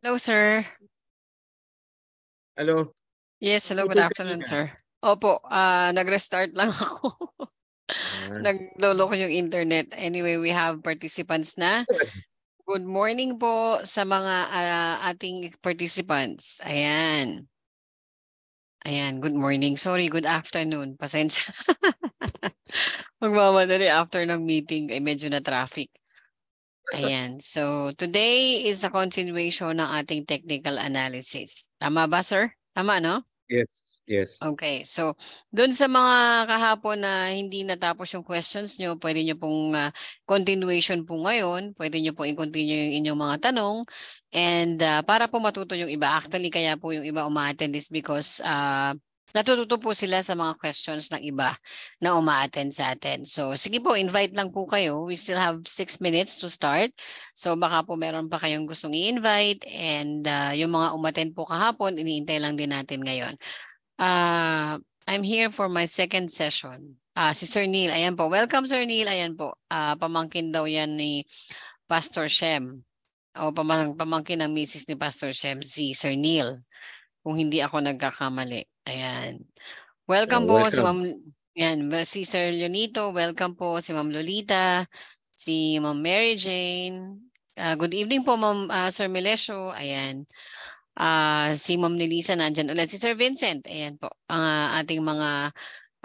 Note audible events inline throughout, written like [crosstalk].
Hello, sir. Hello. Yes, hello, good afternoon, ka. sir. Opo, ah nag-restart lang [laughs] ako. Ah, Naglolo ko yung internet. Anyway, we have participants na. Good morning po sa mga ah, ating participants. Ayan. Ayan, good morning. Sorry, good afternoon. Pasensya. [laughs] Magmamadali after ng meeting ay medyo na traffic. Ayan. So, today is a continuation ng ating technical analysis. Tama ba, sir? Tama, no? yes, yes. Okay, so doon sa mga kahapon na hindi natapos yung questions nyo, pwede nyo pong ah, continuation po ngayon, pwede nyo pong i-continue yung inyong mga tanong. And ah, para po matuto yung iba, actually kaya po yung iba umaattend is because ah, natututo po sila sa mga questions ng iba na umaattend sa atin. So sige po, invite lang po kayo. We still have six minutes to start. So baka po meron pa kayong gustong i-invite and ah, yung mga umattend po kahapon, iniintay lang din natin ngayon. Ah, I'm here for my second session. Ah, si Sir Neil, ayan po. Welcome Sir Neil, ayan po. Ah, pamangkin daw yan ni Pastor Shem. O pamang, pamangkin ng misis ni Pastor Shem, si Sir Neil. Kung hindi ako nagkakamali. Ayan. Welcome Oh, po si. Ma'am yan, si Sir Leonito, welcome po si Ma'am Lolita, si Ma'am Mary Jane. Ah, good evening po Ma'am ah, Sir Melesio. Ayan. Ah, si Ma'am Nelisa nandyan ulit. Si Sir Vincent, ayan po. Ang ah, ating mga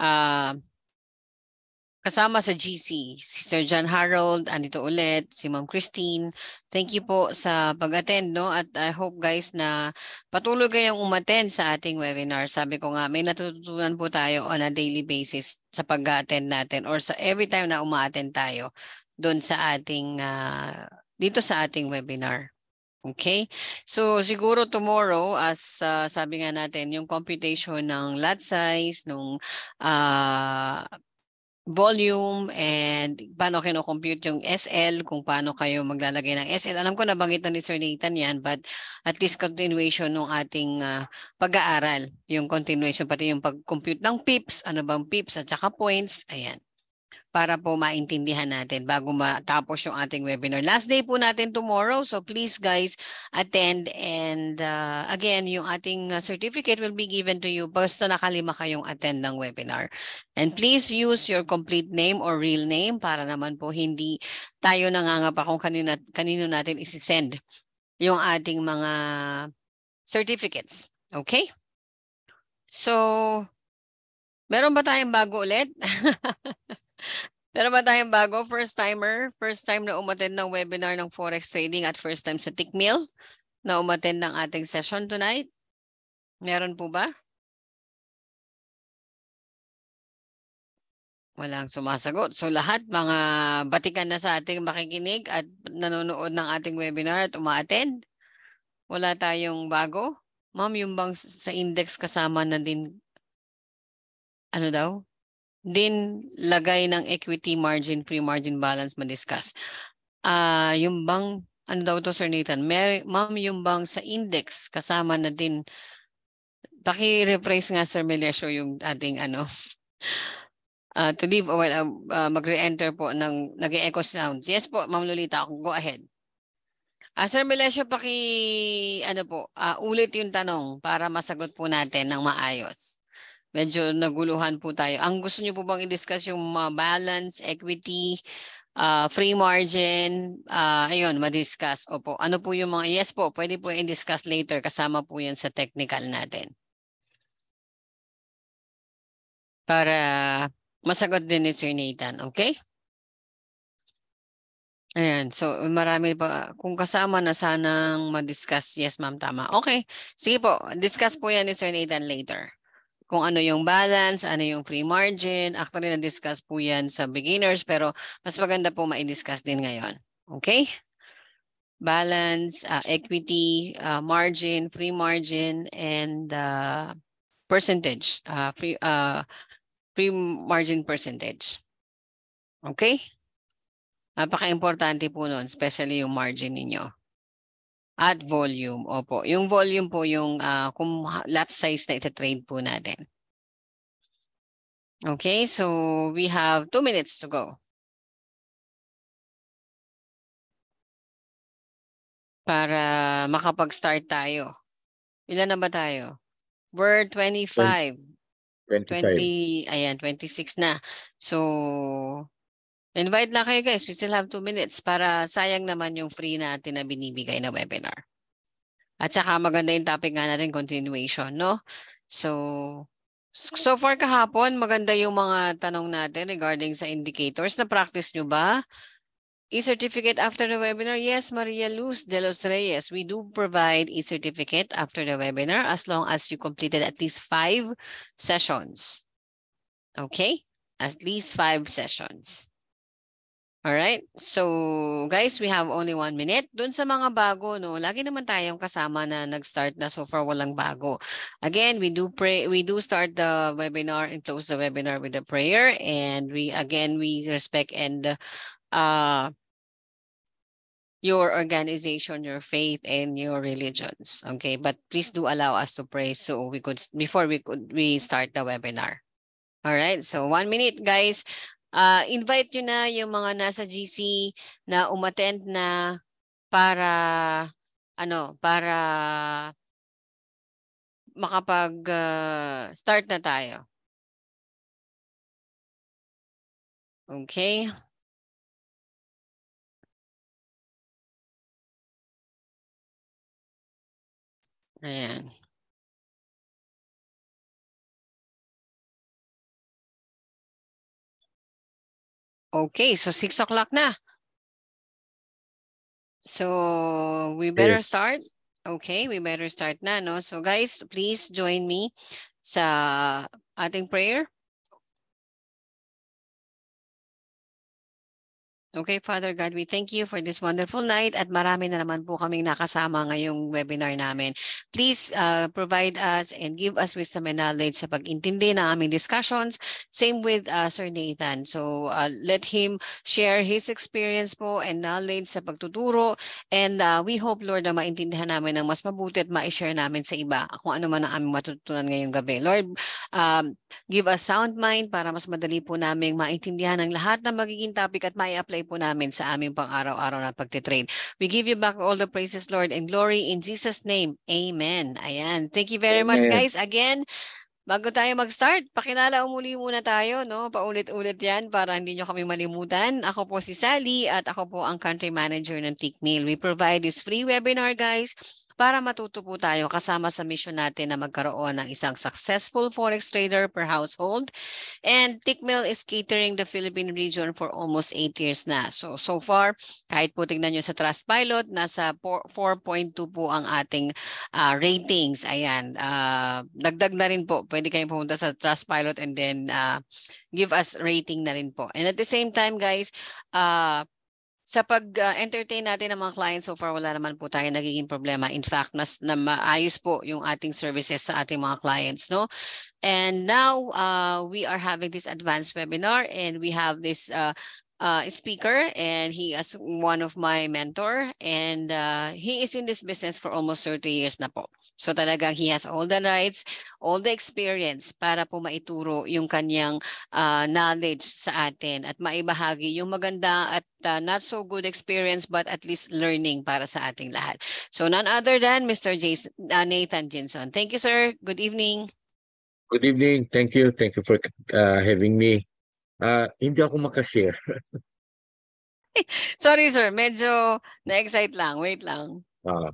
ah, kasama sa GC. Si Sir John Harold, andito ulit. Si Ma'am Christine. Thank you po sa pag-attend, no? At I hope guys na patuloy kayong umattend sa ating webinar. Sabi ko nga, may natututunan po tayo on a daily basis sa pag-attend natin or sa every time na uma-attend tayo doon sa ating, ah, dito sa ating webinar. Okay? So siguro tomorrow as ah, sabi nga natin yung computation ng lot size nung ah, volume and paano kino-compute yung SL kung paano kayo maglalagay ng SL. Alam ko nabanggit na ni Sir Nathan yan but at least continuation ng ating ah, pag-aaral. Yung continuation pati yung pag-compute ng pips, ano bang pips at saka points. Ayan para po maintindihan natin bago matapos yung ating webinar. Last day po natin tomorrow, so please guys attend and uh, again, yung ating uh, certificate will be given to you basta nakalima kayong attend ng webinar. And please use your complete name or real name para naman po hindi tayo nangangapa kung kanino, kanino natin isi-send yung ating mga certificates. Okay? So, meron ba tayong bago ulit? [laughs] Meron ba tayong bago? First timer? First time na umattend ng webinar ng Forex Trading at first time sa Tickmill na umattend ng ating session tonight? Meron po ba? Walang sumasagot. So lahat mga batikan na sa ating makikinig at nanonood ng ating webinar at umaattend. Wala tayong bago. Ma'am, yung bang sa index kasama na din, ano daw? Din lagay ng equity margin, free margin balance ma-discuss. Ah, yung bang, ano daw to Sir Nathan? Ma'am, yung bang sa index kasama na din, paki-rephrase nga Sir Melesio yung ating ano, uh, [laughs] to leave, well, uh, uh, mag-re-enter po ng nag-echo sounds. Yes po, Ma'am Lolita, go ahead. Ah, Sir Melesio, paki, ano po, ah, ulit yung tanong para masagot po natin ng maayos. Medyo naguluhan po tayo. Ang gusto niyo po bang i-discuss yung mga balance, equity, ah, free margin, ah, ayun, ma-discuss. Opo, ano po yung mga, yes po, pwede po i-discuss later. Kasama po yan sa technical natin. Para masagot din ni Sir Nathan, okay? Ayan, so marami pa, kung kasama na sanang ma-discuss, yes ma'am, tama. Okay, sige po, discuss po yan ni Sir Nathan later. Kung ano yung balance, ano yung free margin, actually na-discuss po yan sa beginners, pero mas maganda po ma-discuss din ngayon. Okay? Balance, uh, equity, uh, margin, free margin, and uh, percentage, uh, free, uh, free margin percentage. Okay? Napaka-importante po nun, especially yung margin ninyo. At volume, opo. Yung volume po yung uh, kung lot size na ita-trade po natin. Okay, so we have two minutes to go. para makapag-start tayo. Ilan na ba tayo? We're 25. 25. 20, ayan, 26 na. So, invite lang kayo guys. We still have two minutes para sayang naman yung free natin na binibigay na webinar. At saka maganda yung topic nga natin, continuation, no? So, so far kahapon, maganda yung mga tanong natin regarding sa indicators. Na-practice nyo ba? E-certificate after the webinar? Yes, Maria Luz de los Reyes. We do provide e-certificate after the webinar as long as you completed at least five sessions. Okay? At least five sessions. All right. So, guys, we have only one minute. Doon sa mga bago, no, lagi naman tayong kasama na nag-start na so far walang bago. Again, we do pray, we do start the webinar and close the webinar with a prayer. And we, again, we respect and uh, your organization, your faith, and your religions. Okay, but please do allow us to pray so we could before we could we start the webinar. All right, so one minute, guys. Uh, invite nyo na yung mga nasa GC na umattend na para ano, para makapag uh, start na tayo. Okay. Ayan. Okay, so 6 o'clock na. So we better Yes. start. Okay, we better start na, no? So guys, please join me sa ating prayer. Okay, Father God, we thank you for this wonderful night at marami na naman po kaming nakasama ngayong webinar namin. Please uh, provide us and give us wisdom and knowledge sa pag-intindi ng aming discussions. Same with uh, Sir Nathan. So uh, let him share his experience po and knowledge sa pagtuturo. And uh, we hope, Lord, na maintindihan namin ng mas mabuti at ma-share namin sa iba kung ano man ang aming matutunan ngayong gabi. Lord, um, give us sound mind para mas madali po namin maintindihan ang lahat ng magiging topic at mai-apply po namin sa aming pang-araw-araw na pagtitrain. We give you back all the praises, Lord, and glory in Jesus' name. Amen. Ayan. Thank you very much, Amen. guys. Again, Bago tayo mag-start, pakilala muli muna tayo, no? Paulit-ulit yan para hindi nyo kami malimutan. Ako po si Sally at ako po ang country manager ng TICMAIL. We provide this free webinar, guys, para matuto po tayo kasama sa mission natin na magkaroon ng isang successful forex trader per household. And TICMAIL is catering the Philippine region for almost 8 years na. So, so far, kahit po tignan nyo sa Trustpilot, nasa 4 4.2 po ang ating uh, ratings. Ayan, uh, dagdag na rin po. Pwede kayong pumunta sa Trustpilot and then uh, give us rating na rin po. And at the same time, guys, uh, sa pag-entertain natin ng mga clients, so far wala naman po tayo nagiging problema. In fact, nas, na maayos po yung ating services sa ating mga clients. no And now, uh, we are having this advanced webinar and we have this uh, uh, speaker and he is one of my mentor and uh, he is in this business for almost 30 years na po. So talagang he has all the rights, all the experience para po maituro yung kanyang uh, knowledge sa atin at maibahagi yung maganda at uh, not so good experience but at least learning para sa ating lahat. So none other than Mr. Jason, uh, Nathan Jinson. Thank you, sir. Good evening. Good evening. Thank you. Thank you for uh, having me. Uh, hindi ako makashare. [laughs] Sorry, sir. Medyo na-excite lang. Wait lang. Uh,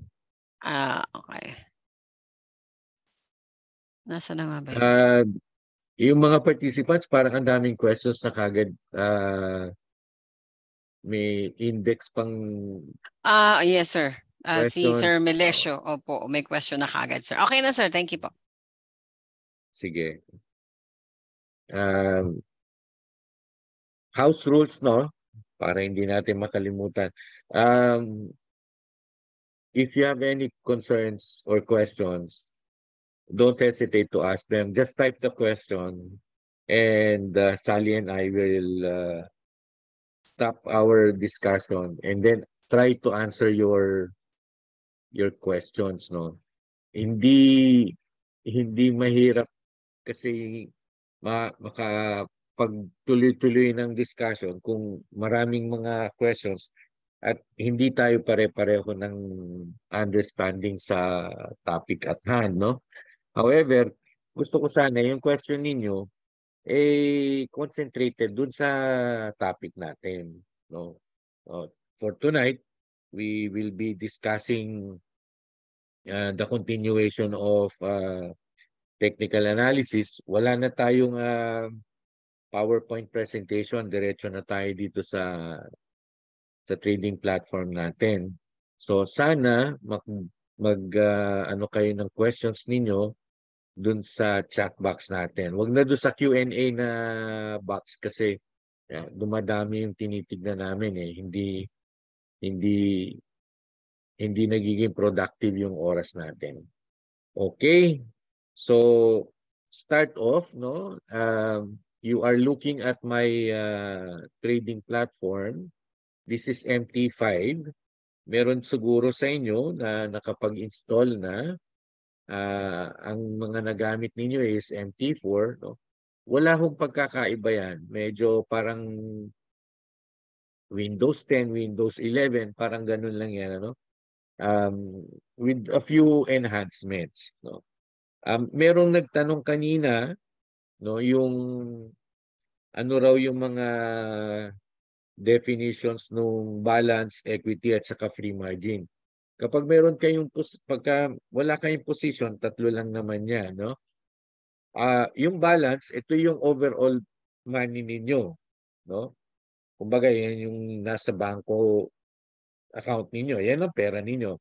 Ah, okay. Nasa na nga ba? yun? uh, yung mga participants, parang ang daming questions na kagad uh, may index pang Ah, yes, sir. Ah, si Sir? Melesio. Opo, may question na kagad, sir. Okay na, sir. Thank you po. Sige. Um, house rules, no? Para hindi natin makalimutan. Um, if you have any concerns or questions, don't hesitate to ask them. Just type the question and uh, Sally and I will uh, stop our discussion and then try to answer your your questions, no? Hindi hindi mahirap kasi ma makapagtuloy-tuloy ng discussion kung maraming mga questions at hindi tayo pare-pareho ng understanding sa topic at hand, no? However, gusto ko sana yung question ninyo eh concentrated dun sa topic natin, no? Uh, for tonight, we will be discussing uh, the continuation of uh, technical analysis. Wala na tayong uh, PowerPoint presentation, diretso na tayo dito sa sa trading platform natin. So sana mag, mag uh, ano kayo ng questions ninyo dun sa chat box natin. Huwag na doon sa Q&A na box kasi yeah, dumadami yung tinitignan namin eh. Hindi hindi hindi nagiging productive yung oras natin. Okay? So start off no um, you are looking at my uh, trading platform. This is MT5. Meron siguro sa inyo na nakapag-install na. Uh, ang mga nagamit ninyo is MT4. No? Wala hong pagkakaiba yan. Medyo parang Windows 10, Windows 11, parang ganun lang yan. Ano? Um, with a few enhancements. No? Um, merong nagtanong kanina no yung ano raw yung mga definitions nung balance, equity at saka free margin. Kapag meron kayong pagka wala kayong position, tatlo lang naman 'yan, no? Ah, uh, yung balance, ito yung overall money ninyo, no? Kumbaga, yan yung nasa bangko account ninyo. Yan ang pera ninyo.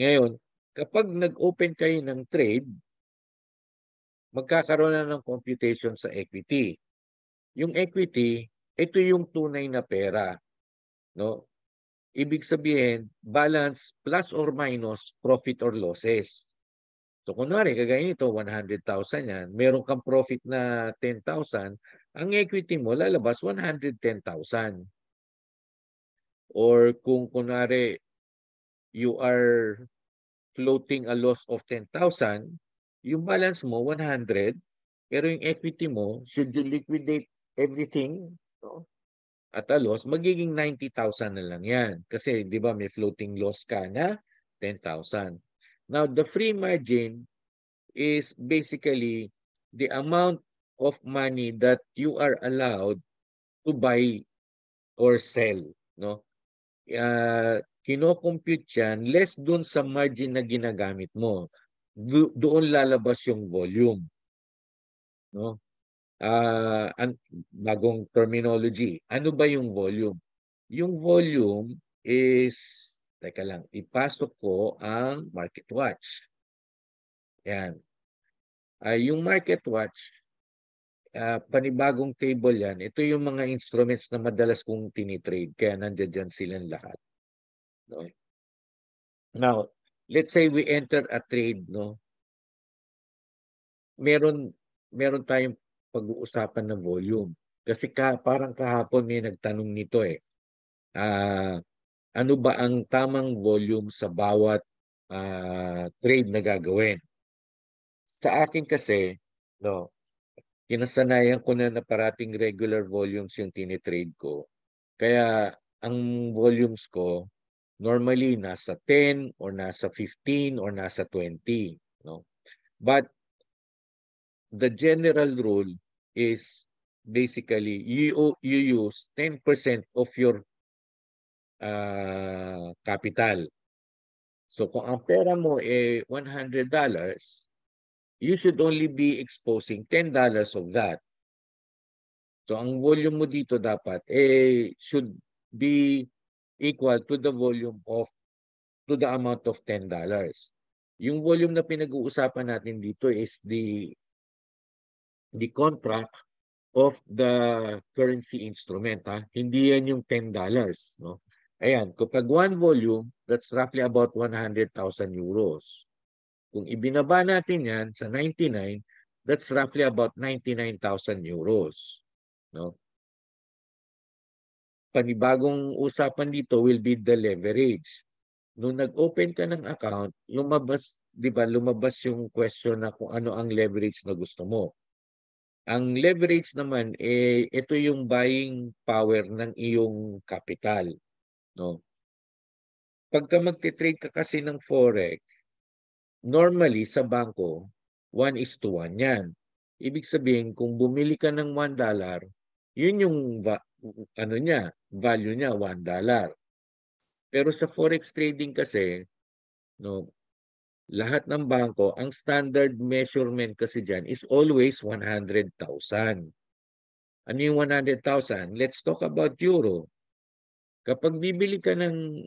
Ngayon, kapag nag-open kayo ng trade, magkakaroon na ng computation sa equity. Yung equity, ito yung tunay na pera. No? Ibig sabihin, balance plus or minus profit or losses. So kunwari, kagaya nito, 100,000 yan. Meron kang profit na 10,000. Ang equity mo, lalabas 110,000. Or kung kunwari, you are floating a loss of 10,000, yung balance mo 100, pero yung equity mo, should you liquidate everything, no? at a loss, magiging 90,000 na lang yan. Kasi, di ba, may floating loss ka na 10,000. Now, the free margin is basically the amount of money that you are allowed to buy or sell. No? Uh, kino-compute yan less dun sa margin na ginagamit mo doon lalabas yung volume. No? Uh, an, bagong terminology. Ano ba yung volume? Yung volume is, teka lang, ipasok ko ang market watch. Yan. Uh, yung market watch, uh, panibagong table yan. Ito yung mga instruments na madalas kong tinitrade. Kaya nandiyan dyan silang lahat. No? Now, let's say we enter a trade, no? Meron meron tayong pag-uusapan ng volume. Kasi ka, parang kahapon may nagtanong nito eh. Uh, ano ba ang tamang volume sa bawat uh, trade na gagawin? Sa akin kasi, no, kinasanayan ko na na parating regular volumes yung tinitrade ko. Kaya ang volumes ko, normally nasa 10 or nasa 15 or nasa 20 no? But the general rule is basically you you use 10% of your uh, capital. So kung ang pera mo eh $100 you should only be exposing $10 of that. So ang volume mo dito dapat eh should be equal to the volume of to the amount of $10. Yung volume na pinag-uusapan natin dito is the the contract of the currency instrument ha. Hindi yan yung $10, no? Ayan, kapag one volume, that's roughly about 100,000 euros. Kung ibinaba natin yan sa 99, that's roughly about 99,000 euros. No? Panibagong usapan dito will be the leverage. Nung nag-open ka ng account, lumabas, 'di ba, lumabas yung question na kung ano ang leverage na gusto mo. Ang leverage naman eh ito yung buying power ng iyong capital. No? Pagka magte-trade ka kasi ng forex, normally sa bangko, 1 is to 1 yan. Ibig sabihin, kung bumili ka ng 1 dollar, yun yung ano niya, value niya, 1 dollar. Pero sa forex trading kasi, no, lahat ng bangko, ang standard measurement kasi dyan is always 100,000. Ano yung 100,000? Let's talk about euro. Kapag bibili ka ng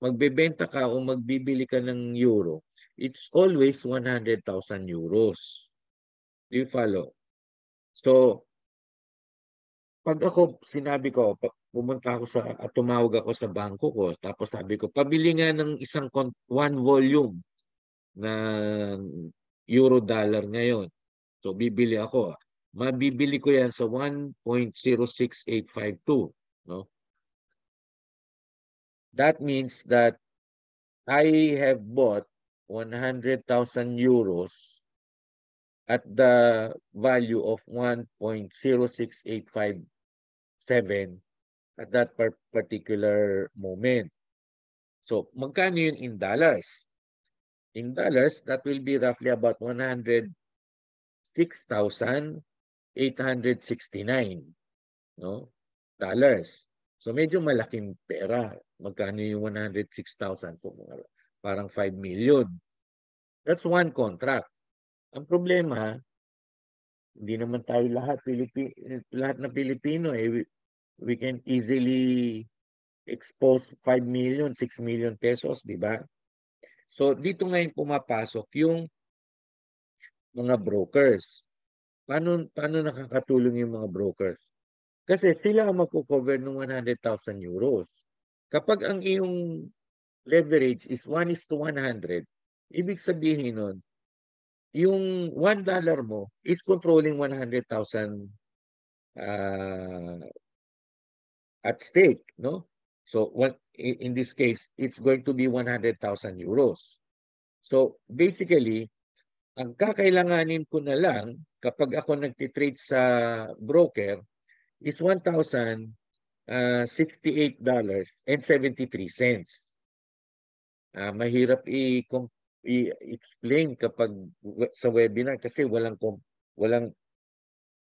magbebenta ka o magbibili ka ng euro, it's always 100,000 euros. Do you follow? So, pag ako, sinabi ko, pumunta ako sa, at tumawag ako sa bangko ko, tapos sabi ko, pabili nga ng isang one volume na euro dollar ngayon. So, bibili ako. Mabibili ko yan sa 1.06852. No? That means that I have bought 100,000 euros at the value of 1.06857 at that particular moment. So, magkano yun in dollars? In dollars, that will be roughly about 106,869 no? dollars. So medyo malaking pera. Magkano yung 106,000 kung parang 5 million. That's one contract. Ang problema, hindi naman tayo lahat Pilipi lahat na Pilipino eh we, can easily expose 5 million, 6 million pesos, di ba? So dito ngayon pumapasok yung mga brokers. Paano paano nakakatulong yung mga brokers? Kasi sila ang magko-cover ng 100,000 euros. Kapag ang iyong leverage is 1 is to 100, ibig sabihin nun, yung 1 dollar mo is controlling 100,000 uh, at stake, no? So, what, in this case, it's going to be 100,000 euros. So, basically, ang kakailanganin ko na lang kapag ako nagtitrade sa broker is $1,068 and 73 cents. Uh, mahirap i-explain kapag sa webinar kasi walang walang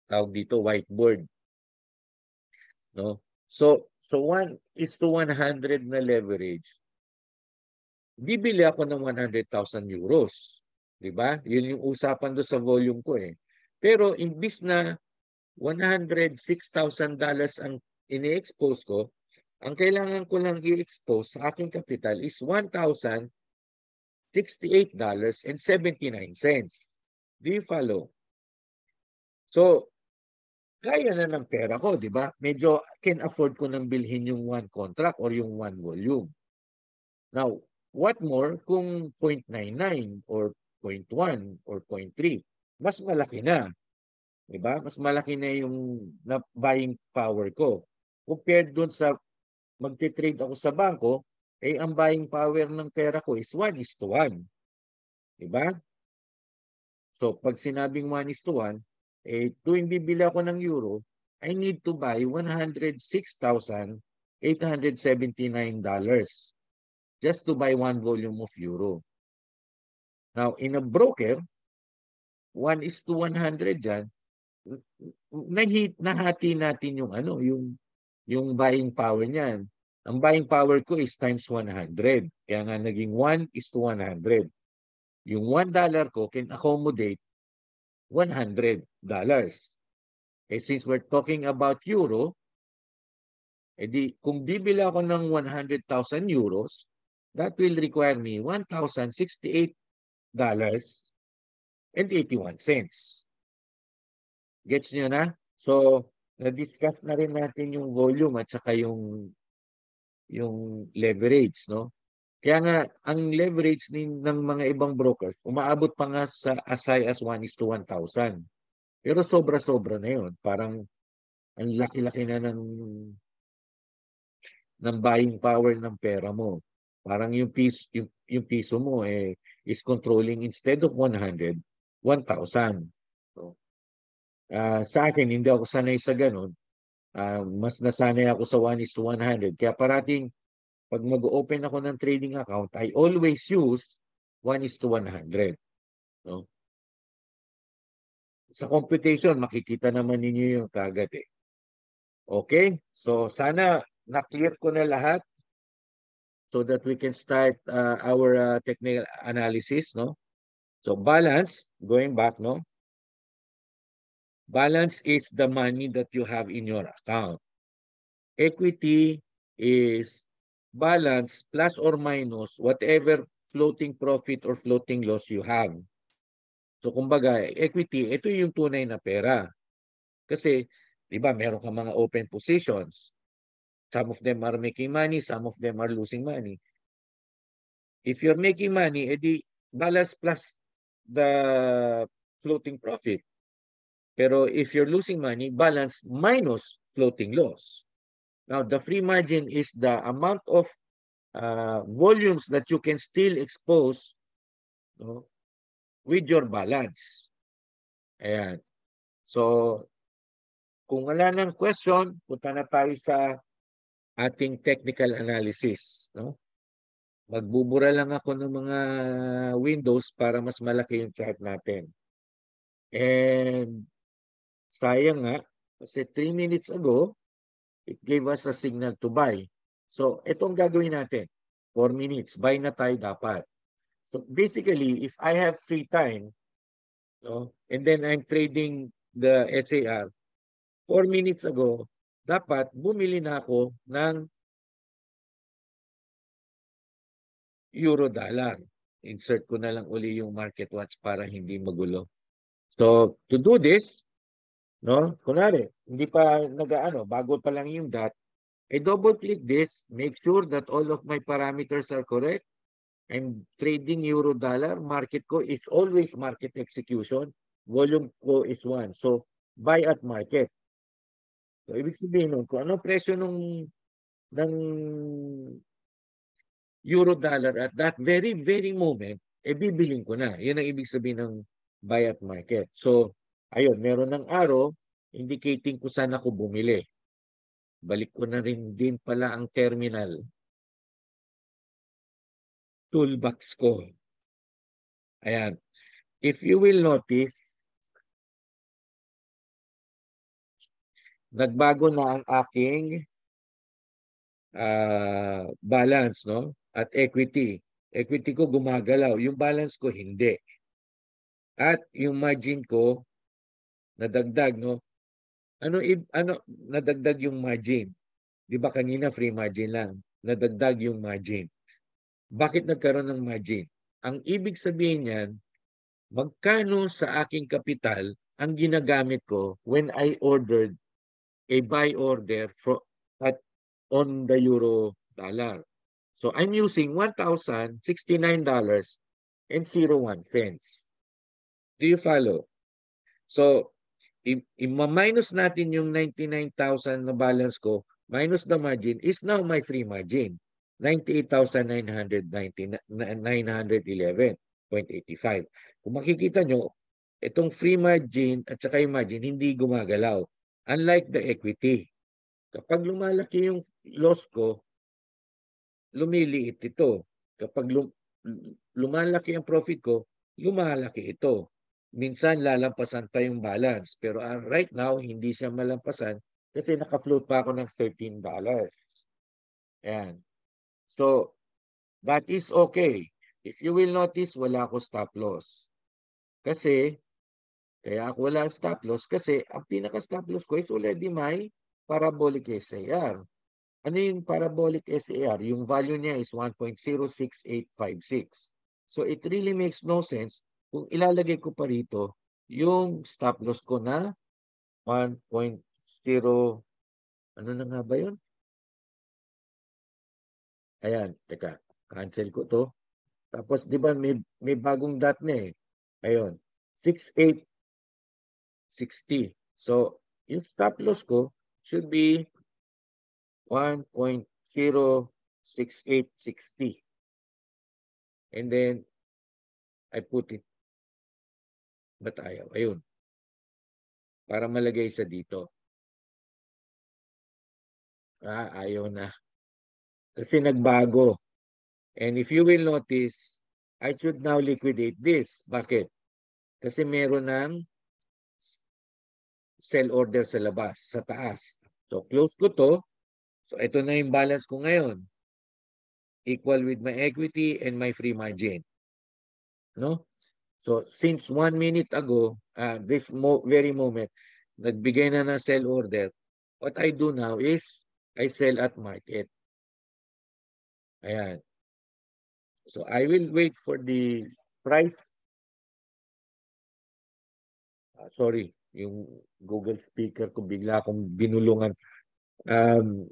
tawag dito whiteboard. No? So so 1 is to 100 na leverage. Bibili ako ng 100,000 euros. 'Di ba? 'Yun yung usapan do sa volume ko eh. Pero imbis na $106,000 ang ini-expose ko, ang kailangan ko lang i-expose sa aking capital is $1,068.79. Do you follow? So, kaya na ng pera ko, di ba? Medyo can afford ko nang bilhin yung one contract or yung one volume. Now, what more kung 0.99 or 0.1 or 0.3? Mas malaki na. Diba? Mas malaki na yung buying power ko. Compared doon sa magte-trade ako sa bangko, eh ang buying power ng pera ko is 1 is to 1. Diba? So pag sinabing 1 is to 1, eh tuwing bibili ako ng euro, I need to buy $106,879 just to buy one volume of euro. Now, in a broker, 1 is to 100 dyan, nahit nahati natin yung ano, yung yung buying power niyan. Ang buying power ko is times 100. Kaya nga naging 1 is to 100. Yung 1 dollar ko can accommodate 100 dollars. Eh since we're talking about euro, edi kung bibili ako ng 100,000 euros, that will require me 1,068 dollars and 81 cents. Gets nyo na? So, na-discuss na rin natin yung volume at saka yung yung leverage, no? Kaya nga, ang leverage ni, ng mga ibang brokers, umaabot pa nga sa as high as 1 is to 1,000. Pero sobra-sobra na yun. Parang ang laki-laki na ng ng buying power ng pera mo. Parang yung piso, yung, yung piso mo eh, is controlling instead of 100, 1,000. So, Uh, sa akin, hindi ako sanay sa ganun. Uh, mas nasanay ako sa 1 is to 100. Kaya parating pag mag-open ako ng trading account, I always use 1 is to 100. No? Sa computation, makikita naman ninyo yung kagad eh. Okay? So, sana na-clear ko na lahat so that we can start uh, our uh, technical analysis, no? So, balance, going back, no? Balance is the money that you have in your account. Equity is balance plus or minus whatever floating profit or floating loss you have. So kumbaga, equity, ito yung tunay na pera. Kasi, di ba, meron ka mga open positions. Some of them are making money, some of them are losing money. If you're making money, edi balance plus the floating profit. Pero if you're losing money, balance minus floating loss. Now, the free margin is the amount of uh, volumes that you can still expose no, with your balance. Ayan. So, kung wala ng question, punta na tayo sa ating technical analysis. No? Magbubura lang ako ng mga windows para mas malaki yung chart natin. And Sayang nga, kasi 3 minutes ago, it gave us a signal to buy. So, itong gagawin natin. 4 minutes, buy na tayo dapat. So, basically, if I have free time, no, and then I'm trading the SAR, 4 minutes ago, dapat bumili na ako ng euro dollar. Insert ko na lang uli yung market watch para hindi magulo. So, to do this, No? Kunwari, hindi pa nag-ano, bago pa lang yung dot, I double click this, make sure that all of my parameters are correct. I'm trading euro dollar, market ko is always market execution, volume ko is 1. So, buy at market. So, ibig sabihin nun, kung ano presyo nung ng euro dollar at that very, very moment, eh bibiling ko na. Yan ang ibig sabihin ng buy at market. So, Ayun, meron ng arrow indicating kung saan ako bumili. Balik ko na rin din pala ang terminal. Toolbox ko. Ayan. If you will notice, nagbago na ang aking uh, balance no at equity. Equity ko gumagalaw, yung balance ko hindi. At yung margin ko nadagdag, no? Ano, ano, nadagdag yung margin. Di ba kanina free margin lang. Nadagdag yung margin. Bakit nagkaroon ng margin? Ang ibig sabihin niyan, magkano sa aking kapital ang ginagamit ko when I ordered a buy order for, at on the euro dollar. So I'm using $1,069 and 01 cents. Do you follow? So i-minus natin yung 99,000 na balance ko minus the margin is now my free margin. 98,911.85. Kung makikita nyo, itong free margin at saka yung margin hindi gumagalaw. Unlike the equity. Kapag lumalaki yung loss ko, lumiliit ito. Kapag lum lumalaki ang profit ko, lumalaki ito minsan lalampasan pa yung balance. Pero uh, right now, hindi siya malampasan kasi naka-float pa ako ng $13. Ayan. So, that is okay. If you will notice, wala ako stop loss. Kasi, kaya ako wala stop loss kasi ang pinaka-stop loss ko is already my parabolic SAR. Ano yung parabolic SAR? Yung value niya is 1.06856. So it really makes no sense kung ilalagay ko pa rito yung stop loss ko na 1.0 ano na nga ba yun? Ayan, teka, cancel ko to. Tapos, di ba, may, may bagong dot na eh. Ayun, 6860. So, yung stop loss ko should be 1.06860. And then, I put it Ba't ayaw? Ayun. Para malagay sa dito. Ah, ayaw na. Kasi nagbago. And if you will notice, I should now liquidate this. Bakit? Kasi meron ng sell order sa labas, sa taas. So close ko to. So ito na yung balance ko ngayon. Equal with my equity and my free margin. No? So since one minute ago, uh, this mo very moment, nagbigay na ng sell order, what I do now is I sell at market. Ayan. So I will wait for the price. Uh, sorry, yung Google speaker ko bigla akong binulungan. Um,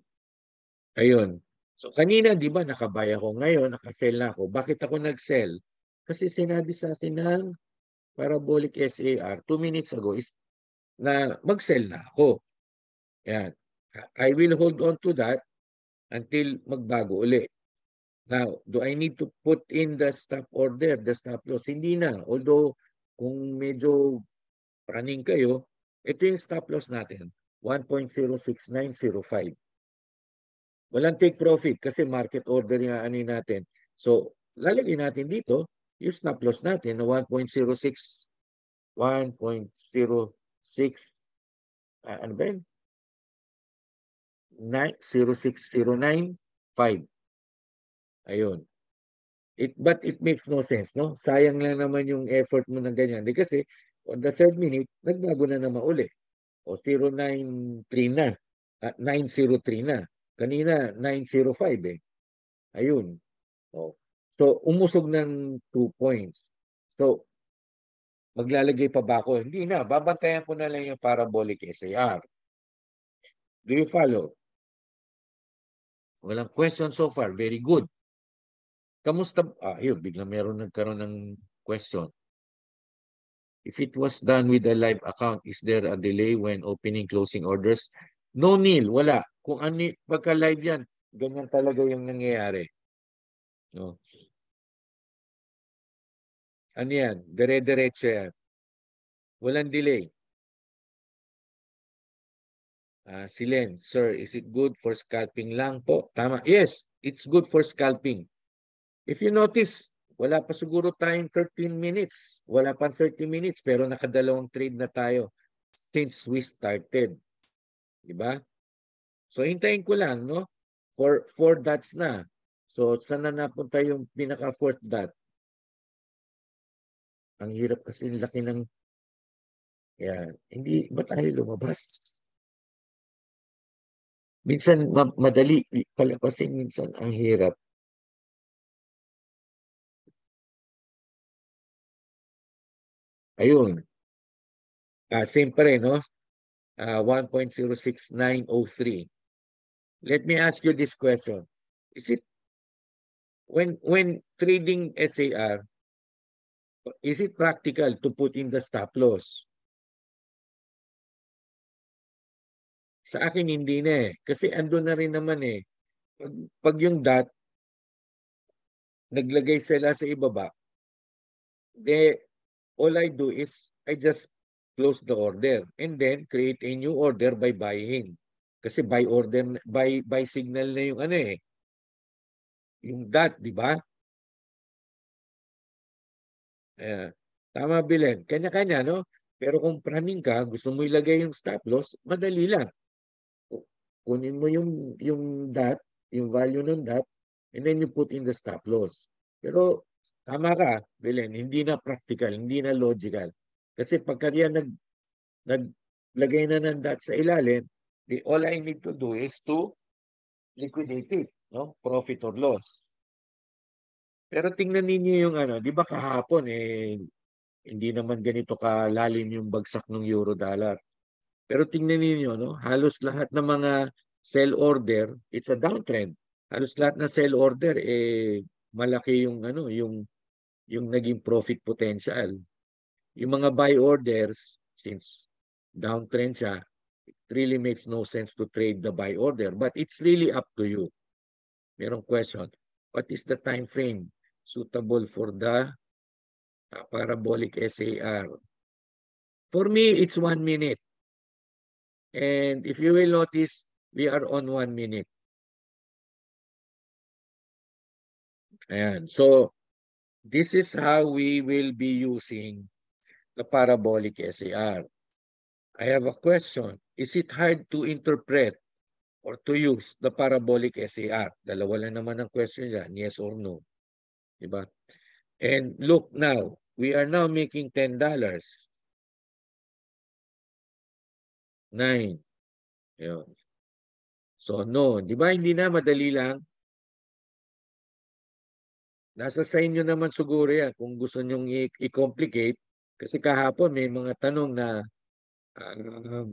ayun. So kanina, di ba, nakabay ako. Ngayon, nakasell na ako. Bakit ako nag-sell? Kasi sinabi sa atin ng parabolic SAR two minutes ago is na mag-sell na ako. Yan. I will hold on to that until magbago uli. Now, do I need to put in the stop order, the stop loss? Hindi na. Although, kung medyo running kayo, ito yung stop loss natin, 1.06905. Walang take profit kasi market order yung ano natin. So, lalagay natin dito yung stop loss natin na 1.06 1.06 uh, ano ba yun? 06095. Ayun. It, but it makes no sense, no? Sayang lang naman yung effort mo ng ganyan. Di kasi, on the third minute, nagbago na naman uli. O 093 na. At 903 na. Kanina, 905 eh. Ayun. O. So, umusog ng 2 points. So, maglalagay pa ba ako? Hindi na. Babantayan ko na lang yung parabolic SAR. Do you follow? Walang question so far. Very good. Kamusta? Ah, yun, biglang meron nagkaroon ng question. If it was done with a live account, is there a delay when opening, closing orders? No, Neil, wala. Kung ani, pagka live yan, ganyan talaga yung nangyayari. No. Ano yan? Dire-diretso yan. Walang delay. Uh, si Len, sir, is it good for scalping lang po? Tama. Yes, it's good for scalping. If you notice, wala pa siguro tayong 13 minutes. Wala pa 30 minutes pero nakadalawang trade na tayo since we started. Diba? So hintayin ko lang, no? For four dots na. So saan na napunta yung pinaka fourth dot? Ang hirap kasi laki ng yan. Hindi ba tayo lumabas? Minsan ma madali palapasin, minsan ang hirap. Ayun. Ah, same pa rin, no? Uh, 1.06903. Let me ask you this question. Is it when when trading SAR, is it practical to put in the stop loss? Sa akin hindi na eh. Kasi ando na rin naman eh. Pag, pag yung dot, naglagay sila sa ibaba, de, all I do is I just close the order and then create a new order by buying. Kasi buy order, buy, buy signal na yung ano eh. Yung dot, di ba? Uh, tama, Bilen. Kanya-kanya, no? Pero kung planning ka, gusto mo ilagay yung stop loss, madali lang. Kunin mo yung, yung dot, yung value ng dot, and then you put in the stop loss. Pero Tama ka, Belen, hindi na practical, hindi na logical. Kasi pagka yan nag, naglagay na ng dot sa ilalim, the, all I need to do is to liquidate it, no? profit or loss. Pero tingnan ninyo yung ano, di ba kahapon eh, hindi naman ganito kalalim yung bagsak ng euro dollar. Pero tingnan niyo no, halos lahat ng mga sell order, it's a downtrend. Halos lahat ng sell order eh malaki yung ano, yung yung naging profit potential. Yung mga buy orders, since downtrend siya, it really makes no sense to trade the buy order. But it's really up to you. Merong question, what is the time frame suitable for the uh, parabolic SAR? For me, it's one minute. And if you will notice, we are on one minute. Ayan. So, this is how we will be using the parabolic SAR. I have a question. Is it hard to interpret or to use the parabolic SAR? Dalawa lang naman ang question dyan, yes or no. Diba? And look now, we are now making $10. Nine. Yun. So, no. Di ba hindi na madali lang? Nasa sa inyo naman siguro yan kung gusto nyong i-complicate. Kasi kahapon may mga tanong na uh,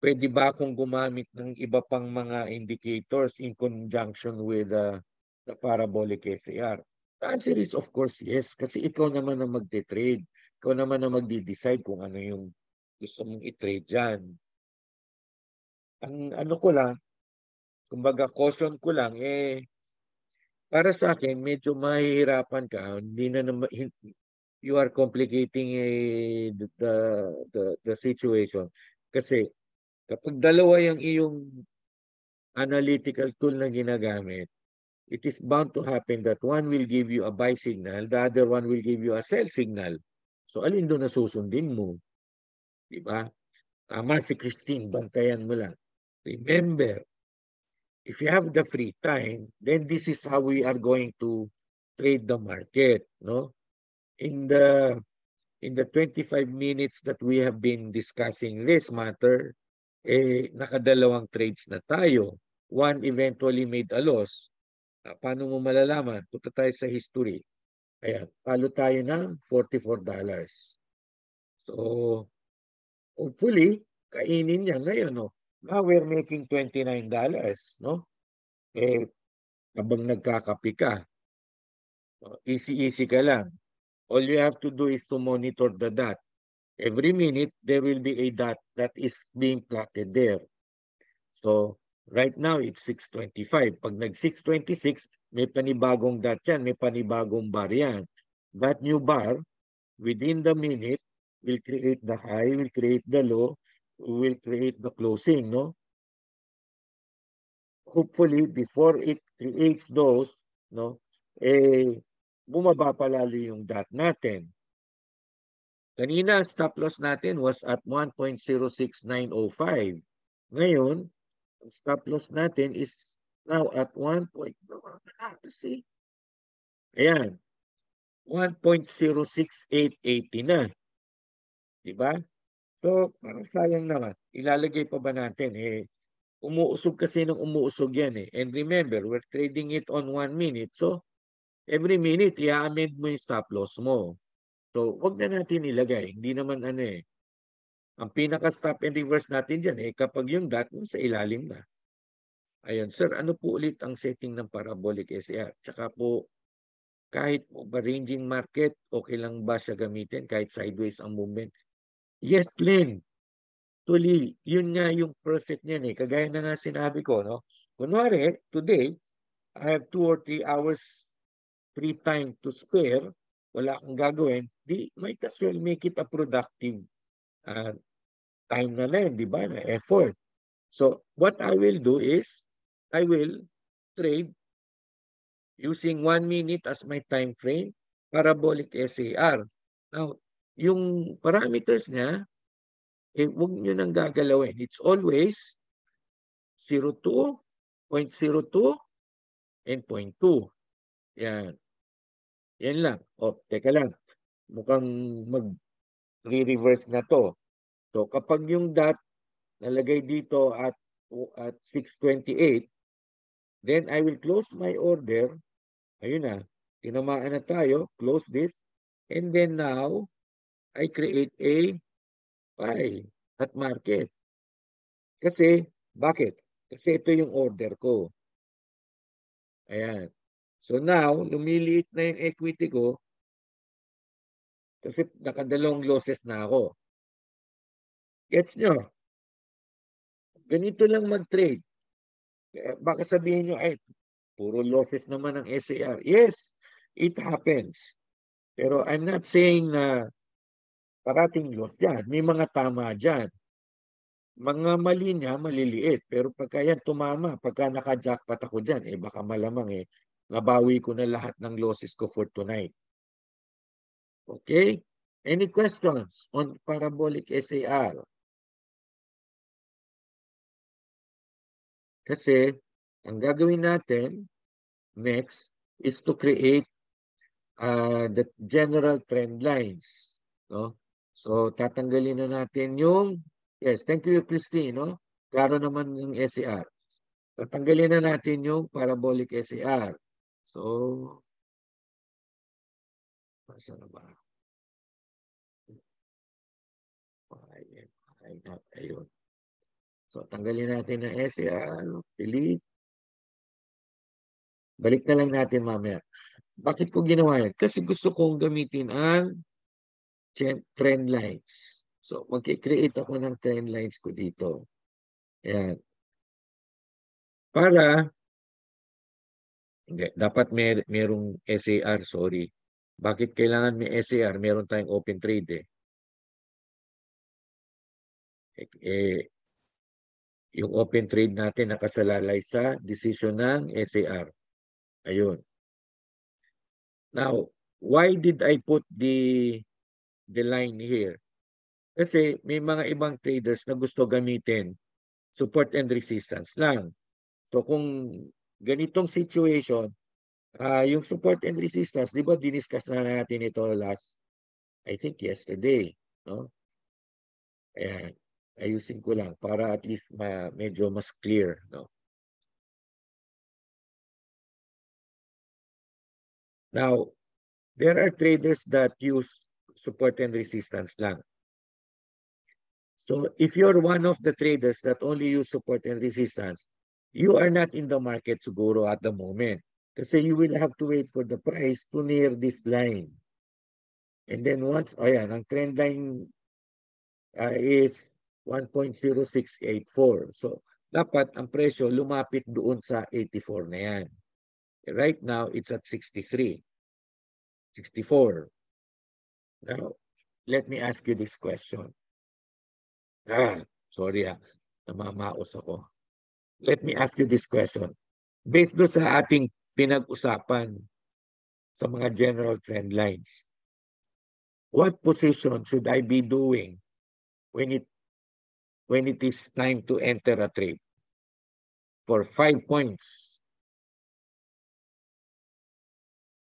pwede ba akong gumamit ng iba pang mga indicators in conjunction with uh, the parabolic SAR? The answer is of course yes. Kasi ikaw naman ang magte-trade. Ikaw naman ang magde-decide kung ano yung gusto mong i-trade dyan. Ang ano ko lang, kumbaga caution ko lang, eh, para sa akin, medyo mahihirapan ka. Hindi na naman, you are complicating eh, the, the, the situation. Kasi kapag dalawa yung iyong analytical tool na ginagamit, it is bound to happen that one will give you a buy signal, the other one will give you a sell signal. So alin doon na susundin mo? Di ba? Tama si Christine, bantayan mo lang. Remember, if you have the free time, then this is how we are going to trade the market, no? In the in the 25 minutes that we have been discussing this matter, eh nakadalawang trades na tayo. One eventually made a loss. Uh, paano mo malalaman? Punta tayo sa history. Ayan, palo tayo ng $44. So, hopefully, kainin niya ngayon, no? Now we're making $29, no? Eh, habang nagkakapi ka, easy-easy ka lang. All you have to do is to monitor the dot. Every minute, there will be a dot that is being plotted there. So, right now, it's 625. Pag nag-626, may panibagong dot yan, may panibagong bar yan. That new bar, within the minute, will create the high, will create the low, will create the closing, no? Hopefully, before it creates those, no, eh, bumaba palalo yung dot natin. Kanina, stop loss natin was at 1.06905. Ngayon, ang stop loss natin is now at 1. See? Ayan. 1.06880 na. Diba? So, parang sayang naman. Ilalagay pa ba natin? Eh, umuusog kasi ng umuusog yan eh. And remember, we're trading it on one minute. So, every minute, i-amend mo yung stop loss mo. So, wag na natin ilagay. Hindi naman ano eh. Ang pinaka-stop and reverse natin dyan eh, kapag yung dot sa ilalim na. Ayan, sir, ano po ulit ang setting ng parabolic SR? Tsaka po, kahit po ba ranging market, okay lang ba siya gamitin kahit sideways ang movement? Yes, Glenn. Actually, yun nga yung perfect niyan eh. Kagaya na nga sinabi ko, no? Kunwari, today, I have two or three hours free time to spare. Wala akong gagawin. Di, might as well make it a productive uh, time na rin, di ba? Na effort. So, what I will do is, I will trade using one minute as my time frame, parabolic SAR. Now, yung parameters niya, eh, huwag nyo nang gagalawin. It's always 0.2, 0.02, and 0.2. Yan. Yan lang. O, teka lang. Mukhang mag-re-reverse na to. So, kapag yung dot nalagay dito at, at 628, then I will close my order. Ayun na. Tinamaan na tayo. Close this. And then now, I create a pie at market. Kasi, bakit? Kasi ito yung order ko. Ayan. So now, lumiliit na yung equity ko kasi nakadalong losses na ako. Gets nyo? Ganito lang mag-trade. Baka sabihin nyo, ay, puro losses naman ng SAR. Yes, it happens. Pero I'm not saying na parating loss dyan. May mga tama dyan. Mga mali niya, maliliit. Pero pagka yan tumama, pagka naka-jackpot ako dyan, eh baka malamang eh, nabawi ko na lahat ng losses ko for tonight. Okay? Any questions on parabolic SAR? Kasi, ang gagawin natin next is to create uh, the general trend lines. No? So, tatanggalin na natin yung, yes, thank you, Christine. No? Klaro naman yung SAR. Tatanggalin na natin yung parabolic SAR. So, Masa na ba? Ayun. Ayun. So, tanggalin natin ang SAR. Delete. Balik na lang natin mamaya. Bakit ko ginawa yan? Kasi gusto kong gamitin ang trend lines. So, mag-create ako ng trend lines ko dito. Ayan. Para, hindi, dapat may, merong SAR, sorry. Bakit kailangan may SAR? Meron tayong open trade eh. Eh, eh yung open trade natin nakasalalay sa decision ng SAR. Ayun. Now, why did I put the the line here? Kasi may mga ibang traders na gusto gamitin support and resistance lang. So kung ganitong situation, uh, yung support and resistance, di ba diniscuss na natin ito last, I think yesterday, no? Ayan ayusin ko lang para at least ma medyo mas clear no? Now there are traders that use support and resistance lang. So if you're one of the traders that only use support and resistance you are not in the market siguro at the moment kasi you will have to wait for the price to near this line and then once ayan ang trend line uh, is 1.0684. So, dapat ang presyo lumapit doon sa 84 na yan. Right now, it's at 63. 64. Now, let me ask you this question. Ah, sorry ah. Namamaos ako. Let me ask you this question. Based do sa ating pinag-usapan sa mga general trend lines, what position should I be doing when it when it is time to enter a trade for five points.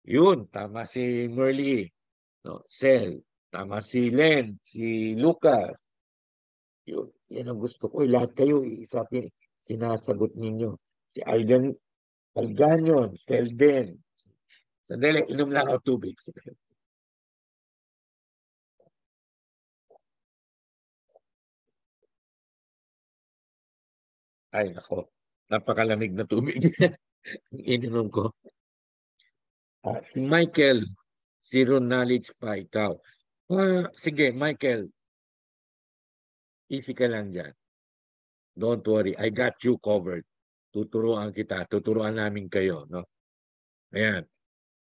Yun, tama si Merly. No, Sel, tama si Len, si Luca. Yun, yan ang gusto ko. Lahat kayo, isa atin, sinasagot ninyo. Si Algan, Alganion, Selden. Sandali, inom lang ako tubig. Ay, nako. Napakalamig na tubig. [laughs] Ininom ko. Uh, Michael, zero knowledge pa ikaw. Uh, sige, Michael. Easy ka lang dyan. Don't worry. I got you covered. Tuturuan kita. Tuturuan namin kayo. No? Ayan.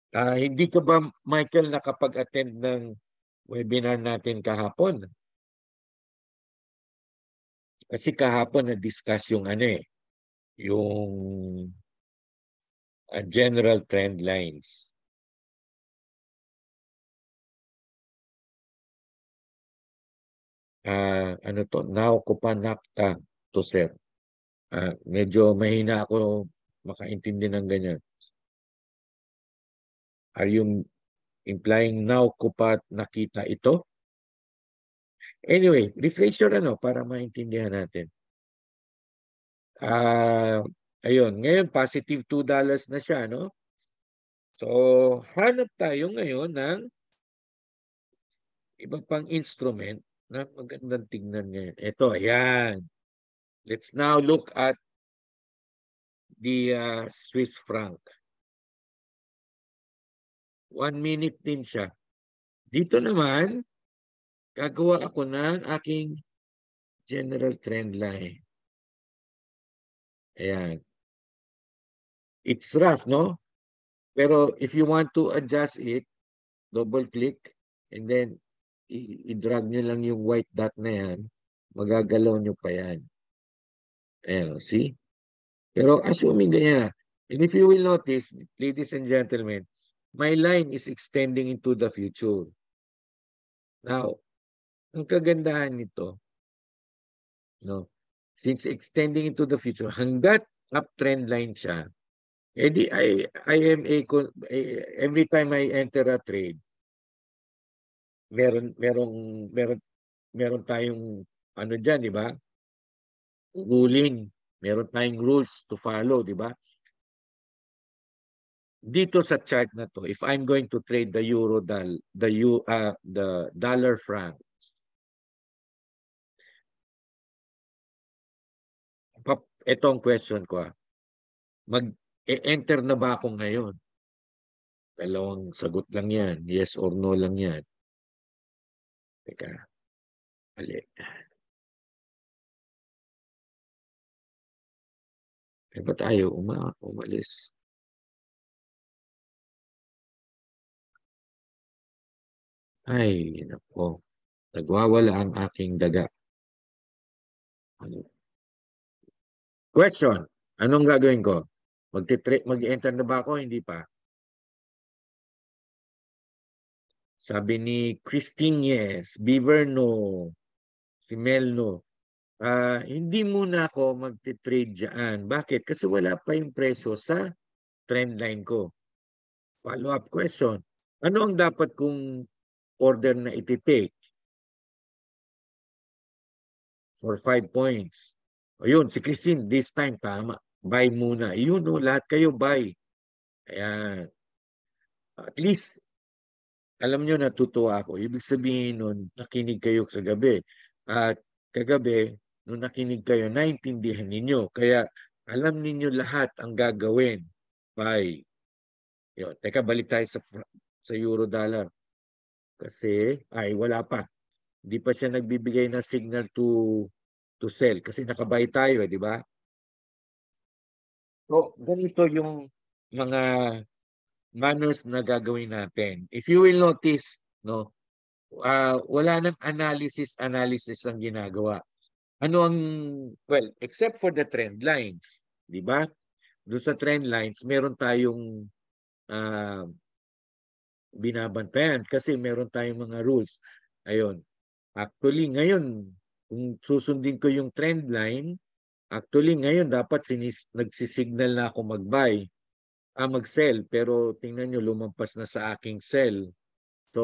Uh, hindi ka ba, Michael, nakapag-attend ng webinar natin kahapon? Kasi kahapon na-discuss yung ano eh, yung uh, general trend lines. Uh, ano to, now ko pa nakta to sir. Uh, medyo mahina ako makaintindi ng ganyan. Are you implying now ko pa nakita ito? Anyway, rephrase your ano para maintindihan natin. Ah, uh, ayun, ngayon positive $2 na siya, no? So, hanap tayo ngayon ng iba pang instrument na magandang tingnan ngayon. Ito, ayan. Let's now look at the uh, Swiss franc. One minute din siya. Dito naman, gagawa ako ng aking general trend line. Ayan. It's rough, no? Pero if you want to adjust it, double click and then i-drag nyo lang yung white dot na yan, magagalaw nyo pa yan. Ayan, see? Pero assuming ganyan And if you will notice, ladies and gentlemen, my line is extending into the future. Now, ang kagandahan nito, no, since extending into the future, hanggat uptrend line siya, edi I, I am a, every time I enter a trade, meron, merong, meron, meron tayong ano dyan, di ba? Ruling. Meron tayong rules to follow, di ba? dito sa chart na to, if I'm going to trade the euro dal, the U, uh, the dollar franc, ito ang question ko. Ah. Mag-enter na ba ako ngayon? Dalawang sagot lang yan. Yes or no lang yan. Teka. Mali. Eh, ba't ayaw uma umalis? Ay, nako. Nagwawala ang aking daga. Ano? Question. Anong gagawin ko? Mag-enter na ba ako? Hindi pa. Sabi ni Christine Yes, Beaver no, si Mel no. Uh, hindi muna ako magti-trade dyan. Bakit? Kasi wala pa yung presyo sa trend line ko. Follow-up question. Ano ang dapat kong order na ititake for 5 points. O yun, si Christine, this time tama. Buy muna. Yun no, lahat kayo buy. Ayan. At least, alam nyo natutuwa ako. Ibig sabihin nun, nakinig kayo sa gabi. At kagabi, nung nakinig kayo, naintindihan ninyo. Kaya alam ninyo lahat ang gagawin. Buy. Yun. Teka, balik tayo sa, sa euro dollar. Kasi, ay wala pa. Hindi pa siya nagbibigay ng signal to to sell kasi nakabay tayo, eh, di ba? So, ganito yung mga manners na gagawin natin. If you will notice, no, uh, wala nang analysis analysis ang ginagawa. Ano ang well, except for the trend lines, di ba? Doon sa trend lines, meron tayong uh, binabantayan kasi meron tayong mga rules. Ayun. Actually, ngayon, kung susundin ko yung trend line, actually ngayon dapat sinis, nagsisignal na ako mag-buy, ah, mag-sell. Pero tingnan nyo, lumampas na sa aking sell. So,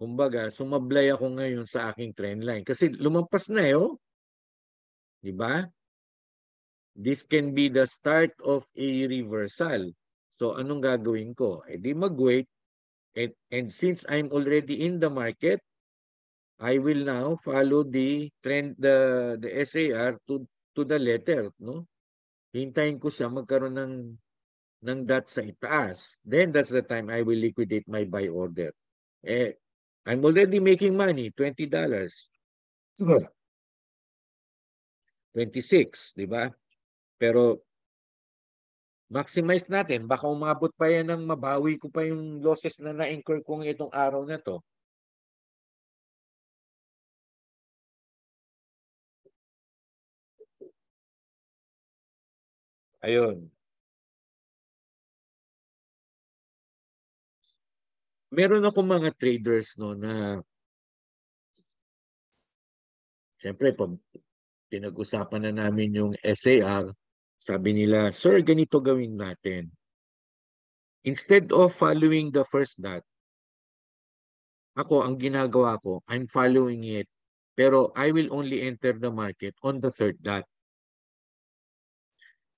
kumbaga, sumablay ako ngayon sa aking trend line. Kasi lumampas na eh, oh. Di ba? This can be the start of a reversal. So, anong gagawin ko? Eh di mag-wait And, and since I'm already in the market, I will now follow the trend, the, the SAR to, to the letter. No? Hintayin ko siya magkaroon ng, ng dot sa itaas. Then that's the time I will liquidate my buy order. Eh, I'm already making money, $20. 26, di ba? Pero maximize natin. Baka umabot pa yan ng mabawi ko pa yung losses na na-incur kong itong araw na to. Ayun. Meron ako mga traders no na Siyempre, pinag-usapan na namin yung SAR, sabi nila, Sir, ganito gawin natin. Instead of following the first dot, ako, ang ginagawa ko, I'm following it, pero I will only enter the market on the third dot.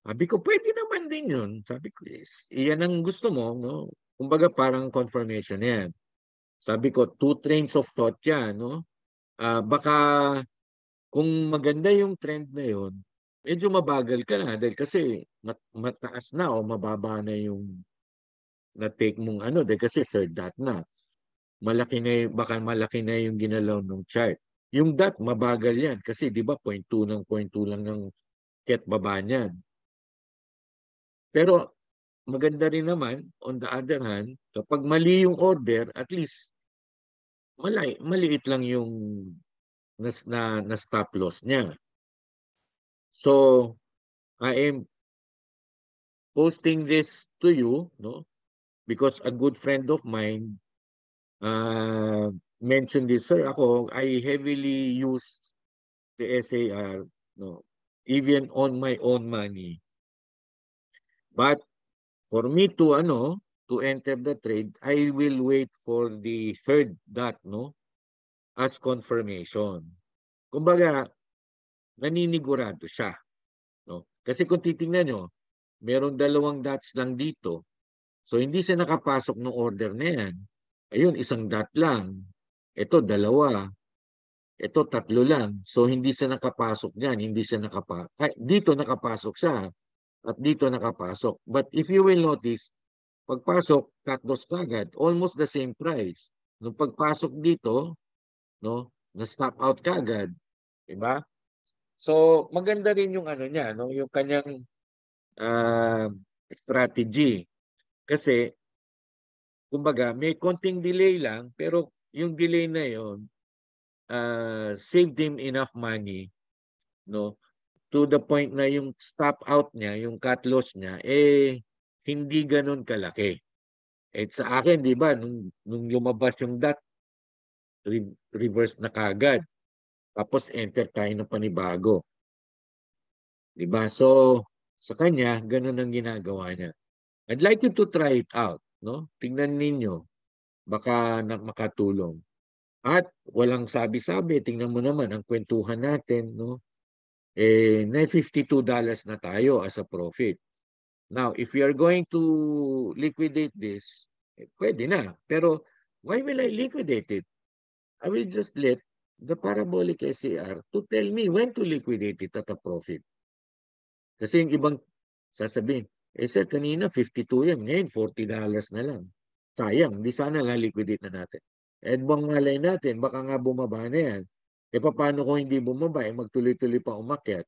Sabi ko, pwede naman din yun. Sabi ko, yes, iyan ang gusto mo. No? Kumbaga parang confirmation yan. Sabi ko, two trains of thought yan. No? Uh, baka kung maganda yung trend na yun, medyo mabagal ka na dahil kasi mat mataas na o mababa na yung na-take mong ano dahil kasi third dot na. Malaki na baka malaki na yung ginalaw ng chart. Yung dot mabagal yan kasi 'di ba 0.2 ng 0.2 lang ng ket baba niyan. Pero maganda rin naman on the other hand kapag mali yung order at least malay, maliit lang yung na, na, na stop loss niya. So, I am posting this to you, no? Because a good friend of mine uh, mentioned this, sir, ako, I heavily use the SAR, no? Even on my own money. But for me to, ano, to enter the trade, I will wait for the third dot, no? As confirmation. Kumbaga, naninigurado siya. No? Kasi kung titingnan nyo, merong dalawang dots lang dito. So hindi siya nakapasok ng order na yan. Ayun, isang dot lang. Ito, dalawa. Ito, tatlo lang. So hindi siya nakapasok dyan. Hindi siya nakapasok. Dito nakapasok siya. At dito nakapasok. But if you will notice, pagpasok, cut kagad. Almost the same price. Nung pagpasok dito, no, na-stop out kagad. Diba? So maganda rin yung ano niya, no, yung kanyang uh, strategy. Kasi, kumbaga, may konting delay lang, pero yung delay na yon uh, saved him enough money, no? To the point na yung stop out niya, yung cut loss niya, eh, hindi ganun kalaki. Eh, sa akin, di ba, nung, nung lumabas yung dot, reverse na kagad. Tapos enter tayo ng panibago. Di ba? So, sa kanya, ganun ang ginagawa niya. I'd like you to try it out. No? Tingnan ninyo. Baka na makatulong. At walang sabi-sabi. Tingnan mo naman ang kwentuhan natin. No? Eh, na $52 na tayo as a profit. Now, if we are going to liquidate this, eh, pwede na. Pero why will I liquidate it? I will just let the parabolic SCR to tell me when to liquidate it at a profit. Kasi yung ibang sasabihin, eh sir, kanina 52 yan, ngayon $40 na lang. Sayang, di sana lang liquidate na natin. Eh bang malay natin, baka nga bumaba na yan. Eh paano kung hindi bumaba, eh magtuloy-tuloy pa umakyat.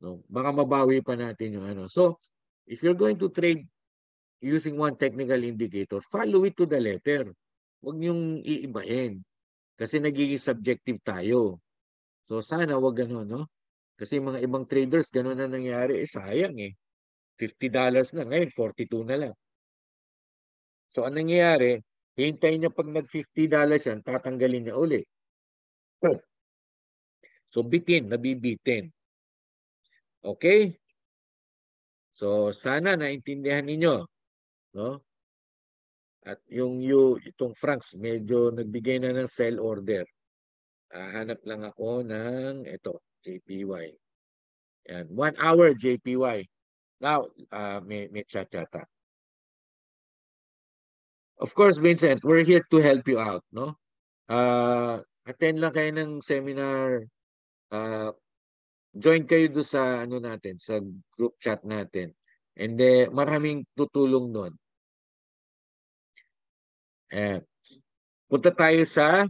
No? Baka mabawi pa natin yung ano. So, if you're going to trade using one technical indicator, follow it to the letter. Huwag niyong iibahin. Kasi nagiging subjective tayo. So sana wag gano'n, no? Kasi mga ibang traders, gano'n na nangyari. Eh, sayang eh. $50 na. Ngayon, 42 na lang. So, anong nangyayari? Hintayin niya pag nag-50 yan, tatanggalin niya uli. So, bitin, nabibitin. Okay? So, sana naintindihan ninyo. No? At yung you, itong Franks, medyo nagbigay na ng sell order. Hahanap lang ako ng ito. JPY. And one hour JPY. Now, uh, may, may chat-chata. Of course, Vincent, we're here to help you out, no? Uh, attend lang kayo ng seminar. Uh, join kayo do sa ano natin, sa group chat natin. And uh, maraming tutulong doon. Eh, punta tayo sa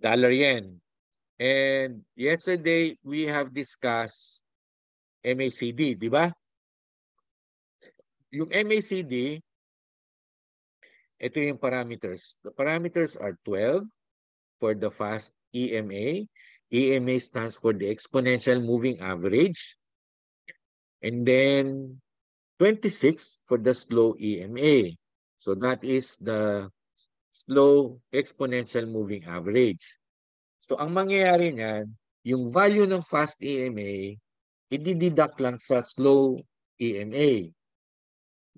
dollar yen. And yesterday, we have discussed MACD, di ba? Yung MACD, ito yung parameters. The parameters are 12 for the fast EMA. EMA stands for the exponential moving average. And then 26 for the slow EMA. So that is the slow exponential moving average. So ang mangyayari niyan, yung value ng fast EMA, i-deduct lang sa slow EMA.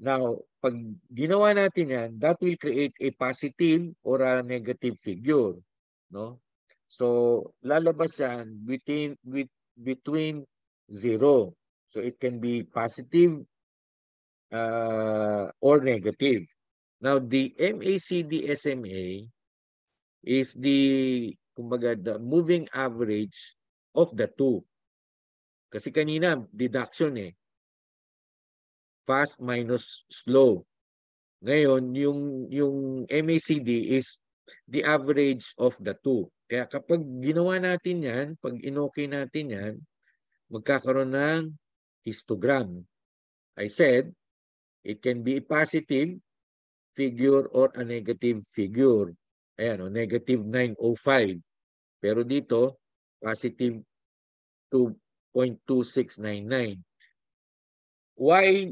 Now, pag ginawa natin yan, that will create a positive or a negative figure. No? So, lalabas yan between, with, between zero. So, it can be positive uh, or negative. Now, the MACD SMA is the kumbaga the moving average of the two. Kasi kanina deduction eh. Fast minus slow. Ngayon, yung yung MACD is the average of the two. Kaya kapag ginawa natin 'yan, pag inokay natin 'yan, magkakaroon ng histogram. I said, it can be a positive figure or a negative figure. Ayan, o, negative 905. Pero dito, positive 2.2699. why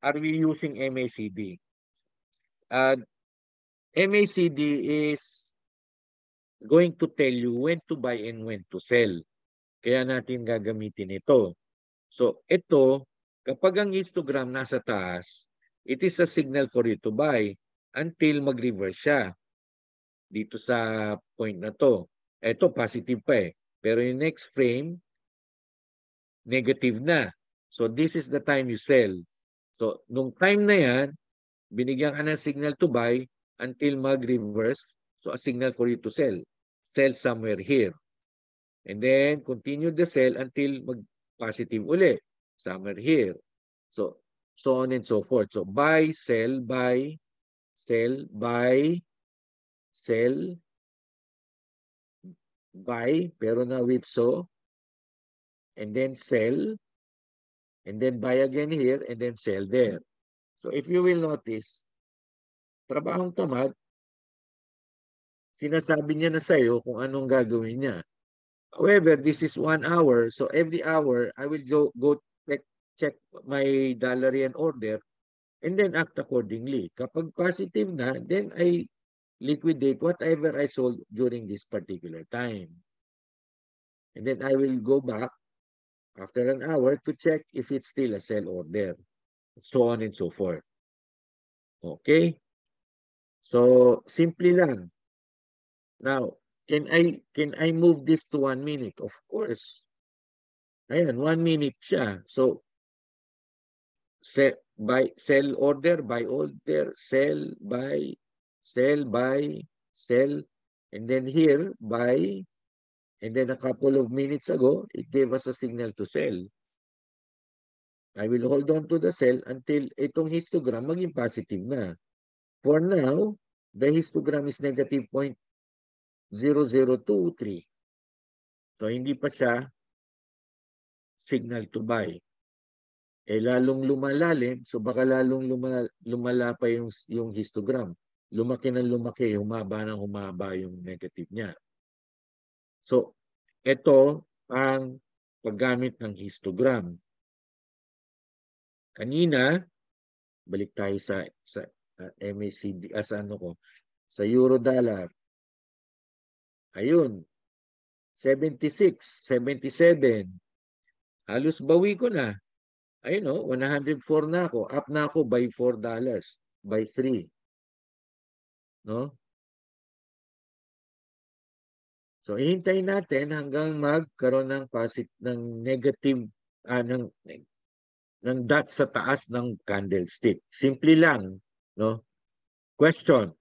are we using MACD? Uh, MACD is going to tell you when to buy and when to sell. Kaya natin gagamitin ito. So ito, kapag ang histogram nasa taas, it is a signal for you to buy until mag-reverse siya dito sa point na to. Ito, positive pa eh. Pero yung next frame, negative na. So this is the time you sell. So nung time na yan, binigyan ka ng signal to buy until mag-reverse. So a signal for you to sell. Sell somewhere here. And then continue the sell until mag-positive uli. Somewhere here. So, so on and so forth. So buy, sell, buy, sell, buy, sell, buy, pero na whipsaw, and then sell, and then buy again here, and then sell there. So if you will notice, trabahong tamad, sinasabi niya na sa'yo kung anong gagawin niya. However, this is one hour. So every hour, I will go, go check, check my dollar and order and then act accordingly. Kapag positive na, then I liquidate whatever I sold during this particular time. And then I will go back after an hour to check if it's still a sell order. So on and so forth. Okay? So, simply lang. Now, Can I can I move this to one minute? Of course. Ayan, one minute siya. So, sell, buy, sell order, buy order, sell, buy, sell, buy, sell. And then here, buy. And then a couple of minutes ago, it gave us a signal to sell. I will hold on to the sell until itong histogram maging positive na. For now, the histogram is negative point 0023. So hindi pa siya signal to buy. Eh lalong lumalalim, so baka lalong lumala, lumala pa yung, yung histogram. Lumaki ng lumaki, humaba ng humaba yung negative niya. So, ito ang paggamit ng histogram. Kanina, balik tayo sa sa MACD, as ah, ano ko, sa euro dollar. Ayun. 76, 77. Halos bawi ko na. Ayun o, 104 na ako. Up na ako by $4, by 3. No? So, ihintayin natin hanggang magkaroon ng positive, ng negative, ah, ng, ng dot sa taas ng candlestick. Simple lang. No? Question.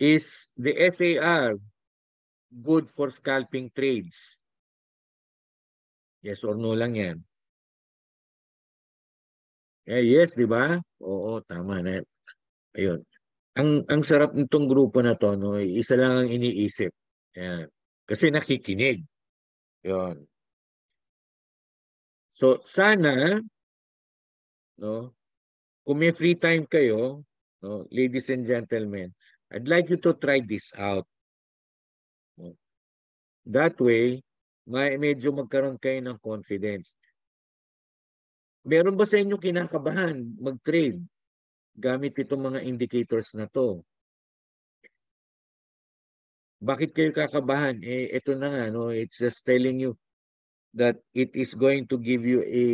Is the SAR good for scalping trades? Yes or no lang yan. Eh, yes, di ba? Oo, tama na. Ayun. Ang ang sarap nitong grupo na to, no, isa lang ang iniisip. Yan. Kasi nakikinig. 'Yon. So sana no, kung may free time kayo, no, ladies and gentlemen, I'd like you to try this out. That way, may medyo magkaroon kayo ng confidence. Meron ba sa inyo kinakabahan mag-trade gamit itong mga indicators na to? Bakit kayo kakabahan? Eh, ito na nga, no? it's just telling you that it is going to give you a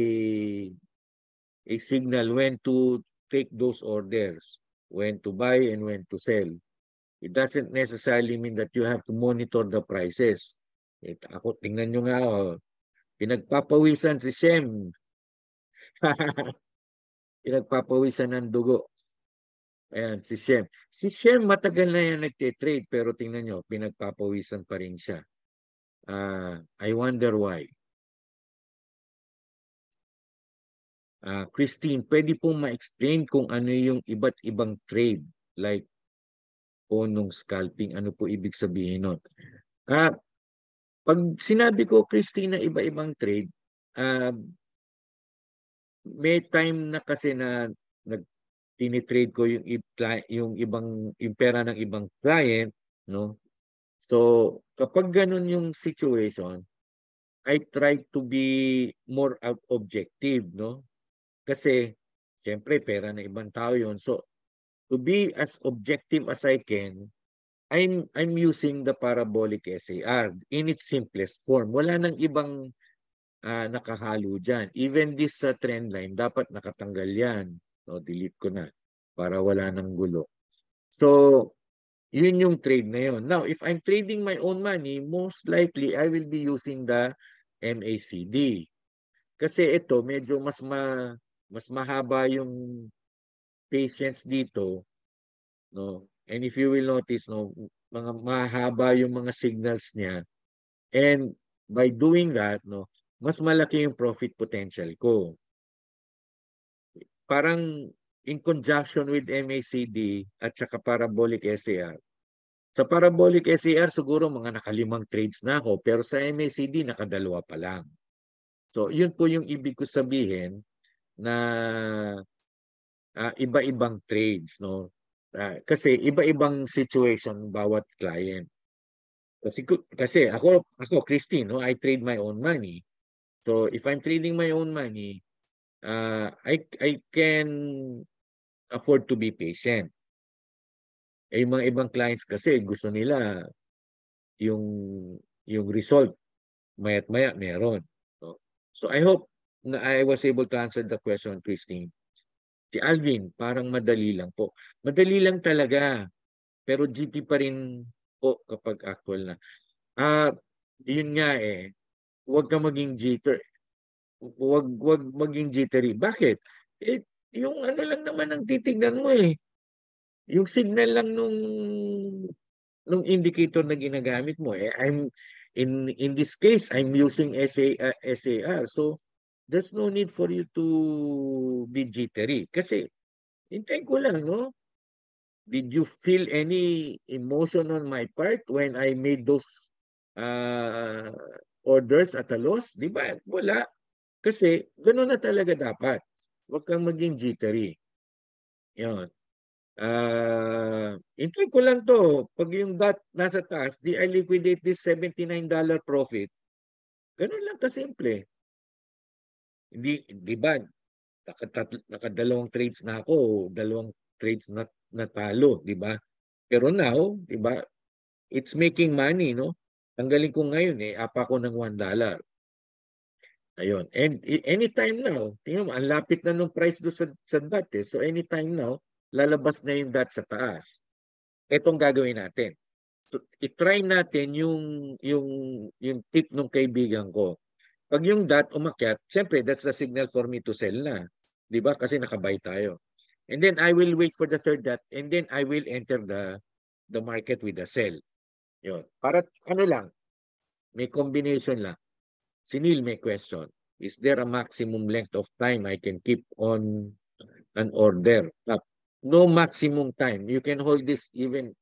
a signal when to take those orders when to buy and when to sell. It doesn't necessarily mean that you have to monitor the prices. It, ako, tingnan nyo nga, oh, pinagpapawisan si Shem. [laughs] pinagpapawisan ng dugo. Ayan, si Shem. Si Shem, matagal na yan nagtitrade, pero tingnan nyo, pinagpapawisan pa rin siya. Uh, I wonder why. Uh, Christine, pwede pong ma-explain kung ano yung iba't ibang trade like ponong scalping, ano po ibig sabihin nun? Uh, pag sinabi ko, Christine, na iba-ibang trade, uh, may time na kasi na nag tinitrade ko yung yung ibang yung ng ibang client, no? So, kapag ganun yung situation, I try to be more objective, no? Kasi, siyempre, pera na ibang tao yon So, to be as objective as I can, I'm, I'm using the parabolic SAR in its simplest form. Wala nang ibang uh, nakahalo dyan. Even this uh, trend line, dapat nakatanggal yan. No, delete ko na para wala nang gulo. So, yun yung trade na yun. Now, if I'm trading my own money, most likely I will be using the MACD. Kasi ito, medyo mas ma mas mahaba yung patience dito, no? And if you will notice, no, mga mahaba yung mga signals niya. And by doing that, no, mas malaki yung profit potential ko. Parang in conjunction with MACD at saka parabolic SAR. Sa parabolic SAR, siguro mga nakalimang trades na ako, pero sa MACD, nakadalawa pa lang. So, yun po yung ibig ko sabihin na uh, iba-ibang trades. No? Uh, kasi iba-ibang situation bawat client. Kasi, kasi ako, ako Christine, no? I trade my own money. So, if I'm trading my own money, uh, I, I can afford to be patient. Eh, yung mga ibang clients kasi gusto nila yung yung result mayat maya meron. So, so I hope I was able to answer the question, Christine. Si Alvin, parang madali lang po. Madali lang talaga. Pero GT pa rin po kapag actual na. Ah, uh, yun nga eh. Huwag ka maging jitter. Huwag, huwag maging jittery. Bakit? Eh, yung ano lang naman ang titignan mo eh. Yung signal lang nung nung indicator na ginagamit mo eh I'm in in this case I'm using SA, uh, SAR so there's no need for you to be jittery kasi hintayin ko lang no did you feel any emotion on my part when I made those uh, orders at a loss di ba wala kasi ganoon na talaga dapat Huwag kang maging jittery. Yun. Uh, intry ko lang to. Pag yung DOT nasa taas, di I liquidate this $79 profit. Ganun lang kasimple. Hindi, di ba? Nakadalawang trades na ako, dalawang trades na natalo, di ba? Pero now, di ba? It's making money, no? Tanggalin ko ngayon eh, apa ko ng $1. Ayun. And anytime now, tingnan mo, ang lapit na nung price do sa, sa DAT eh. So anytime now, lalabas na yung DAT sa taas. Itong gagawin natin. So i-try natin yung, yung, yung tip ng kaibigan ko. Pag yung DAT umakyat, siyempre that's the signal for me to sell na. Di ba? Kasi nakabay tayo. And then I will wait for the third dot and then I will enter the the market with a sell. Yun. Para ano lang, may combination lang. Si Neil may question. Is there a maximum length of time I can keep on an order? No maximum time. You can hold this even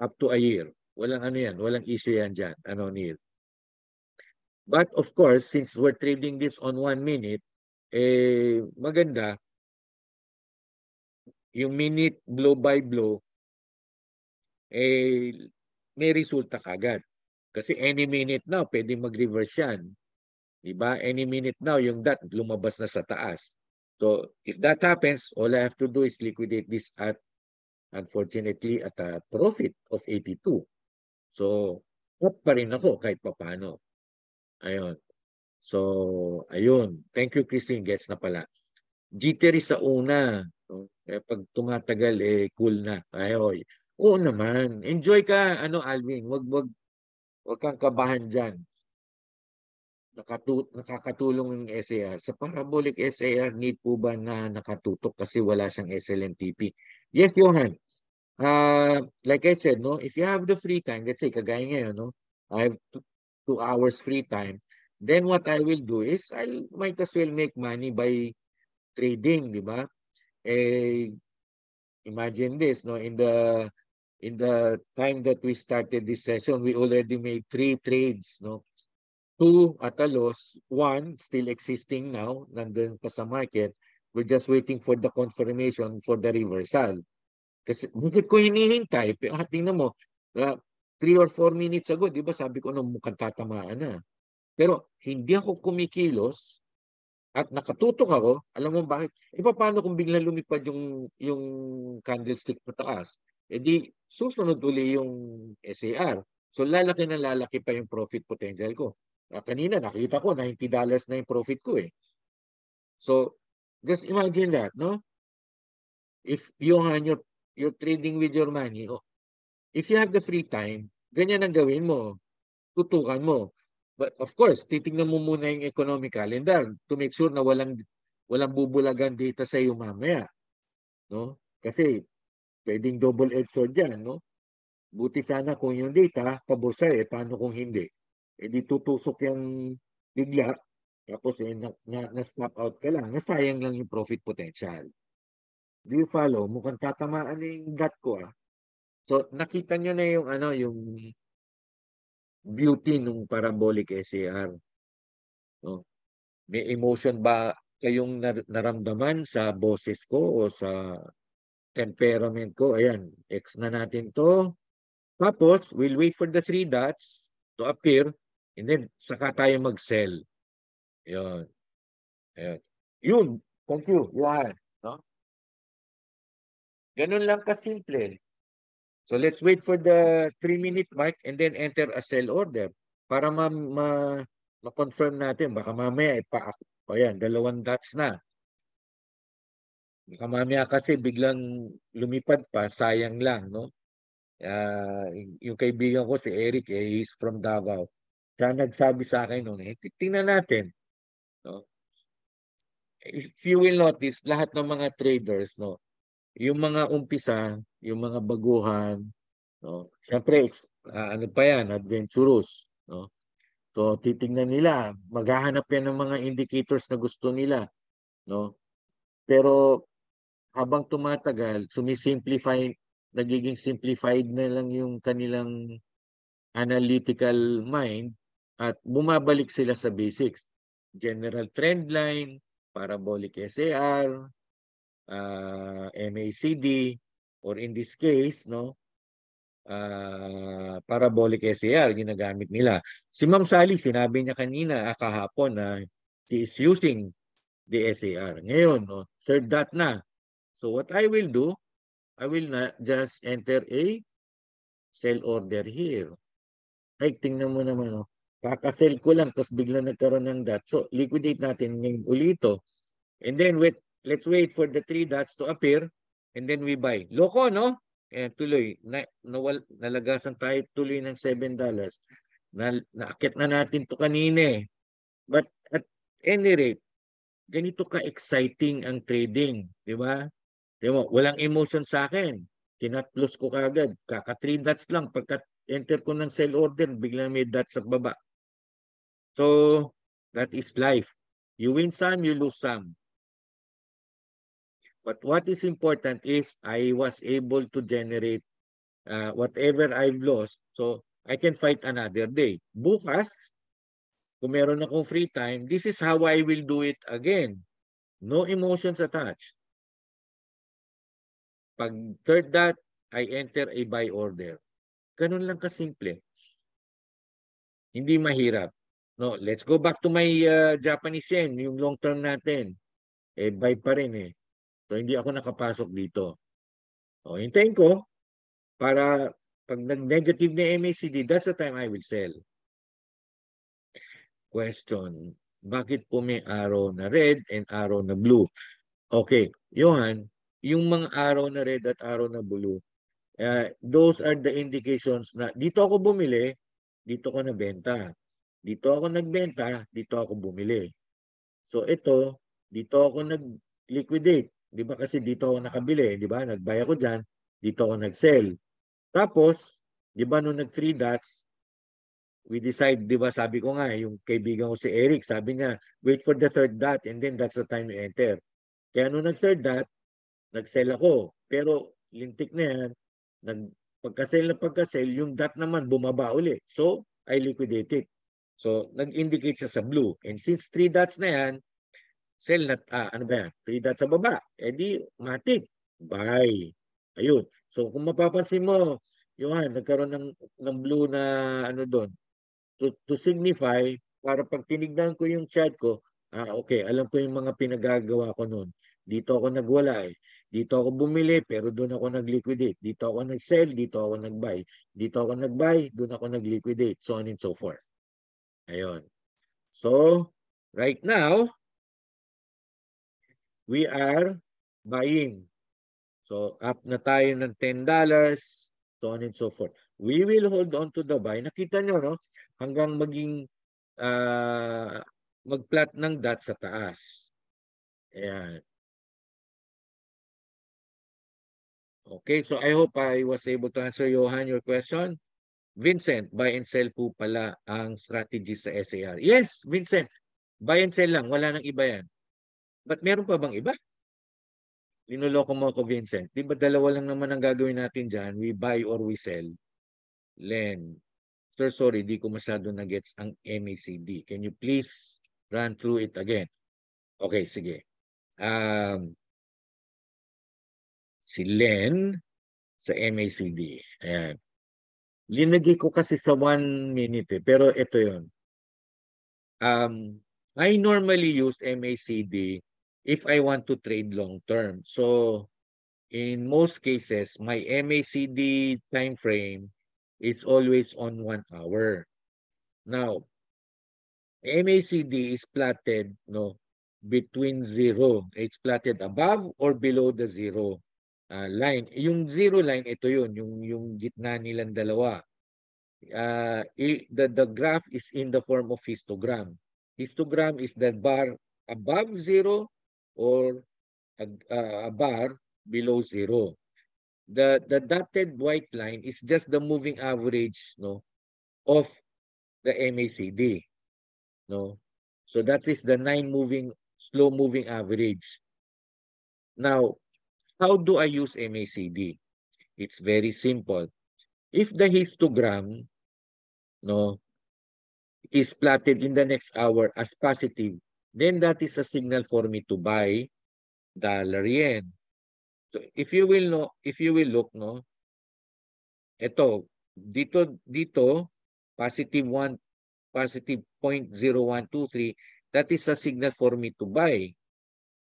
up to a year. Walang ano yan. Walang issue yan dyan. Ano, Neil? But of course, since we're trading this on one minute, eh, maganda, yung minute blow by blow, eh, may resulta kagad. Kasi any minute now, pwede mag-reverse yan. Diba? Any minute now, yung dot lumabas na sa taas. So, if that happens, all I have to do is liquidate this at, unfortunately, at a profit of 82. So, up pa rin ako kahit papano. Ayun. So, ayun. Thank you, Christine. Gets na pala. Jittery sa una. Eh, pag tumatagal, eh, cool na. Ayoy. Oo naman. Enjoy ka, ano, Alvin. Wag, wag, Huwag kang kabahan dyan. Nakatu nakakatulong yung SAR. Sa parabolic SAR, need po ba na nakatutok kasi wala siyang SLNTP? Yes, Johan. Uh, like I said, no, if you have the free time, let's say, kagaya ngayon, no, I have two, hours free time, then what I will do is, I might as well make money by trading, di ba? Eh, imagine this, no, in the in the time that we started this session, we already made three trades, no? Two at a loss, one still existing now, nandun pa sa market. We're just waiting for the confirmation for the reversal. Kasi bakit ko hinihintay? Ah, tingnan mo, uh, three or four minutes ago, di ba sabi ko nung mukhang tatamaan na. Pero hindi ako kumikilos at nakatutok ako, alam mo bakit? E paano kung biglang lumipad yung, yung candlestick pataas? E di susunod uli yung SAR. So lalaki na lalaki pa yung profit potential ko. Uh, kanina nakita ko $90 na yung profit ko eh. So just imagine that, no? If you and you're, you're trading with your money, oh, if you have the free time, ganyan ang gawin mo. Tutukan mo. But of course, titingnan mo muna yung economic calendar to make sure na walang walang bubulagan data sa iyo mamaya. No? Kasi pwedeng double-edged sword yan, no? Buti sana kung yung data, pabursa eh, paano kung hindi? Eh di tutusok yung bigla, tapos eh, na, na, na stop out ka lang, nasayang lang yung profit potential. Do you follow? Mukhang tatamaan na yung gut ko ah. So nakita nyo na yung ano, yung beauty ng parabolic SAR. No? May emotion ba kayong nar- naramdaman sa boses ko o sa temperament ko? Ayan, X na natin to. Tapos, we'll wait for the three dots to appear and then saka tayo mag-sell. Yun. Ayan. Yun. Thank you. Yan. No? Ganun lang kasimple. So let's wait for the 3-minute mark and then enter a sell order para ma, ma, ma-confirm natin. Baka mamaya, ipa, o yan, dalawang dots na. Baka mamaya kasi biglang lumipad pa, sayang lang, no? Uh, yung kaibigan ko, si Eric, eh, he's from Davao. Siya nagsabi sa akin noon, eh, tingnan natin. No? If you will notice, lahat ng mga traders, no, yung mga umpisa, yung mga baguhan, no? Siyempre, uh, ano pa yan, adventurous, no? So, titingnan nila, maghahanap yan ng mga indicators na gusto nila, no? Pero, habang tumatagal, sumisimplify, nagiging simplified na lang yung kanilang analytical mind at bumabalik sila sa basics. General trend line, parabolic SAR, uh, MACD, or in this case, no, uh, parabolic SAR ginagamit nila. Si Ma'am Sally, sinabi niya kanina ah, kahapon na she is using the SAR. Ngayon, no, third dot na. So what I will do, I will not just enter a sell order here. Ay, tingnan mo naman, no. Kakasell ko lang, tapos bigla nagkaroon ng dot. So, liquidate natin ngayon ulito. And then, with, let's wait for the three dots to appear. And then we buy. Loko, no? Eh, tuloy. Na, nawal, nalagasan tayo tuloy ng $7. Na, naakit na natin to kanina eh. But at any rate, ganito ka-exciting ang trading. Di ba? Di ba? Walang emotion sa akin. Tinatlos ko kagad. Kaka 3 dots lang. Pagka enter ko ng sell order, biglang may dots sa baba. So, that is life. You win some, you lose some. But what is important is I was able to generate uh, whatever I've lost. So I can fight another day. Bukas, kung meron akong free time, this is how I will do it again. No emotions attached. Pag third that, I enter a buy order. Ganun lang kasimple. Hindi mahirap. No, let's go back to my uh, Japanese yen, yung long term natin. Eh, buy pa rin eh. So hindi ako nakapasok dito. O, hintayin ko para pag nag-negative na MACD, that's the time I will sell. Question, bakit po may arrow na red and arrow na blue? Okay, Johan, yung mga arrow na red at arrow na blue, uh, those are the indications na dito ako bumili, dito ko nabenta. Dito ako nagbenta, dito ako bumili. So ito, dito ako nag-liquidate. Di ba kasi dito ako nakabili, di ba? Nag-buy ako dyan, dito ako nag-sell. Tapos, di ba nung nag-three dots, we decide, di ba sabi ko nga, yung kaibigan ko si Eric, sabi niya, wait for the third dot and then that's the time you enter. Kaya nung nag-third dot, nag-sell ako. Pero lintik na yan, nag, pagka-sell na pagka-sell, yung dot naman bumaba uli. So, I liquidate it. So, nag-indicate siya sa blue. And since three dots na yan, sell na, ah, ano ba yan? Three dots sa baba. E di, matik. Buy. Ayun. So, kung mapapansin mo, Johan, nagkaroon ng, ng blue na ano doon. To, to signify para pag tinignan ko yung chat ko, ah, okay, alam ko yung mga pinagagawa ko noon. Dito ako nagwala eh. Dito ako bumili pero doon ako nag-liquidate. Dito ako nag-sell, dito ako nag-buy. Dito ako nag-buy, doon ako nag-liquidate, so on and so forth. Ayun. So, right now, we are buying. So, up na tayo ng $10, so on and so forth. We will hold on to the buy. Nakita nyo, no? Hanggang maging uh, mag-plot ng dot sa taas. Ayan. Okay, so I hope I was able to answer, Johan, your question. Vincent, buy and sell po pala ang strategy sa SAR. Yes, Vincent, buy and sell lang. Wala nang iba yan. But meron pa bang iba? Linuloko mo ako, Vincent. Di ba dalawa lang naman ang gagawin natin dyan? We buy or we sell. Len, Sir, sorry, di ko masyado na-gets ang MACD. Can you please run through it again? Okay, sige. Um, si Len sa MACD. Ayan. Linagay ko kasi sa one minute eh, pero ito yon. Um, I normally use MACD if I want to trade long term. So, in most cases, my MACD time frame is always on one hour. Now, MACD is plotted no between zero. It's plotted above or below the zero uh, line. Yung zero line, ito yun, yung, yung gitna nilang dalawa. Uh, the, the graph is in the form of histogram. Histogram is the bar above zero or a, a bar below zero. The the dotted white line is just the moving average no of the MACD no. So that is the nine moving slow moving average. Now how do I use MACD it's very simple. If the histogram no is plotted in the next hour as positive then that is a signal for me to buy dollar yen So if you will know, if you will look no, ito dito dito positive 1 positive 0.0123 that is a signal for me to buy.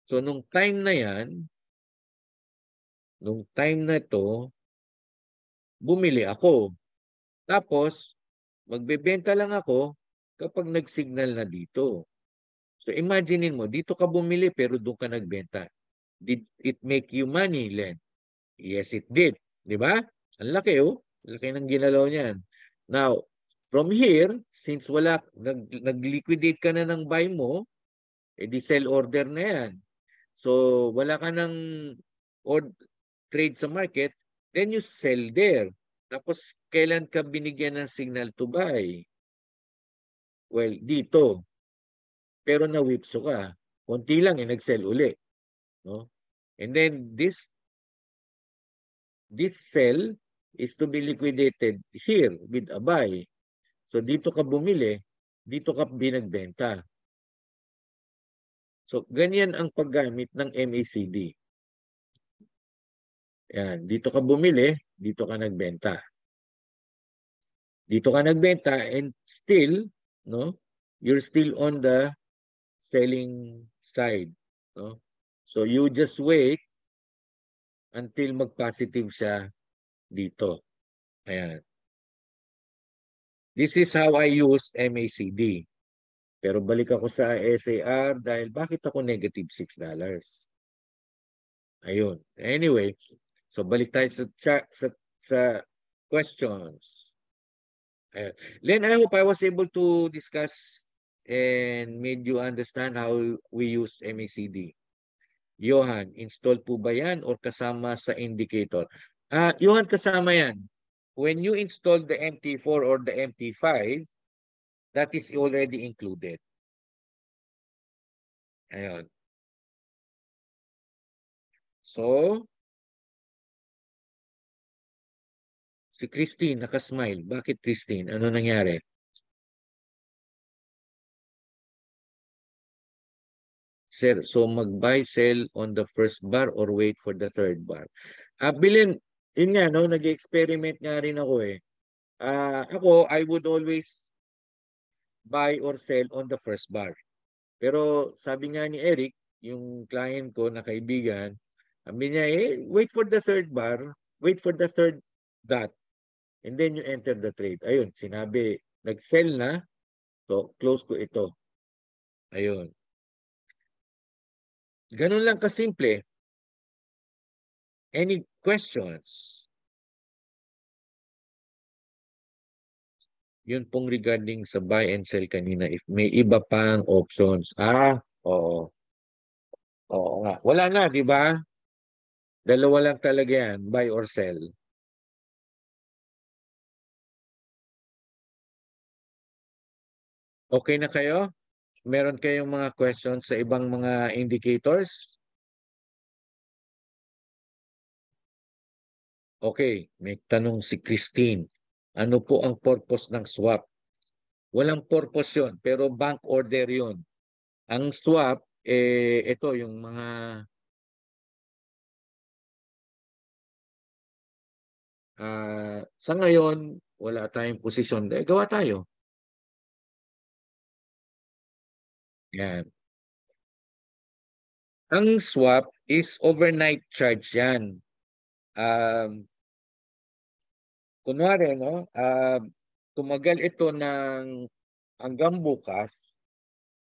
So nung time na yan, nung time na to, bumili ako. Tapos, magbebenta lang ako kapag nag-signal na dito. So imaginein mo, dito ka bumili pero doon ka nagbenta. Did it make you money, Len? Yes, it did. Di ba? Ang laki, oh. Laki ng ginalaw niyan. Now, from here, since wala, nag, nag-liquidate ka na ng buy mo, edi sell order na yan. So, wala ka ng or trade sa market, then you sell there. Tapos, kailan ka binigyan ng signal to buy? Well, dito. Pero na-whipso ka. Konti lang, eh, nag-sell uli. No? And then this this cell is to be liquidated here with a buy. So dito ka bumili, dito ka binagbenta. So ganyan ang paggamit ng MACD. Yan, dito ka bumili, dito ka nagbenta. Dito ka nagbenta and still, no, you're still on the selling side, no? So you just wait until mag-positive siya dito. Ayan. This is how I use MACD. Pero balik ako sa SAR dahil bakit ako negative $6? Ayun. Anyway, so balik tayo sa, sa, sa questions. Ayan. Len, I hope I was able to discuss and made you understand how we use MACD. Johan, install po ba yan or kasama sa indicator? Uh, Johan, kasama yan. When you install the MT4 or the MT5, that is already included. Ayan. So, si Christine nakasmile. Bakit Christine? Ano nangyari? Sir, so mag-buy, sell on the first bar or wait for the third bar? Ah, uh, bilin, yun nga, no, nag-experiment nga rin ako eh. Ah, uh, ako, I would always buy or sell on the first bar. Pero sabi nga ni Eric, yung client ko na kaibigan, sabi niya, eh, wait for the third bar, wait for the third dot, and then you enter the trade. Ayun, sinabi, nag-sell na, so close ko ito. Ayun. Ganun lang kasimple. Any questions? Yun pong regarding sa buy and sell kanina. If may iba pang options. Ah, oo. Oo nga. Wala na, di ba? Dalawa lang talaga yan, buy or sell. Okay na kayo? Meron kayong mga questions sa ibang mga indicators? Okay, may tanong si Christine. Ano po ang purpose ng swap? Walang purpose yon pero bank order yon. Ang swap, eh, ito yung mga uh, sa ngayon, wala tayong posisyon. Eh, gawa tayo. Yan. Ang swap is overnight charge yan. Um, kunwari, no, uh, tumagal ito ng hanggang bukas,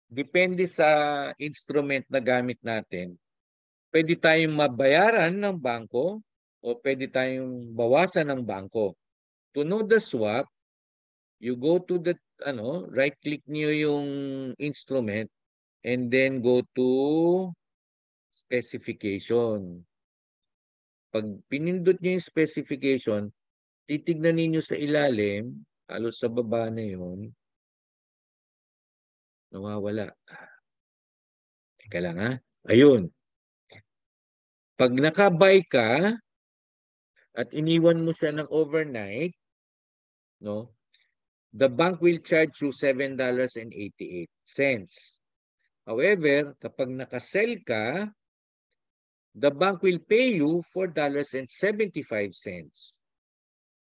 depende sa instrument na gamit natin, pwede tayong mabayaran ng bangko o pwede tayong bawasan ng bangko. To know the swap, you go to the, ano, right-click niyo yung instrument and then go to specification. Pag pinindot niyo yung specification, titignan ninyo sa ilalim, halos sa baba na yun, nawawala. Teka lang ha. Ayun. Pag nakabay ka at iniwan mo siya ng overnight, no? The bank will charge you $7.88. However, kapag nakasell ka, the bank will pay you $4.75.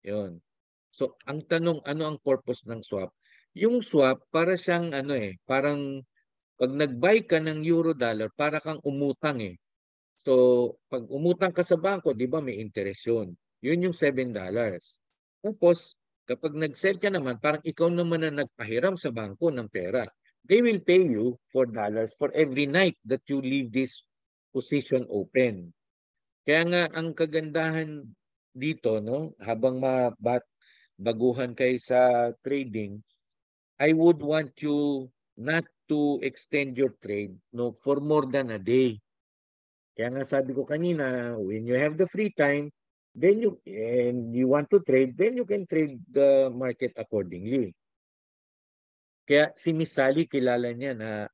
Yun. So, ang tanong, ano ang purpose ng swap? Yung swap, para siyang ano eh, parang pag nag-buy ka ng euro dollar, para kang umutang eh. So, pag umutang ka sa bangko, di ba may interest yun. Yun yung $7. Tapos, kapag nag-sell ka naman, parang ikaw naman na nagpahiram sa bangko ng pera. They will pay you $4 for every night that you leave this position open. Kaya nga, ang kagandahan dito, no, habang mabat baguhan kay sa trading, I would want you not to extend your trade no for more than a day. Kaya nga sabi ko kanina, when you have the free time, then you and you want to trade, then you can trade the market accordingly. Kaya si Miss Sally kilala niya na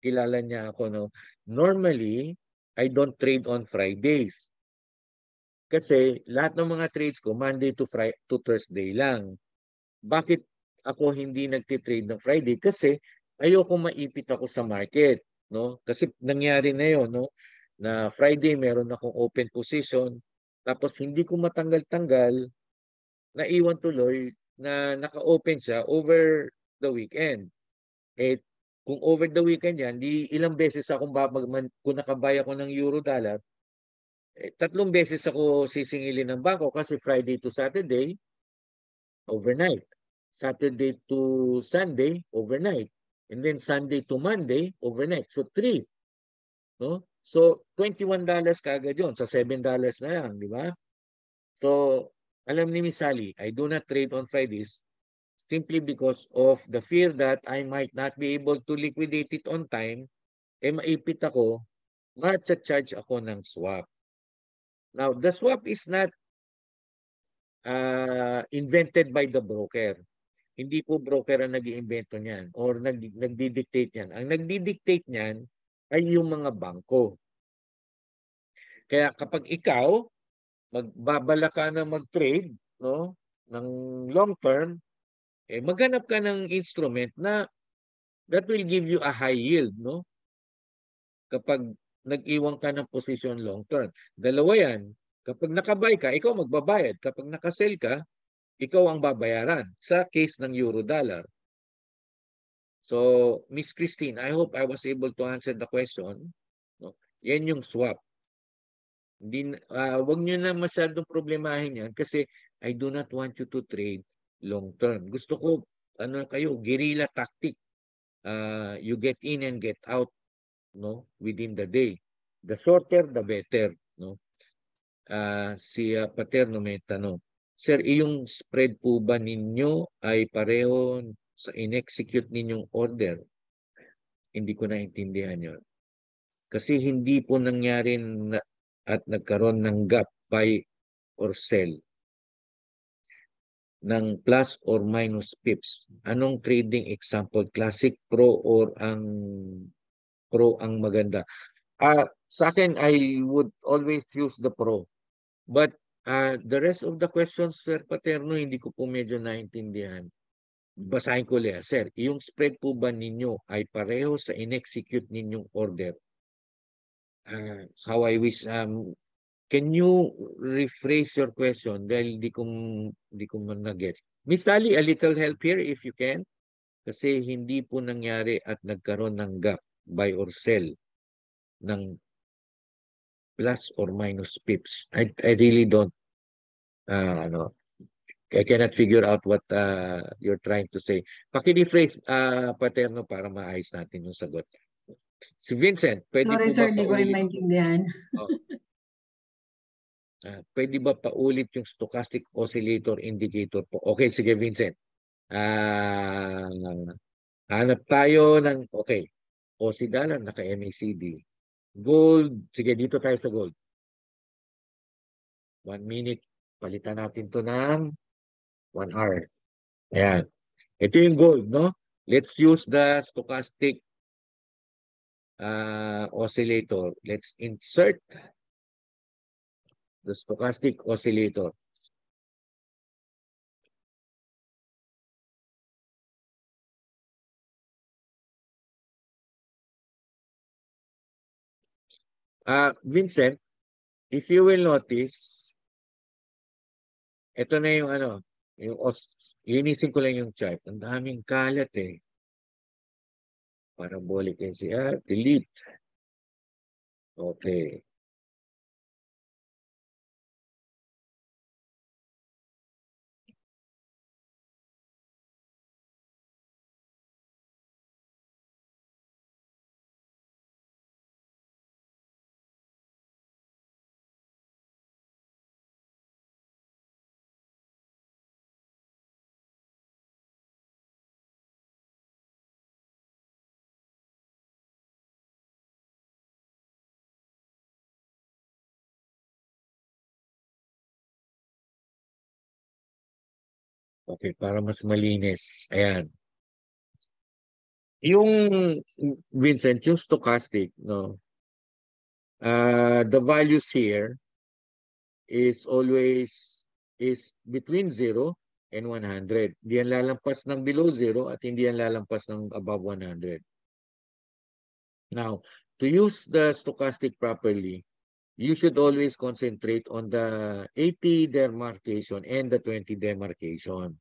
kilala niya ako no. Normally, I don't trade on Fridays. Kasi lahat ng mga trades ko Monday to Friday to Thursday lang. Bakit ako hindi nagti-trade ng Friday? Kasi ayoko maipit ako sa market, no? Kasi nangyari na 'yon, no? Na Friday meron akong open position tapos hindi ko matanggal-tanggal naiwan tuloy na naka-open siya over the weekend. Eh kung over the weekend yan, di ilang beses akong babag kung nakabay ako ng euro dollar, eh, tatlong beses ako sisingilin ng bangko kasi Friday to Saturday, overnight. Saturday to Sunday, overnight. And then Sunday to Monday, overnight. So three. No? So $21 kagad yon sa $7 na lang, di ba? So alam ni Miss Sally, I do not trade on Fridays simply because of the fear that I might not be able to liquidate it on time, eh maipit ako, ma-charge ako ng swap. Now, the swap is not uh, invented by the broker. Hindi po broker ang nag-iimbento niyan or nag nagdi-dictate niyan. Ang nagdi-dictate niyan ay yung mga bangko. Kaya kapag ikaw magbabala ka na mag-trade no ng long term eh maghanap ka ng instrument na that will give you a high yield no kapag nag-iwan ka ng position long term. Dalawa yan. Kapag nakabay ka, ikaw magbabayad. Kapag nakasell ka, ikaw ang babayaran sa case ng euro dollar. So, Miss Christine, I hope I was able to answer the question. No? Yan yung swap. Hindi, uh, wag nyo na masyadong problemahin yan kasi I do not want you to trade long term. Gusto ko, ano kayo, guerrilla tactic. Uh, you get in and get out no within the day. The shorter, the better. No? Uh, si uh, Paterno may tanong, Sir, yung spread po ba ninyo ay pareho sa in-execute ninyong order. Hindi ko naintindihan yon. Kasi hindi po nangyari na, at nagkaroon ng gap buy or sell ng plus or minus pips. Anong trading example? Classic pro or ang pro ang maganda? Uh, sa akin, I would always use the pro. But uh, the rest of the questions, Sir Paterno, hindi ko po medyo naintindihan basahin ko ulit. Sir, yung spread po ba ninyo ay pareho sa in-execute ninyong order? Uh, how I wish, um, can you rephrase your question dahil di ko, di ko man nag-get. Miss Sally, a little help here if you can. Kasi hindi po nangyari at nagkaroon ng gap buy or sell ng plus or minus pips. I, I really don't uh, ano, I cannot figure out what uh, you're trying to say. Paki-rephrase, uh, Paterno, para maayos natin yung sagot. Si Vincent, pwede Sorry, po sir, ba hindi ko rin maintindihan. Oh. Uh, pwede ba paulit yung stochastic oscillator indicator po? Okay, sige Vincent. Uh, hanap tayo ng, okay, dollar, naka-MACD. Gold, sige dito tayo sa gold. One minute, palitan natin to ng 1 hour. Ayan. Ito yung gold, no? Let's use the stochastic uh, oscillator. Let's insert the stochastic oscillator. Uh, Vincent, if you will notice, ito na yung ano, yung os, linisin ko lang yung chart. Ang daming kalat eh. Parabolic NCR. Delete. Okay. Okay, para mas malinis. Ayan. Yung Vincent, yung stochastic, no? Uh, the values here is always is between 0 and 100. Hindi yan lalampas ng below 0 at hindi yan lalampas ng above 100. Now, to use the stochastic properly, you should always concentrate on the 80 demarcation and the 20 demarcation.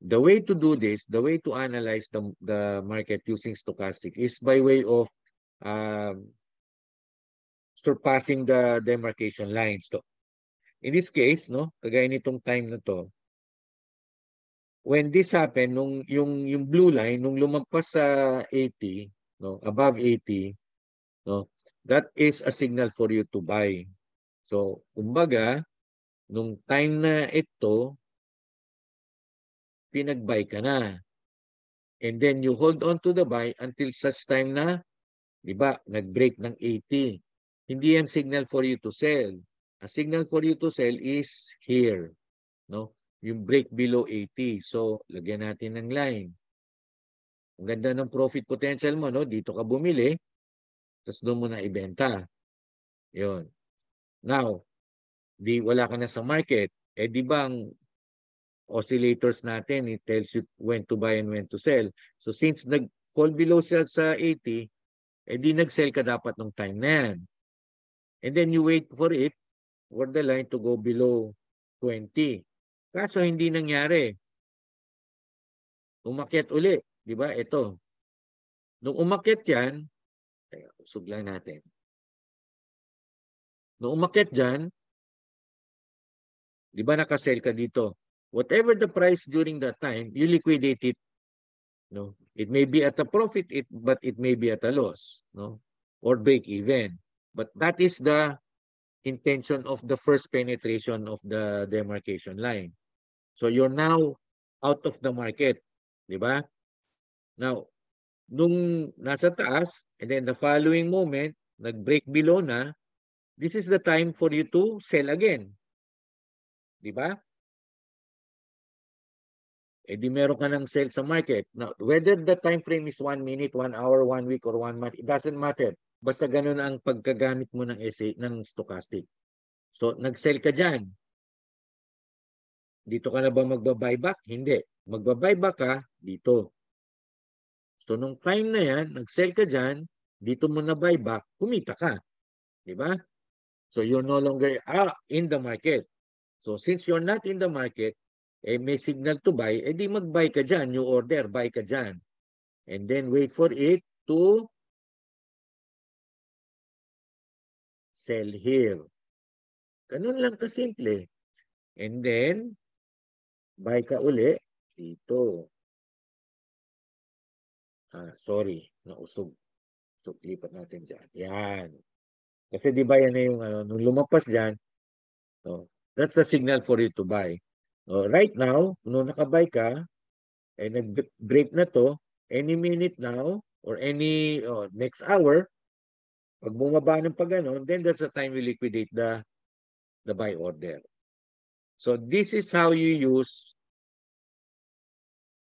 The way to do this, the way to analyze the, the market using stochastic is by way of um, surpassing the demarcation lines. So, in this case, no, kagaya nitong time na to, when this happened, nung yung yung blue line nung lumagpas sa 80, no, above 80, no, that is a signal for you to buy. So, kumbaga, nung time na ito, pinag-buy ka na. And then you hold on to the buy until such time na, di ba, nag-break ng 80. Hindi yan signal for you to sell. A signal for you to sell is here. No? Yung break below 80. So, lagyan natin ng line. Ang ganda ng profit potential mo, no? Dito ka bumili, tapos doon mo na ibenta. Yun. Now, di wala ka na sa market. Eh di ba ang oscillators natin, it tells you when to buy and when to sell. So since nag-fall below siya sa 80, eh di nag-sell ka dapat nung time na yan. And then you wait for it, for the line to go below 20. Kaso hindi nangyari. Umakyat uli, di ba? Ito, Nung umakyat yan, usog lang natin. Nung umakyat dyan, di ba nakasell ka dito? Whatever the price during that time, you liquidate it. No? It may be at a profit, it, but it may be at a loss. No? Or break even. But that is the intention of the first penetration of the demarcation line. So you're now out of the market. Di ba? Now, nung nasa taas, and then the following moment, nag-break below na, this is the time for you to sell again. Di ba? Eh di meron ka ng sell sa market. Now, whether the time frame is 1 minute, 1 hour, 1 week, or 1 month, it doesn't matter. Basta ganun ang pagkagamit mo ng essay, ng stochastic. So, nag-sell ka dyan. Dito ka na ba magba-buyback? Hindi. Magba-buyback ka dito. So, nung time na yan, nag-sell ka dyan, dito mo na buyback, kumita ka. Di ba? So, you're no longer ah, in the market. So, since you're not in the market, eh, may signal to buy, eh di mag-buy ka dyan, new order, buy ka dyan. And then wait for it to sell here. Ganun lang kasimple. And then, buy ka uli dito. Ah, sorry, nausog. So, lipat natin dyan. Yan. Kasi di ba yan na yung ano, nung lumampas dyan, no, that's the signal for you to buy. Oh, right now, nung nakabay ka, eh, nag-break na to, any minute now, or any oh, next hour, pag bumaba ng pag ano, then that's the time we liquidate the, the buy order. So this is how you use,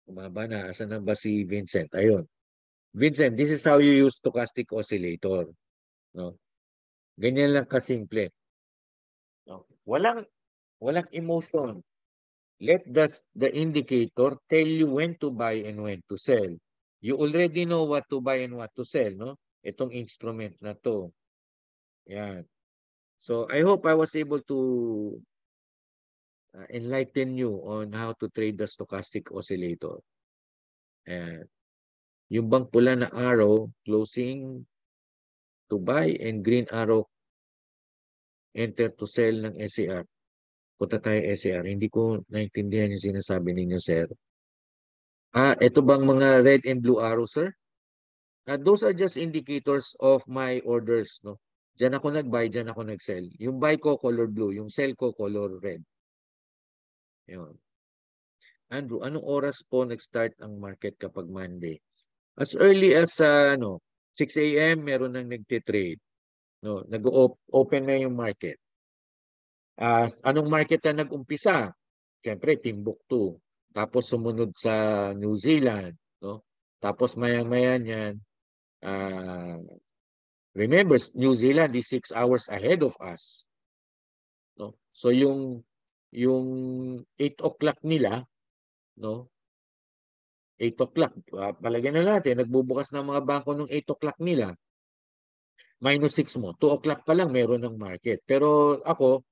bumaba na, asan na ba si Vincent? Ayun. Vincent, this is how you use stochastic oscillator. No? Ganyan lang kasimple. No? Walang, walang emotion. Let the, the indicator tell you when to buy and when to sell. You already know what to buy and what to sell, no? Itong instrument na to. Yan. So, I hope I was able to uh, enlighten you on how to trade the stochastic oscillator. Ayan. Yung bang pula na arrow, closing to buy and green arrow, enter to sell ng SCR punta tayo SAR. Hindi ko naintindihan yung sinasabi ninyo, sir. Ah, ito bang mga red and blue arrow, sir? Uh, those are just indicators of my orders, no? Diyan ako nag-buy, diyan ako nag-sell. Yung buy ko color blue, yung sell ko color red. Yun. Andrew, anong oras po nag-start ang market kapag Monday? As early as uh, ano, 6 a.m. meron nang nagte-trade. No, nag-open na yung market. Uh, anong market na nag-umpisa? Siyempre, Timbuktu. Tapos sumunod sa New Zealand. No? Tapos maya-maya niyan, uh, remember, New Zealand is six hours ahead of us. No? So yung yung 8 o'clock nila, no? 8 o'clock, uh, palagyan na natin, nagbubukas ng mga bangko ng 8 o'clock nila. Minus 6 mo. 2 o'clock pa lang meron ng market. Pero ako,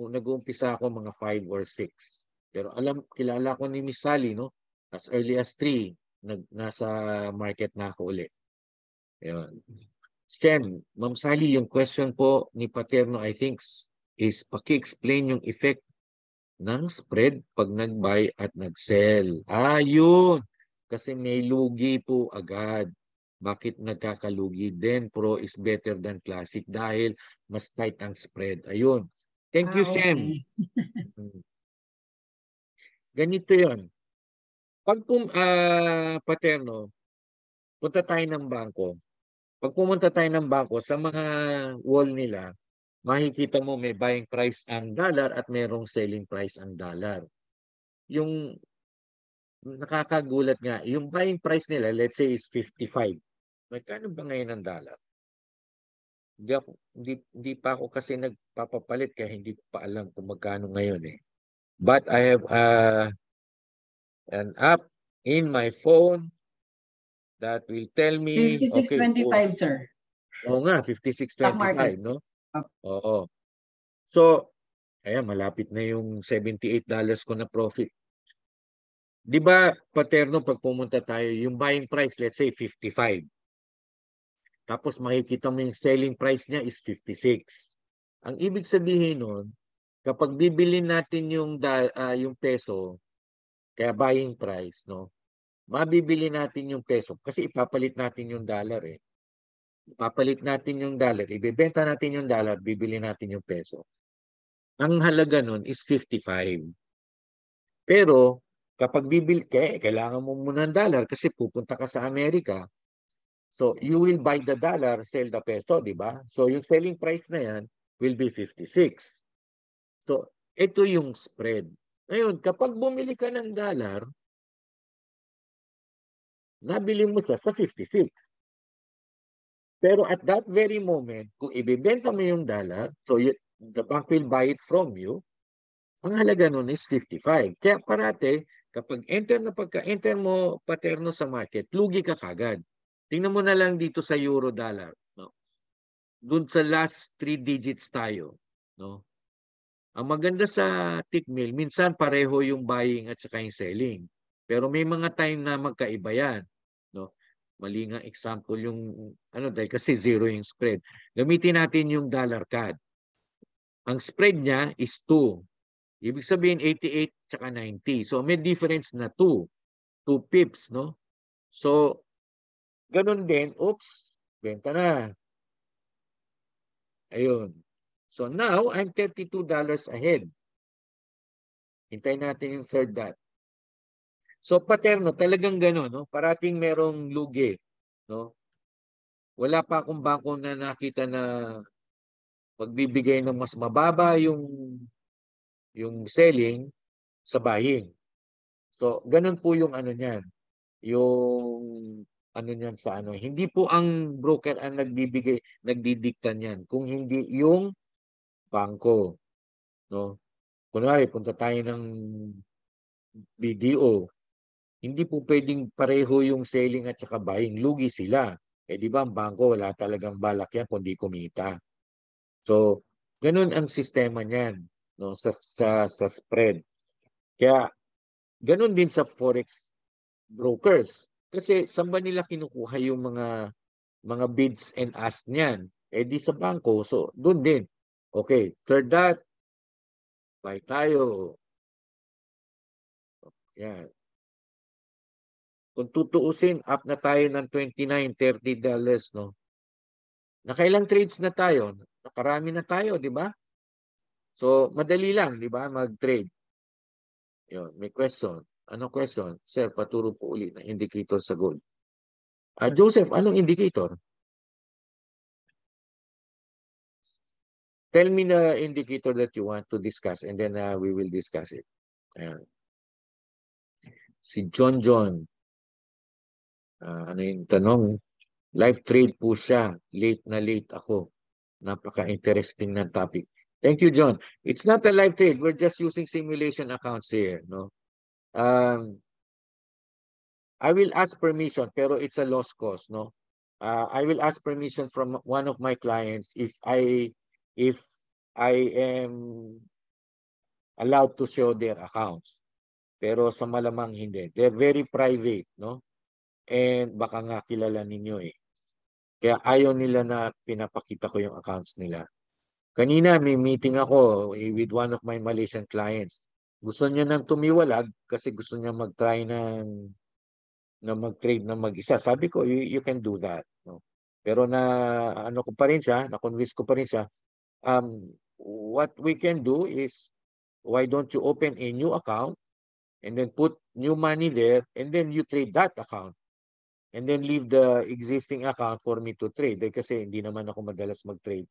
nag-uumpisa ako mga 5 or 6. Pero alam, kilala ko ni Miss Sally, no? As early as 3, nag, nasa market na ako ulit. Ayun. Shen, Ma'am Sally, yung question po ni Paterno, I think, is paki-explain yung effect ng spread pag nag-buy at nag-sell. Ah, yun! Kasi may lugi po agad. Bakit nagkakalugi? Then Pro is better than Classic dahil mas tight ang spread. Ayun. Thank you, ah, Shem. Hmm. Ganito yon. Pag pum, uh, paterno, punta tayo ng bangko. Pag pumunta tayo ng bangko, sa mga wall nila, makikita mo may buying price ang dollar at merong selling price ang dollar. Yung nakakagulat nga, yung buying price nila, let's say is 55. Magkano ba ngayon ang dollar? Hindi ako hindi hindi pa ako kasi nagpapapalit kaya hindi ko pa alam kung magkano ngayon eh. But I have uh, an app in my phone that will tell me 5625 okay, sir. Oo nga, 5625, no? Oo. So, ayan, malapit na yung $78 ko na profit. Di ba, Paterno, pag pumunta tayo, yung buying price, let's say 55. Tapos makikita mo yung selling price niya is 56. Ang ibig sabihin nun, kapag bibili natin yung, uh, yung peso, kaya buying price, no? Mabibili natin yung peso kasi ipapalit natin yung dollar eh. Ipapalit natin yung dollar, ibebenta natin yung dollar, bibili natin yung peso. Ang halaga nun is 55. Pero kapag bibili, kaya kailangan mo muna ng dollar kasi pupunta ka sa Amerika, So you will buy the dollar, sell the peso, di ba? So yung selling price na yan will be 56. So ito yung spread. Ngayon, kapag bumili ka ng dollar, nabili mo siya sa 56. Pero at that very moment, kung ibibenta mo yung dollar, so you, the bank will buy it from you, ang halaga nun is 55. Kaya parate, kapag enter na pagka-enter mo paterno sa market, lugi ka kagad. Tingnan mo na lang dito sa euro dollar, no. Doon sa last three digits tayo, no. Ang maganda sa tickmill, minsan pareho yung buying at saka yung selling. Pero may mga time na magkaiba yan, no. Mali nga example yung ano dahil kasi zero yung spread. Gamitin natin yung dollar CAD. Ang spread niya is 2. Ibig sabihin 88 tsaka 90. So may difference na 2. 2 pips, no? So Ganon din, oops, benta na. Ayun. So now, I'm $32 ahead. Hintayin natin yung third dot. So paterno, talagang gano'n, no? Parating merong lugi, no? Wala pa akong bangko na nakita na pagbibigay ng mas mababa yung yung selling sa buying. So, ganun po yung ano niyan. Yung ano niyan sa ano. Hindi po ang broker ang nagbibigay, nagdidikta niyan. Kung hindi yung bangko. No? Kunwari, punta tayo ng BDO. Hindi po pwedeng pareho yung selling at saka buying. Lugi sila. Eh di ba ang bangko wala talagang balak yan kundi kumita. So, ganun ang sistema niyan no sa sa, sa spread. Kaya ganun din sa forex brokers. Kasi saan nila kinukuha yung mga mga bids and asks niyan? Eh di sa bangko. So, doon din. Okay, third dot. Buy tayo. Yan. Kung tutuusin, up na tayo ng 29, 30 dollars, no? Nakailang trades na tayo? Nakarami na tayo, di ba? So, madali lang, di ba, mag-trade. Yun, may question. Anong question? Sir, paturo po ulit ng indicator sa gold. Uh, Joseph, anong indicator? Tell me the indicator that you want to discuss and then uh, we will discuss it. Ayan. Si John John. Uh, ano yung tanong? Live trade po siya. Late na late ako. Napaka-interesting ng topic. Thank you, John. It's not a live trade. We're just using simulation accounts here. No? um, I will ask permission pero it's a lost cause no uh, I will ask permission from one of my clients if I if I am allowed to show their accounts pero sa malamang hindi they're very private no and baka nga kilala ninyo eh kaya ayaw nila na pinapakita ko yung accounts nila kanina may meeting ako with one of my Malaysian clients gusto niya nang tumiwalag kasi gusto niya mag-try ng na mag-trade na mag-isa. Sabi ko, you, you can do that. No? Pero na ano ko pa rin siya, na-convince ko pa rin siya, um, what we can do is, why don't you open a new account and then put new money there and then you trade that account and then leave the existing account for me to trade. Eh, kasi hindi naman ako madalas mag-trade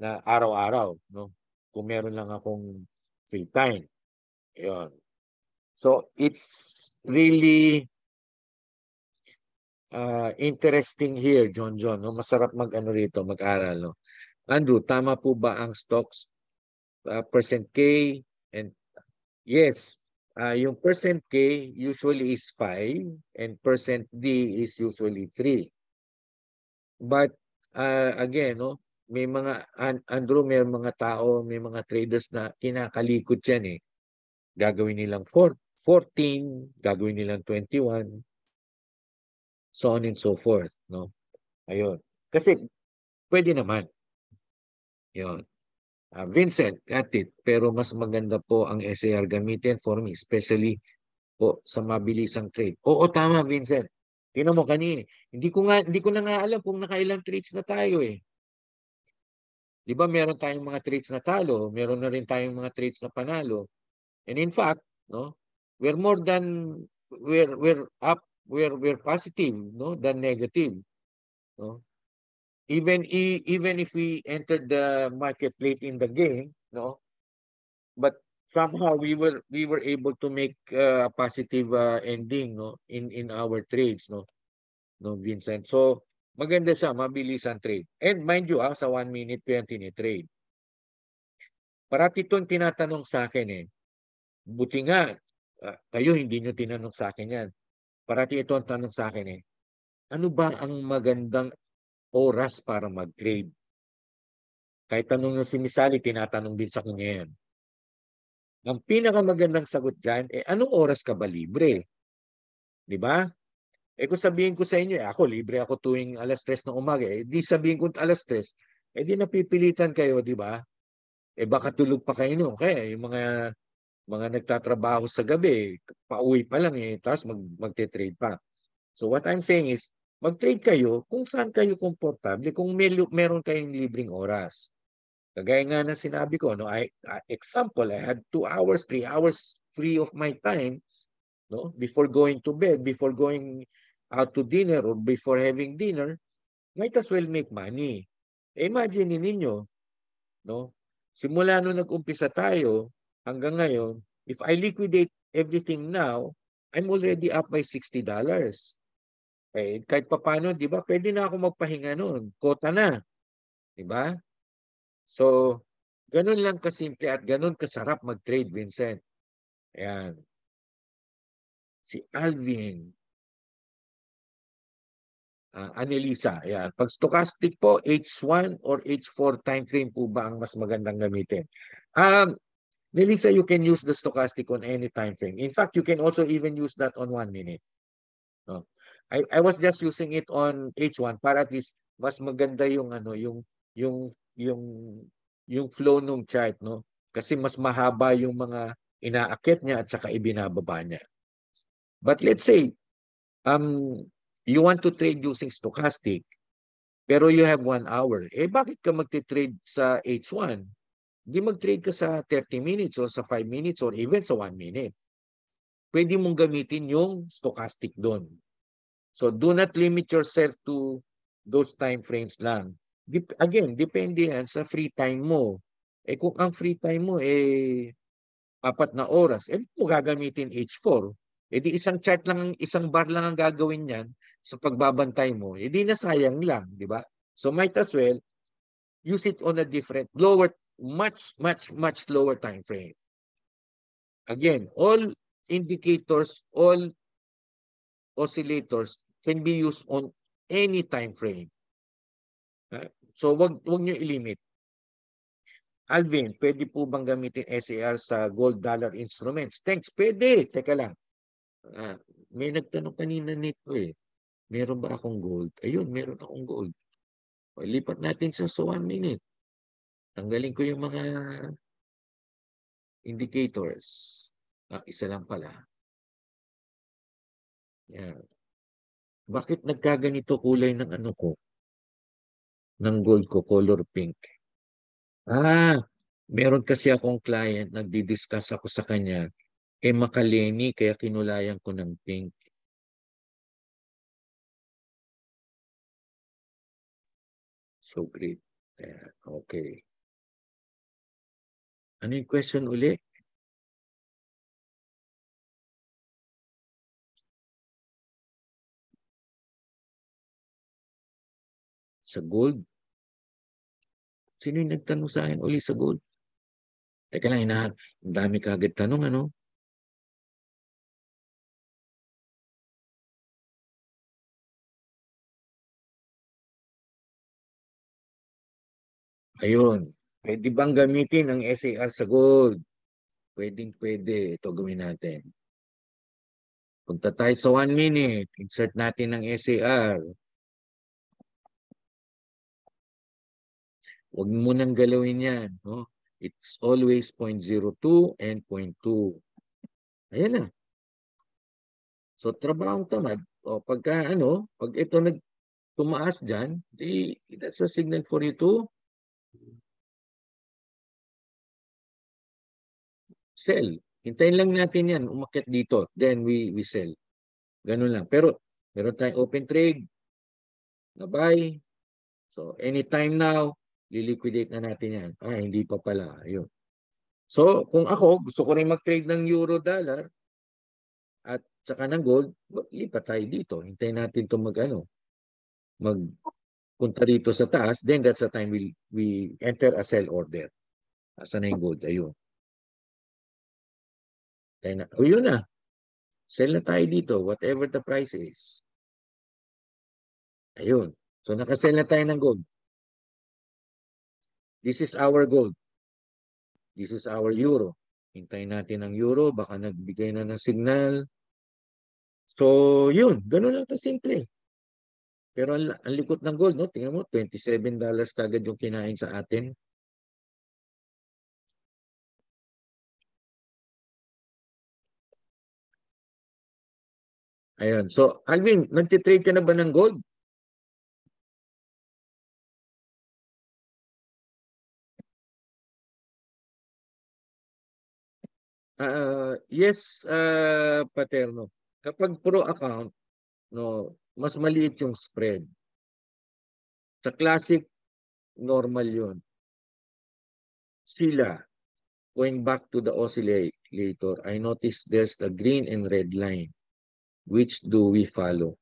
na araw-araw. No? Kung meron lang akong free time. Yun. So, it's really uh, interesting here, John John. No? Masarap mag-ano rito, mag-aral. No? Andrew, tama po ba ang stocks uh, percent K? And yes, uh, yung percent K usually is 5 and percent D is usually 3. But uh, again, no, may mga Andrew, may mga tao, may mga traders na kinakalikot yan eh gagawin nilang 4, 14, gagawin nilang 21, so on and so forth. No? Ayun. Kasi pwede naman. Yun. Uh, Vincent, got it. Pero mas maganda po ang SAR gamitin for me, especially po sa mabilisang trade. Oo, tama Vincent. Tingnan mo kani, hindi ko nga hindi ko na nga alam kung nakailang trades na tayo eh. 'Di ba meron tayong mga trades na talo, meron na rin tayong mga trades na panalo. And in fact, no, we're more than we're we're up, we're we're positive, no, than negative. No? Even even if we entered the market late in the game, no, but somehow we were we were able to make uh, a positive uh, ending no in in our trades no no Vincent so maganda siya mabilis ang trade. And mind you ah sa 1 minute 20 ni trade. Parati itong tinatanong sa akin eh. Buti nga uh, kayo hindi niyo tinanong sa akin yan. Parati ito ang tanong sa akin eh. Ano ba ang magandang oras para mag-trade? Kahit tanong na si Misali tinatanong din sa kanya yan. Ang pinakamagandang sagot dyan, eh anong oras ka ba libre? Di ba? Eh kung sabihin ko sa inyo, eh, ako libre ako tuwing alas 3 ng umaga, eh di sabihin ko alas 3, eh di napipilitan kayo, di ba? Eh baka tulog pa kayo no? Kaya yung mga mga nagtatrabaho sa gabi, pauwi pa lang eh, tapos mag, magte-trade pa. So what I'm saying is, mag-trade kayo kung saan kayo komportable, kung may, meron kayong libreng oras. Kagaya nga ng sinabi ko, no, I, uh, example, I had two hours, three hours free of my time no, before going to bed, before going out to dinner or before having dinner, might as well make money. Eh, imagine ninyo, no? Simula nung nag-umpisa tayo hanggang ngayon, if I liquidate everything now, I'm already up by $60. Eh, kahit papano, di ba, pwede na ako magpahinga noon. Kota na. Di ba? So, ganun lang kasimple at ganun kasarap mag-trade, Vincent. Ayan. Si Alvin. Uh, Anelisa, ayan. Pag stochastic po, H1 or H4 time frame po ba ang mas magandang gamitin? Um, Nelisa, you can use the stochastic on any time frame. In fact, you can also even use that on one minute. No. I, I was just using it on H1 para at least mas maganda yung ano yung yung yung yung flow ng chart no kasi mas mahaba yung mga inaakit niya at saka ibinababa niya but let's say um you want to trade using stochastic pero you have one hour. Eh bakit ka magte-trade sa H1 hindi mag-trade ka sa 30 minutes or sa 5 minutes or even sa 1 minute. Pwede mong gamitin yung stochastic doon so do not limit yourself to those time frames lang. Dep- again, depende yan sa free time mo. Eh kung ang free time mo eh apat na oras, eh mo gagamitin H4. Eh di isang chart lang, isang bar lang ang gagawin niyan sa pagbabantay mo. Eh di nasayang lang, di ba? So might as well use it on a different, lower, much, much, much lower time frame. Again, all indicators, all oscillators can be used on any time frame. So wag wag niyo ilimit. Alvin, pwede po bang gamitin SAR sa gold dollar instruments? Thanks, pwede. Teka lang. Uh, may nagtanong kanina nito eh. Meron ba akong gold? Ayun, meron akong gold. O, lipat natin sa so one minute. Tanggalin ko yung mga indicators. Ah, isa lang pala. Yan. Bakit nagkaganito kulay ng ano ko? ng gold ko, color pink. Ah, meron kasi akong client, nagdi-discuss ako sa kanya, eh makaleni, kaya kinulayan ko ng pink. So great. Yeah, okay. Ano yung question uli? Sa gold? Sino yung nagtanong sa akin uli sa gold? Teka lang, inahan. Ang dami kagad tanong, ano? Ayun. Pwede bang gamitin ang SAR sa gold? Pwedeng pwede. Ito gawin natin. Punta tayo sa one minute. Insert natin ang SAR. Huwag mo nang galawin yan. No? It's always 0.02 and 0.2. Ayan na. So, trabahong tamad. O, pagka ano, pag ito nag tumaas dyan, di, that's a signal for you to sell. Hintayin lang natin yan, umakyat dito. Then we we sell. Ganun lang. Pero meron tayong open trade na buy. So anytime now, liliquidate na natin yan. Ah, hindi pa pala. Ayun. So kung ako, gusto ko rin mag-trade ng euro dollar at saka ng gold, lipat tayo dito. Hintayin natin to mag ano, mag punta dito sa taas, then that's the time we we enter a sell order. Asa na yung gold? Ayun. Then, o yun na. Sell na tayo dito, whatever the price is. Ayun. So, nakasell na tayo ng gold. This is our gold. This is our euro. Hintayin natin ang euro. Baka nagbigay na ng signal. So, yun. Ganun lang simple. Pero ang, ang likot ng gold, no? tingnan mo, $27 kagad yung kinain sa atin. Ayun. So, Alvin, nagtitrade ka na ba ng gold? Uh, yes, uh, Paterno. Kapag pro account, no, mas maliit yung spread. Sa classic, normal yun. Sila, going back to the oscillator, I noticed there's a green and red line. Which do we follow?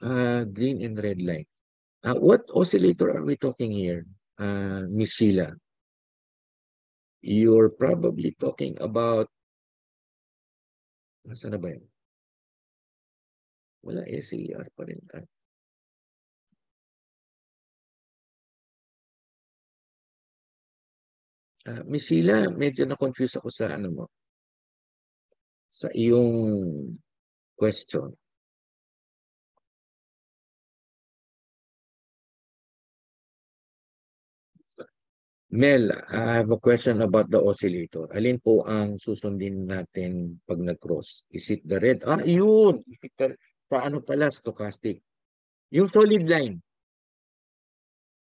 Uh, green and red line. Uh, what oscillator are we talking here, uh, Miss Sheila? You're probably talking about, nasa na ba yun? Wala, SAR pa rin. Ah. Uh, Miss Sheila, medyo na-confuse ako sa ano mo. Sa iyong question. Mel, I have a question about the oscillator. Alin po ang susundin natin pag nag-cross? Is it the red? Ah, yun! Paano pala stochastic? Yung solid line.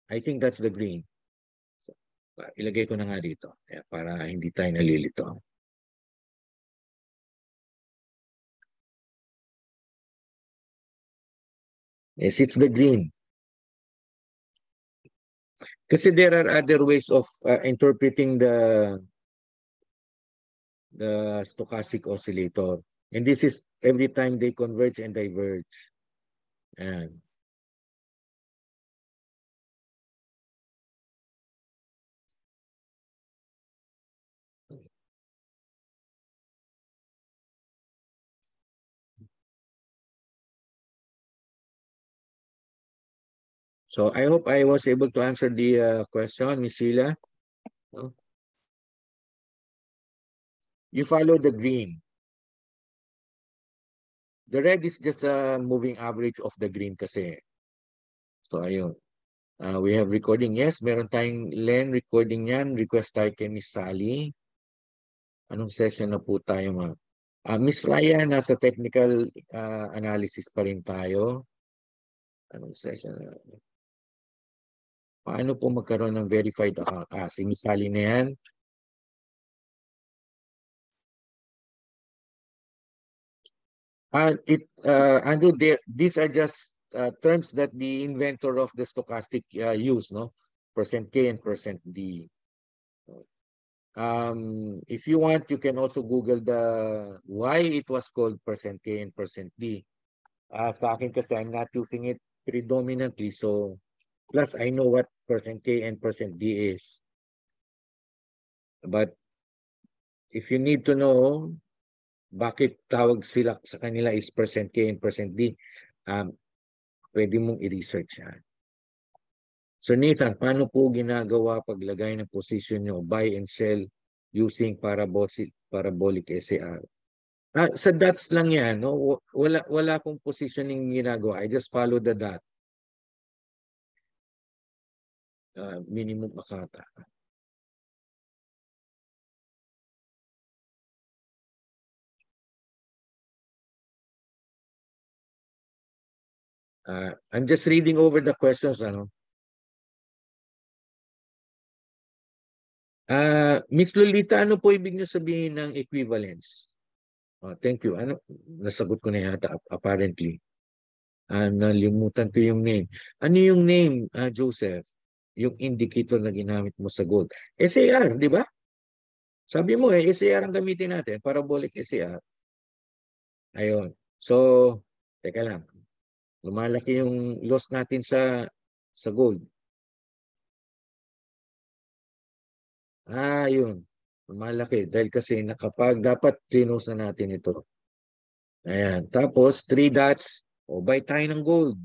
I think that's the green. So, ilagay ko na nga dito para hindi tayo nalilito. Yes, it's the green. Kasi there are other ways of uh, interpreting the the stochastic oscillator. And this is every time they converge and diverge. And So I hope I was able to answer the uh, question, Ms. Sheila. You follow the green. The red is just a moving average of the green kasi. So ayun. Uh, we have recording. Yes, meron tayong Len recording yan. Request tayo kay Miss Sally. Anong session na po tayo ma? Uh, Miss Raya, nasa technical uh, analysis pa rin tayo. Anong session na? Paano po magkaroon ng verified account? Ah, sinisali na yan. And it, uh, Andrew, there, these are just uh, terms that the inventor of the stochastic uh, use, no? Percent K and percent D. Um, if you want, you can also Google the why it was called percent K and percent D. Uh, sa akin kasi I'm not using it predominantly, so Plus, I know what percent K and percent D is. But if you need to know bakit tawag sila sa kanila is percent K and percent D, um, pwede mong i-research yan. So Nathan, paano po ginagawa paglagay ng position nyo, buy and sell using parabolic, parabolic SAR? Ah, sa dots lang yan, no? wala, wala akong positioning ginagawa. I just follow the dot. Uh, minimum makata. Uh, I'm just reading over the questions. Ano? Uh, Miss Lolita, ano po ibig niyo sabihin ng equivalence? Oh, thank you. Ano, nasagot ko na yata apparently. Uh, nalimutan ko yung name. Ano yung name, uh, Joseph? Yung indicator na ginamit mo sa gold. SAR, di ba? Sabi mo eh, SAR ang gamitin natin. Parabolic SAR. Ayun. So, teka lang. Lumalaki yung loss natin sa sa gold. Ah, yun. Lumalaki dahil kasi nakapag dapat cleanose na natin ito. Ayan. Tapos, three dots. O, buy tayo ng gold.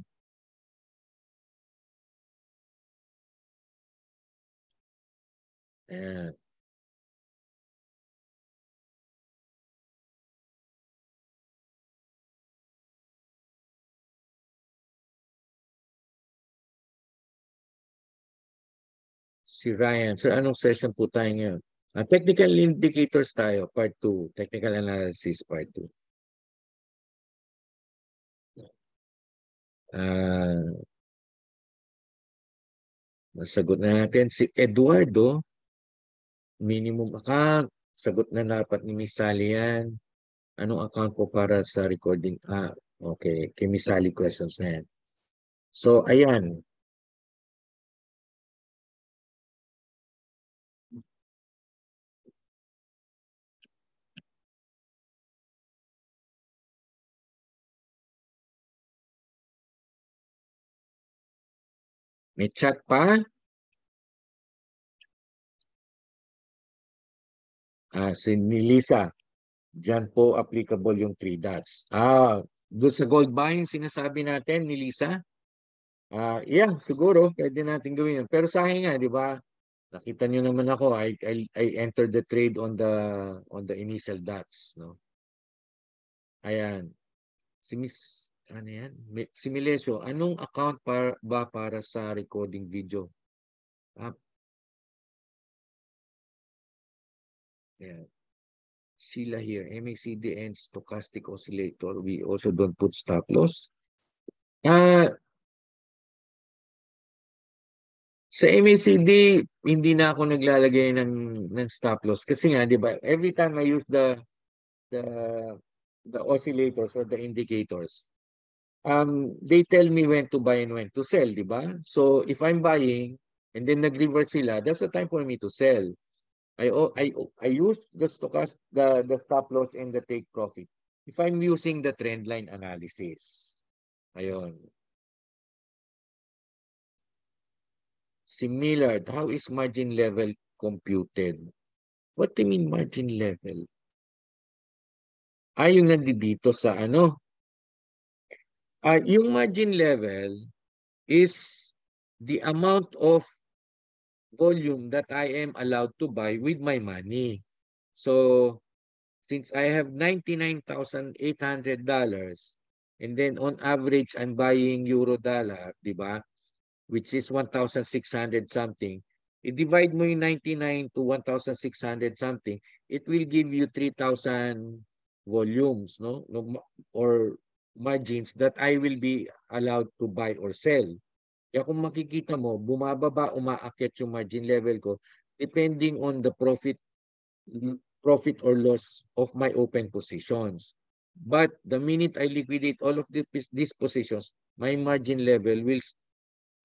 Ayan. si Ryan. So anong session po tayo ngayon? Uh, technical indicators tayo, part 2. Technical analysis, part 2. Uh, ah, nasagot na natin si Eduardo. Minimum account. Sagot na dapat ni Miss Sally yan. Anong account po para sa recording? Ah, okay. Kay Miss Sally questions na yan. So, ayan. May chat pa? Ah, si Nilisa. Diyan po applicable yung three dots. Ah, doon sa gold buying sinasabi natin, Nilisa? Ah, yeah, siguro pwede natin gawin yun. Pero sa akin nga, di ba? Nakita niyo naman ako, I, I, I entered the trade on the on the initial dots, no? Ayan. Si Miss ano yan? Si Milesio, anong account para, ba para sa recording video? Ah. Yeah. Sheila here, MACD and stochastic oscillator. We also don't put stop loss. Ah, sa MACD, hindi na ako naglalagay ng, ng stop loss. Kasi nga, di ba, every time I use the, the, the oscillators or the indicators, um, they tell me when to buy and when to sell, di ba? So if I'm buying and then nag-reverse sila, that's the time for me to sell. I I I use the stochastic the the stop loss and the take profit. If I'm using the trend line analysis. Ayun. Si Millard, how is margin level computed? What do you mean margin level? Ay, yung nandito sa ano, Uh, yung margin level is the amount of volume that I am allowed to buy with my money. So, since I have $99,800 and then on average I'm buying euro dollar, di ba? Which is 1,600 something. I-divide mo yung 99 to 1,600 something, it will give you 3,000 volumes, no? Or margins that I will be allowed to buy or sell. Kaya kung makikita mo, bumababa, umaakyat yung margin level ko depending on the profit profit or loss of my open positions. But the minute I liquidate all of these positions, my margin level will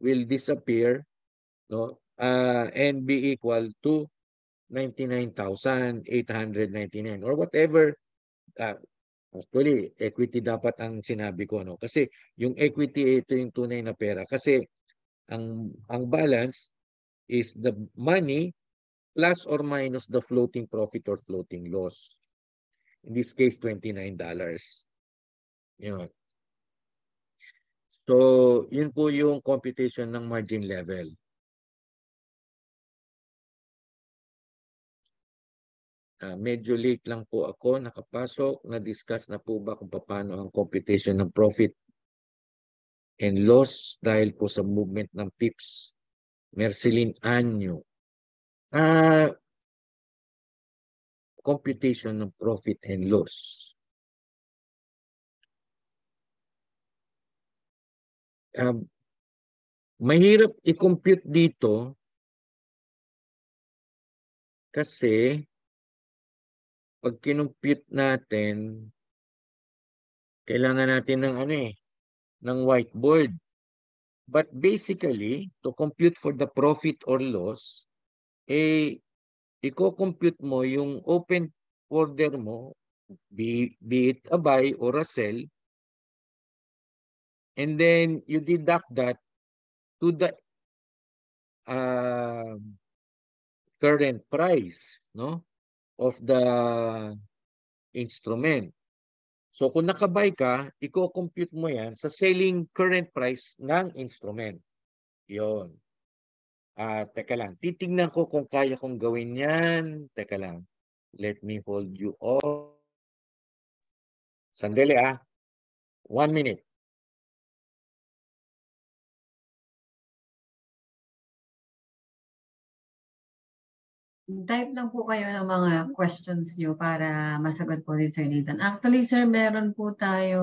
will disappear no? Uh, and be equal to 99,899 or whatever uh, Actually, equity dapat ang sinabi ko no? Kasi yung equity ito yung tunay na pera. Kasi ang ang balance is the money plus or minus the floating profit or floating loss. In this case, $29. Yun. So, yun po yung computation ng margin level. Uh, medyo late lang po ako nakapasok. Na-discuss na po ba kung paano ang computation ng profit and loss dahil po sa movement ng pips Merceline Anyo. Ah, computation ng profit and loss. Um, mahirap i-compute dito kasi pag kinumpute natin, kailangan natin ng ano eh, ng whiteboard. But basically, to compute for the profit or loss, eh, i-compute mo yung open order mo, be, be it a buy or a sell, and then you deduct that to the uh, current price no of the instrument. So kung nakabay ka, i-compute mo yan sa selling current price ng instrument. Yon. Ah, uh, teka lang. Titingnan ko kung kaya kong gawin yan. Teka lang. Let me hold you off. Sandali ah. One minute. Type lang po kayo ng mga questions nyo para masagot po ni Sir Nathan. Actually, Sir, meron po tayo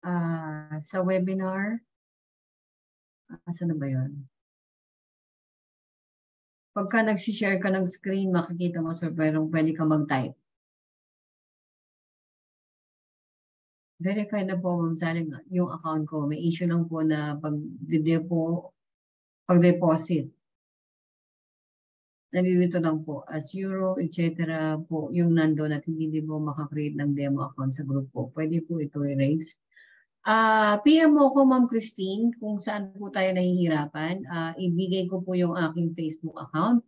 uh, sa webinar. Asa na ba yun? Pagka nagsishare ka ng screen, makikita mo, Sir, pero pwede ka mag-type. Verify na po, Ma'am Saling, yung account ko. May issue lang po na pag-depo, pag-deposit nalilito lang po as euro, etc. po yung nando at hindi po makakreate ng demo account sa group po. Pwede po ito i-raise. Uh, ah, PM mo ko, Ma'am Christine, kung saan po tayo nahihirapan. Uh, ibigay ko po yung aking Facebook account.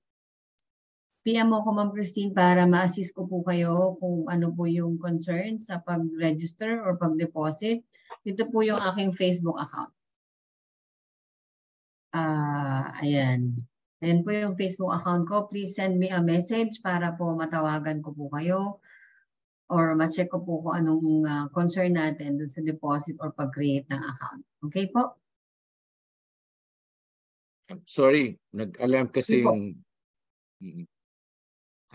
PM mo ko, Ma'am Christine, para ma-assist ko po kayo kung ano po yung concern sa pag-register or pag-deposit. Ito po yung aking Facebook account. Uh, ayan. Ayan po yung Facebook account ko. Please send me a message para po matawagan ko po kayo or ma-check ko po kung anong uh, concern natin dun sa deposit or pag-create ng account. Okay po? Sorry, nag-alarm kasi yung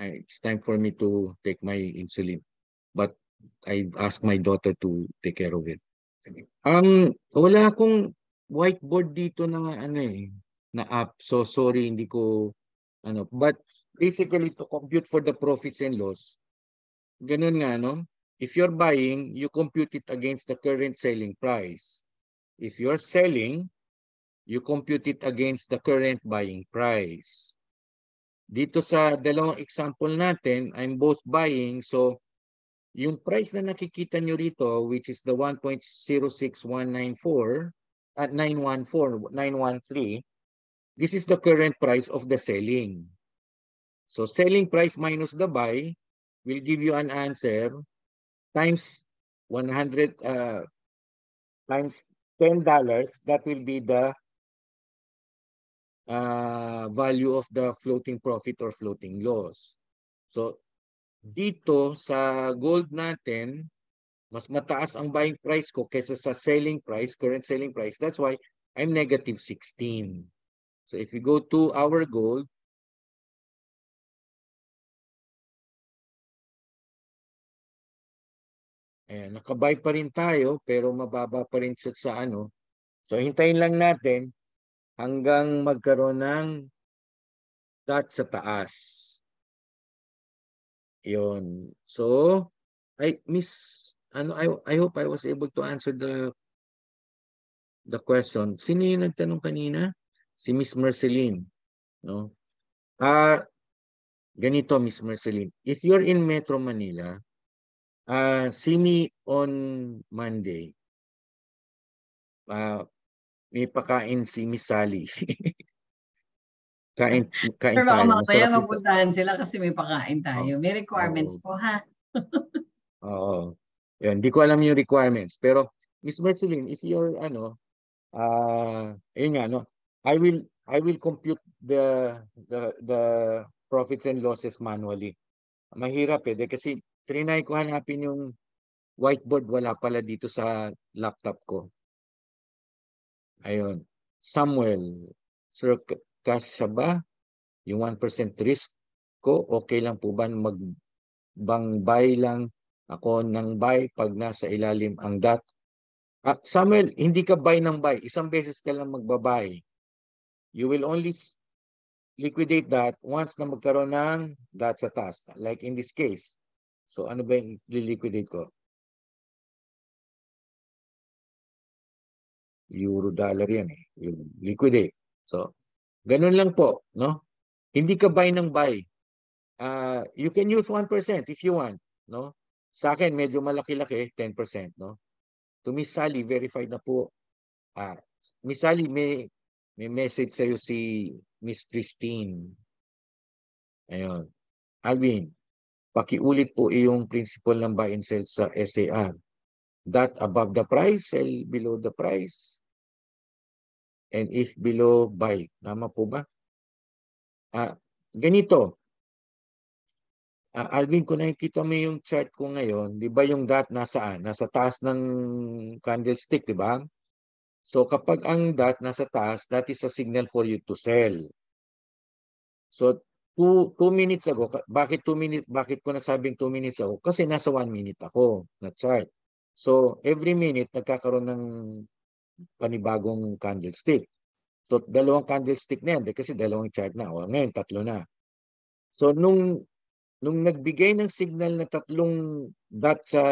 it's time for me to take my insulin. But I've asked my daughter to take care of it. Um, wala akong whiteboard dito na ano eh, na app. So sorry, hindi ko ano. But basically to compute for the profits and loss, ganun nga no. If you're buying, you compute it against the current selling price. If you're selling, you compute it against the current buying price. Dito sa dalawang example natin, I'm both buying. So, yung price na nakikita nyo rito, which is the 1.06194 at 914, 913, This is the current price of the selling. So selling price minus the buy will give you an answer times 100 uh, times $10. That will be the uh, value of the floating profit or floating loss. So dito sa gold natin, mas mataas ang buying price ko kaysa sa selling price, current selling price. That's why I'm negative 16. So if you go to our gold, Ayan, nakabay pa rin tayo pero mababa pa rin sa, sa ano. So hintayin lang natin hanggang magkaroon ng dot sa taas. Yun. So, I miss ano I I hope I was able to answer the the question. Sino yung nagtanong kanina? Si Miss Marceline. No? Ah, uh, ganito Miss Marceline. If you're in Metro Manila, uh, see me on Monday. Uh, may pakain si Miss Sally. [laughs] kain, kain Pero tayo. Pero mamaya mapuntahan sila kasi may pakain tayo. Oh, may requirements oh. po ha. [laughs] Oo. Yan, hindi ko alam yung requirements. Pero Miss Marceline, if you're ano, ah, uh, ayun nga, no, I will I will compute the the the profits and losses manually. Mahirap eh kasi trinay ko hanapin yung whiteboard wala pala dito sa laptop ko. Ayun. Samuel. Sir, kasya ba yung 1% risk ko? Okay lang po ba mag bang buy lang ako ng buy pag nasa ilalim ang DAT? Ah, Samuel, hindi ka buy ng buy. Isang beses ka lang magbabay. You will only liquidate that once na magkaroon ng DAT sa taas. Like in this case. So ano ba yung liquidate ko? Euro dollar yan eh. Yung liquidate. So, ganun lang po, no? Hindi ka buy ng buy. Uh, you can use 1% if you want, no? Sa akin, medyo malaki-laki, 10%, no? To Miss Sally, verified na po. Ah, Miss Sally, may, may message sa'yo si Miss Christine. Ayun. Alvin, pakiulit po iyong principle ng buy and sell sa SAR. That above the price, sell below the price and if below buy. Tama po ba? Ah, ganito. Ah, Alvin, kung nakikita mo yung chart ko ngayon, di ba yung dot nasaan? Nasa taas ng candlestick, di ba? So kapag ang dot nasa taas, that is a signal for you to sell. So two, two minutes ago, bakit two minutes, bakit ko nasabing two minutes ago? Kasi nasa one minute ako na chart. So every minute nagkakaroon ng panibagong candlestick. So, dalawang candlestick na yan kasi dalawang chart na. O, ngayon, tatlo na. So, nung, nung nagbigay ng signal na tatlong dot sa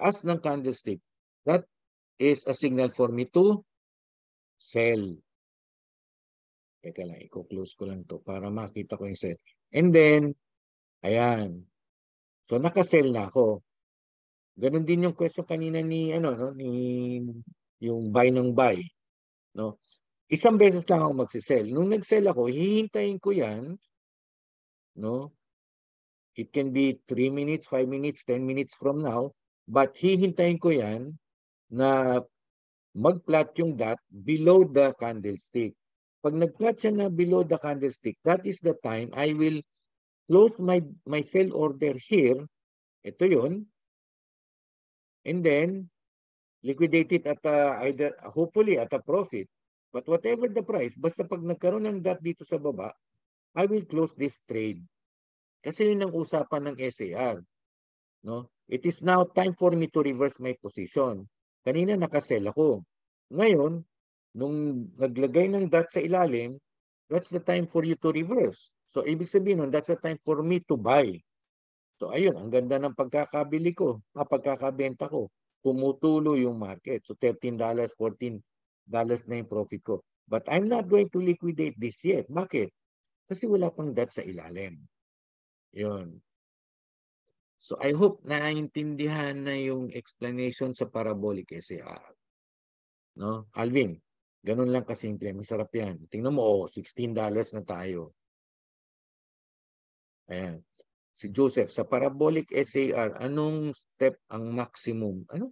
as ng candlestick, that is a signal for me to sell. Teka lang, i-close ko lang to para makita ko yung sell. And then, ayan. So, naka-sell na ako. Ganon din yung question kanina ni, ano, no, ni yung buy ng buy. No? Isang beses lang ako magsisell. Nung nag-sell ako, hihintayin ko yan. No? It can be 3 minutes, 5 minutes, 10 minutes from now. But hihintayin ko yan na mag-plot yung dot below the candlestick. Pag nag-plot siya na below the candlestick, that is the time I will close my, my sell order here. Ito yun. And then, liquidate it at a, either hopefully at a profit. But whatever the price, basta pag nagkaroon ng dot dito sa baba, I will close this trade. Kasi yun ang usapan ng SAR. No? It is now time for me to reverse my position. Kanina nakasell ako. Ngayon, nung naglagay ng dot sa ilalim, that's the time for you to reverse. So, ibig sabihin nun, that's the time for me to buy. So, ayun, ang ganda ng pagkakabili ko, ah, pagkakabenta ko tumutulo yung market. So $13, $14 na yung profit ko. But I'm not going to liquidate this yet. Bakit? Kasi wala pang debt sa ilalim. Yun. So I hope naintindihan na yung explanation sa parabolic SAR. No? Alvin, ganun lang kasimple. Masarap yan. Tingnan mo, oh, $16 na tayo. Ayan. Si Joseph, sa parabolic SAR, anong step ang maximum? Ano?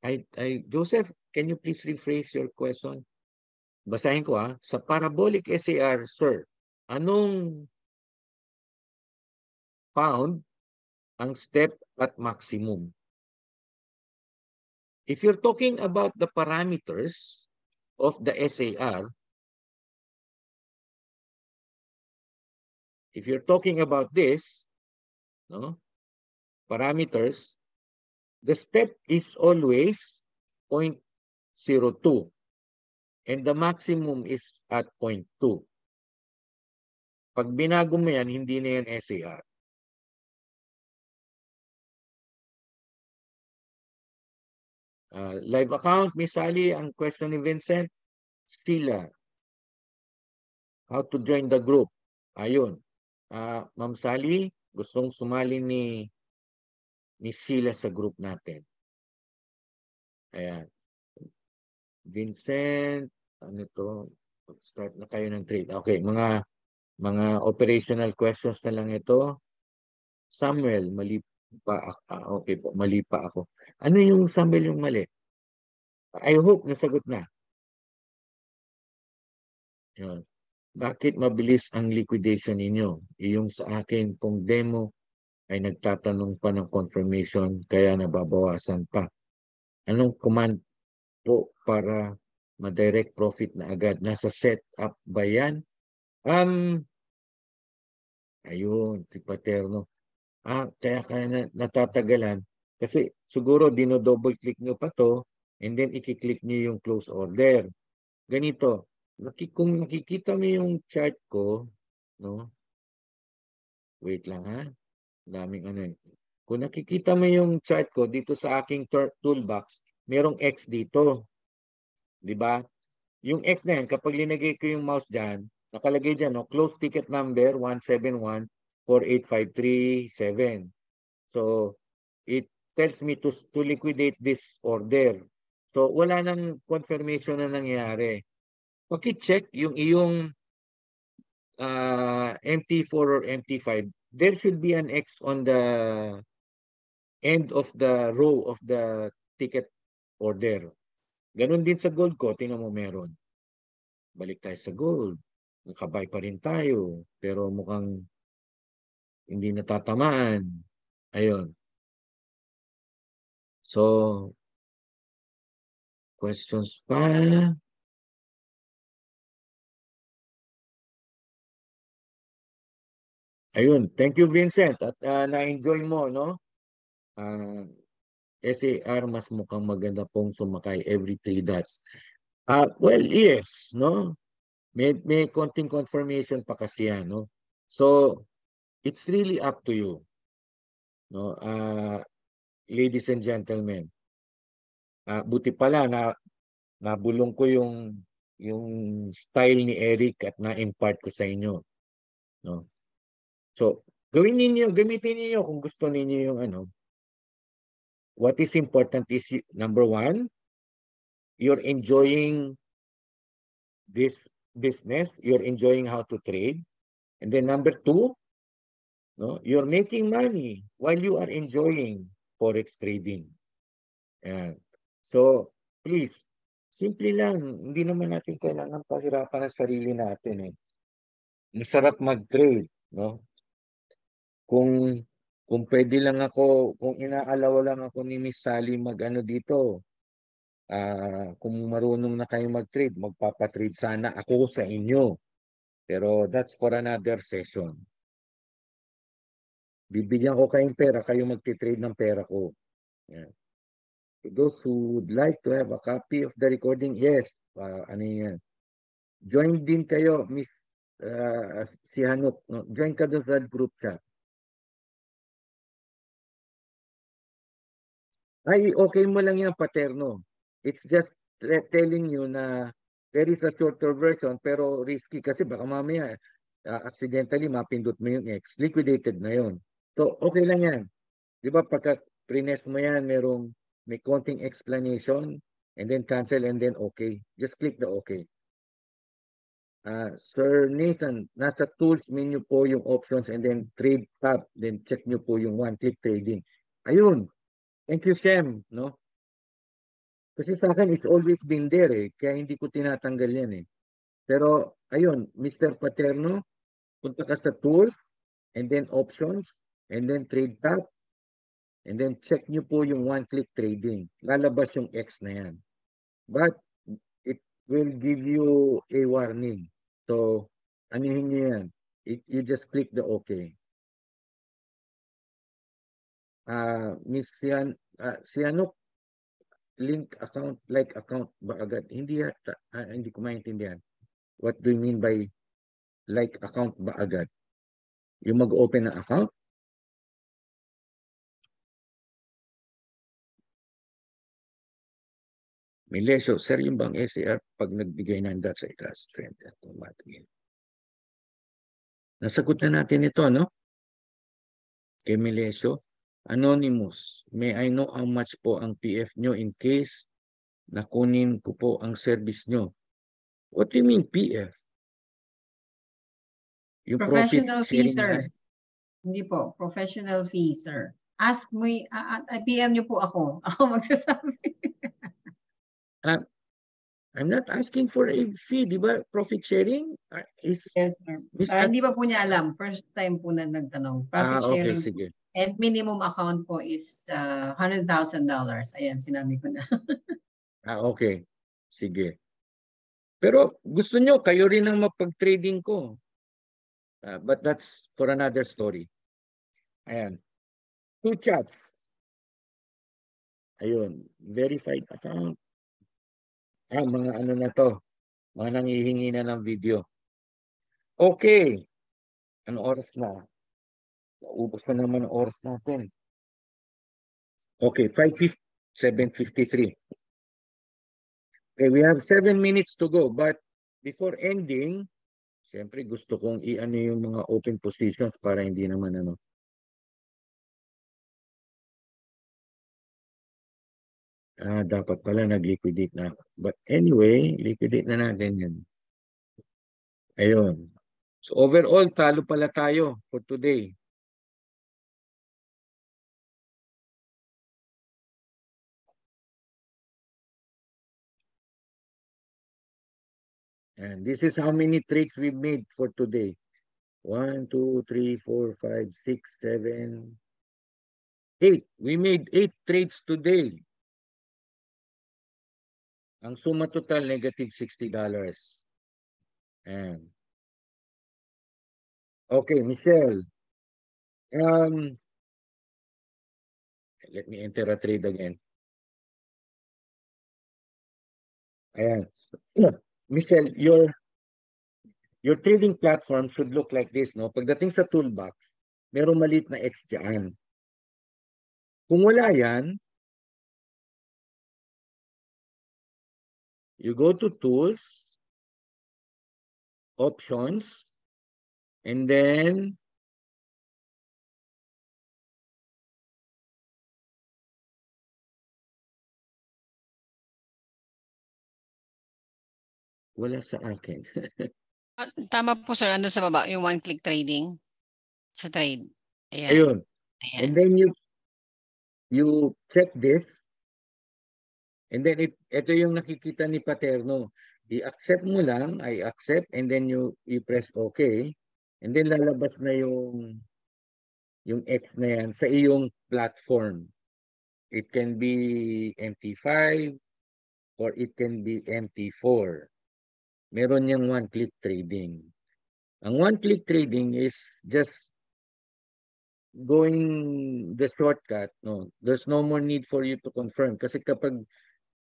I, I, Joseph, can you please rephrase your question? Basahin ko ha. Sa parabolic SAR, sir, anong pound ang step at maximum? If you're talking about the parameters of the SAR, if you're talking about this, no, parameters, the step is always 0.02 and the maximum is at 0.2. Pag binago mo yan, hindi na yan SAR. Uh, live account, Miss Ali, ang question ni Vincent, Stila. How to join the group? Ayun uh, Ma'am Sally, gustong sumali ni ni Sheila sa group natin. Ayan. Vincent, ano to? Start na kayo ng trade. Okay, mga mga operational questions na lang ito. Samuel, mali pa ah, okay po, mali pa ako. Ano yung Samuel yung mali? I hope nasagot na. Yun. Bakit mabilis ang liquidation ninyo? Yung sa akin pong demo ay nagtatanong pa ng confirmation kaya nababawasan pa. Anong command po para ma-direct profit na agad. Nasa setup ba yan? Um, ayun, si Paterno. Ah, kaya kaya na, natatagalan. Kasi siguro dino-double click nyo pa to and then i-click nyo yung close order. Ganito, kung nakikita mo yung chart ko, no? Wait lang ha. Daming ano eh. Kung nakikita mo yung chart ko dito sa aking toolbox, merong X dito. 'Di ba? Yung X na yan, kapag linagay ko yung mouse diyan, nakalagay diyan, no? close ticket number 171-48537. So, it tells me to, to liquidate this order. So, wala nang confirmation na nangyari. Paki-check yung iyong uh, MT4 or MT5. There should be an X on the end of the row of the ticket order. Ganon din sa gold ko, tingnan mo meron. Balik tayo sa gold. Nakabay pa rin tayo. Pero mukhang hindi natatamaan. Ayun. So, questions pa? Ayun, thank you Vincent at uh, na-enjoy mo no? Uh, ah, SAR mas mukhang maganda pong sumakay every three dots. Uh, well, yes, no? May, may konting confirmation pa kasi yan, no? So, it's really up to you. No? Uh, ladies and gentlemen. Uh, buti pala na nabulong ko yung yung style ni Eric at na-impart ko sa inyo. No? So, gawin ninyo, gamitin niyo kung gusto niyo yung ano. What is important is number one, you're enjoying this business, you're enjoying how to trade. And then number two, no, you're making money while you are enjoying forex trading. Yan. So, please, simple lang. Hindi naman natin kailangan pahirapan ang sarili natin eh. Masarap mag-trade, no? kung kung pwede lang ako, kung inaalaw lang ako ni Miss Sally mag-ano dito, uh, kung marunong na kayo mag-trade, magpapatrade sana ako sa inyo. Pero that's for another session. Bibigyan ko kayong pera, kayo magti-trade ng pera ko. Yeah. To those who would like to have a copy of the recording, yes, uh, ano yan. Join din kayo, Miss uh, si Hanok. No? Join ka doon sa group chat. Ay, okay mo lang yan, paterno. It's just telling you na there is a shorter version pero risky kasi baka mamaya uh, accidentally mapindot mo yung X. Liquidated na yon. So, okay lang yan. Di ba pagka prines mo yan, merong may konting explanation and then cancel and then okay. Just click the okay. Uh, Sir Nathan, nasa tools menu po yung options and then trade tab. Then check nyo po yung one-click trading. Ayun, Thank you, Shem. No? Kasi sa akin, it's always been there eh. Kaya hindi ko tinatanggal yan eh. Pero, ayun, Mr. Paterno, punta ka sa tools, and then options, and then trade tab, and then check nyo po yung one-click trading. Lalabas yung X na yan. But, it will give you a warning. So, anihin nyo yan. It, you just click the OK uh, Miss Sian, uh, Sianok link account like account ba agad? Hindi yata, uh, hindi ko maintindihan. What do you mean by like account ba agad? Yung mag-open ng account? Milesyo, sir, yung bang SAR pag nagbigay ng dot sa itaas trend automatic. Nasagot na natin ito, no? Kay Milesyo. Anonymous, may I know how much po ang PF nyo in case na kunin ko po ang service nyo? What do you mean PF? Yung professional fee, sir. Na... Hindi po, professional fee, sir. Ask mo, uh, uh, PM nyo po ako. Ako magsasabi. [laughs] uh, I'm not asking for a fee, di ba? Profit sharing? Uh, is, yes, sir. Uh, hindi pa po niya alam. First time po na nagtanong. Profit ah, okay, sharing. Sige. And minimum account po is uh, $100,000. Ayan, sinabi ko na. [laughs] ah, okay. Sige. Pero gusto nyo, kayo rin ang mapag-trading ko. Uh, but that's for another story. Ayan. Two chats. Ayun. Verified account. Ah, mga ano na to. Mga nangihingi na ng video. Okay. Ano oras na? Naubos na naman ang oras natin. Okay, 5.50, 7.53. Okay, we have seven minutes to go. But before ending, siyempre gusto kong i-ano yung mga open positions para hindi naman ano. Ah, dapat pala nag-liquidate na. But anyway, liquidate na natin yan. Ayun. So overall, talo pala tayo for today. And this is how many trades we've made for today. One, two, three, four, five, six, seven, eight. We made eight trades today. Ang suma total, negative $60. And okay, Michelle. Um, let me enter a trade again. Ayan. [clears throat] Michelle, your your trading platform should look like this, no? Pagdating sa toolbox, merong maliit na X dyan. Kung wala yan, you go to tools, options, and then Wala sa akin. [laughs] Ah, Tama po sir, ano sa baba, yung one-click trading sa trade. Ayan. Ayun. Ayan. And then you you check this. And then it, ito yung nakikita ni Paterno. I-accept mo lang, I accept, and then you, you press OK. And then lalabas na yung yung X na yan sa iyong platform. It can be MT5 or it can be MT4 meron niyang one-click trading. Ang one-click trading is just going the shortcut. No, There's no more need for you to confirm. Kasi kapag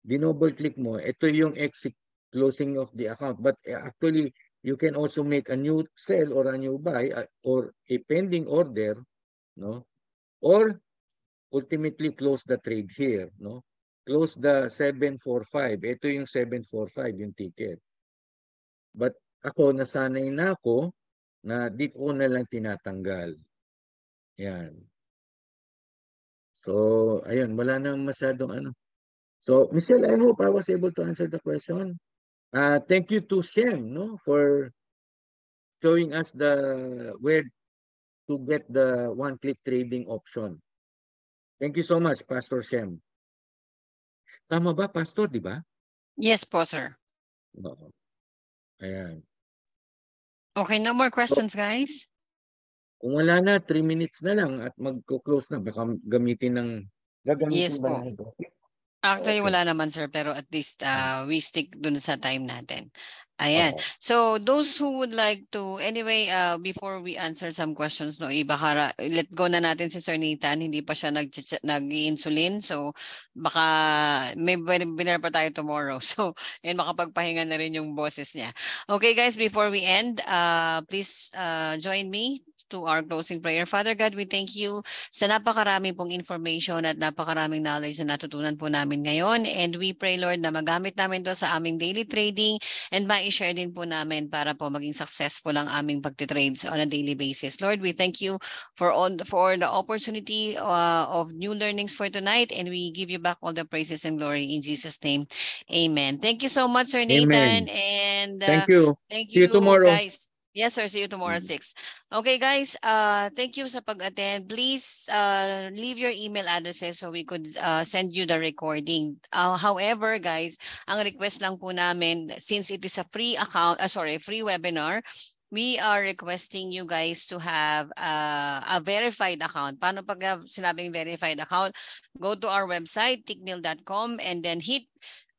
dinouble click mo, ito yung exit closing of the account. But eh, actually, you can also make a new sell or a new buy uh, or a pending order, no? Or ultimately close the trade here, no? Close the 745. Ito yung 745 yung ticket. But ako, nasanay na ako na dito ko na lang tinatanggal. Yan. So, ayun, wala nang masyadong ano. So, Michelle, I hope I was able to answer the question. Uh, thank you to Shem no, for showing us the where to get the one-click trading option. Thank you so much, Pastor Shem. Tama ba, Pastor, di ba? Yes po sir. Oo. Ayan. Okay, no more questions guys? Kung wala na, 3 minutes na lang at magko-close na. Baka gamitin ng... Gagamitin Yes ba po. ito? Actually, Okay. wala naman sir, pero at least uh, we stick dun sa time natin. Ayan. Oo. So those who would like to, anyway, uh, before we answer some questions, no, iba kara, let go na natin si Sir Nathan, hindi pa siya nag nag-insulin. So baka may webinar pa tayo tomorrow. [laughs] So and makapagpahinga na rin yung boses niya. Okay guys, before we end, uh, please uh, join me to our closing prayer. Father God, we thank you sa napakarami pong information at napakaraming knowledge na natutunan po namin ngayon. And we pray, Lord, na magamit namin to sa aming daily trading and ma-share din po namin para po maging successful ang aming pagtitrades on a daily basis. Lord, we thank you for all for the opportunity uh, of new learnings for tonight and we give you back all the praises and glory in Jesus name. Amen. Thank you so much Sir Nathan Amen. and uh, Thank you. Thank See you tomorrow. guys. Yes, sir. See you tomorrow at Mm. 6. Okay, guys. Uh, thank you sa pag-attend. Please uh, leave your email addresses so we could uh, send you the recording. Uh, however, guys, ang request lang po namin, since it is a free account, uh, sorry, free webinar, we are requesting you guys to have uh, a verified account. Paano pag sinabing verified account? Go to our website, tickmill.com, and then hit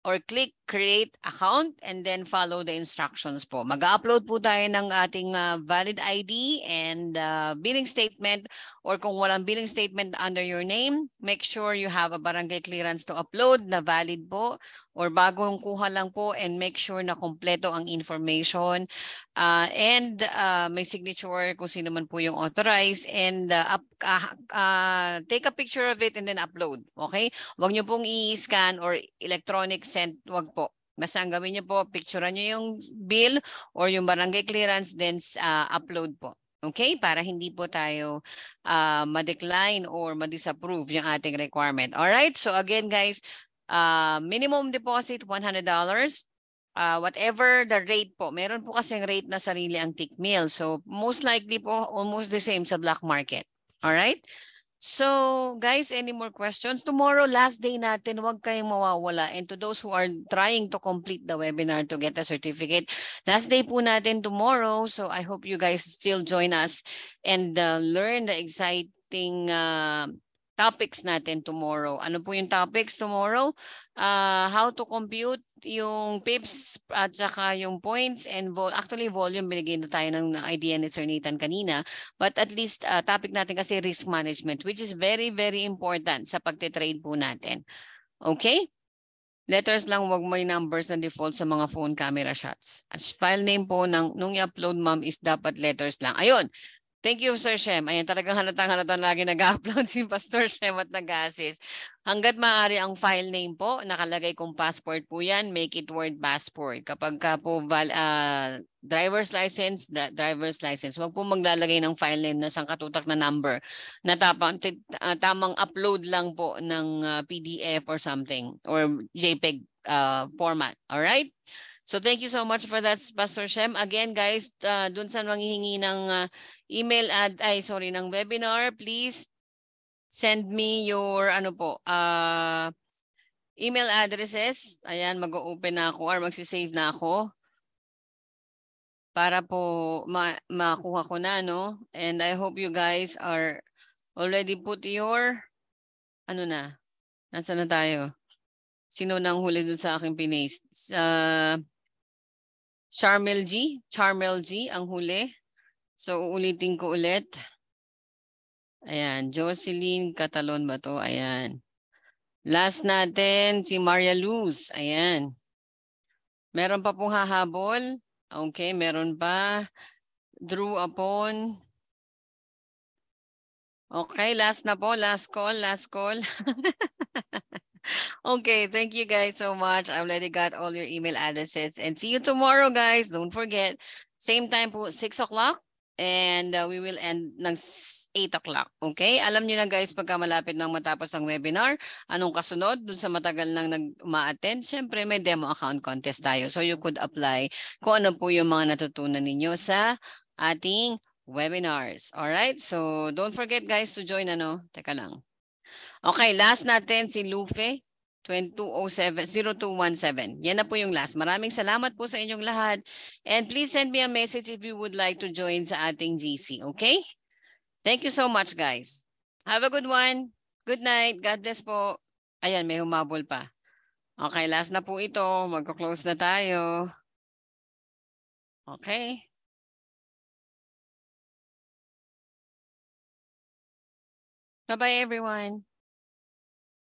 or click create account and then follow the instructions po. Mag-upload po tayo ng ating uh, valid ID and uh, billing statement or kung walang billing statement under your name, make sure you have a barangay clearance to upload na valid po or bagong kuha lang po and make sure na kompleto ang information uh, and uh, may signature kung sino man po yung authorized and uh, up, uh, uh, take a picture of it and then upload. Okay? Huwag niyo pong i-scan or electronic send, wag po. Basta ang gawin niyo po, picturean niyo yung bill or yung barangay clearance then uh, upload po. Okay? Para hindi po tayo uh, ma-decline or ma-disapprove yung ating requirement. Alright? So again guys, uh, minimum deposit $100. Uh, whatever the rate po, meron po kasing rate na sarili ang tick meal. So most likely po almost the same sa black market. Alright? So, guys, any more questions? Tomorrow, last day natin, huwag kayong mawawala. And to those who are trying to complete the webinar to get a certificate, last day po natin tomorrow. So, I hope you guys still join us and uh, learn the exciting uh, topics natin tomorrow. Ano po yung topics tomorrow? Uh, how to compute yung pips at saka yung points and vol actually volume binigay na tayo ng idea ni Sir Nathan kanina. But at least uh, topic natin kasi risk management which is very very important sa pagte-trade po natin. Okay? Letters lang, wag may numbers na default sa mga phone camera shots. As file name po ng nung i-upload ma'am is dapat letters lang. Ayun, Thank you, Sir Shem. Ayan, talagang halatang-halata lagi nag-upload [laughs] si Pastor Shem at nag-assist. Hanggat maaari ang file name po, nakalagay kong passport po yan, make it word passport. Kapag ka po uh, driver's license, driver's license, wag po maglalagay ng file name na sangkatutak na number na tapang, uh, tamang upload lang po ng uh, PDF or something or JPEG uh, format. All right? So thank you so much for that, Pastor Shem. Again, guys, uh, dun sa manghihingi ng uh, email ad, ay sorry, ng webinar, please send me your ano po, uh, email addresses. Ayan, mag-open na ako or magsisave na ako para po ma makuha ko na, no? And I hope you guys are already put your, ano na, nasa na tayo? Sino nang huli dun sa aking pinaste? Uh, Charmel G. Charmel G ang huli. So uulitin ko ulit. Ayan, Jocelyn Catalon ba to? Ayan. Last natin si Maria Luz. Ayan. Meron pa pong hahabol. Okay, meron pa. Drew upon. Okay, last na po. Last call, last call. [laughs] okay, thank you guys so much. I already got all your email addresses. And see you tomorrow, guys. Don't forget, same time po, 6 o'clock. And uh, we will end ng 8 o'clock. Okay? Alam niyo na guys, pagka malapit nang matapos ang webinar, anong kasunod dun sa matagal nang nag-ma-attend? Siyempre, may demo account contest tayo. So you could apply kung ano po yung mga natutunan ninyo sa ating webinars. Alright? So don't forget guys to join ano. Teka lang. Okay, last natin si Lufe. 2207-0217. Yan na po yung last. Maraming salamat po sa inyong lahat. And please send me a message if you would like to join sa ating GC. Okay? Thank you so much, guys. Have a good one. Good night. God bless po. Ayan, may humabol pa. Okay, last na po ito. Magko-close na tayo. Okay. Bye-bye, everyone.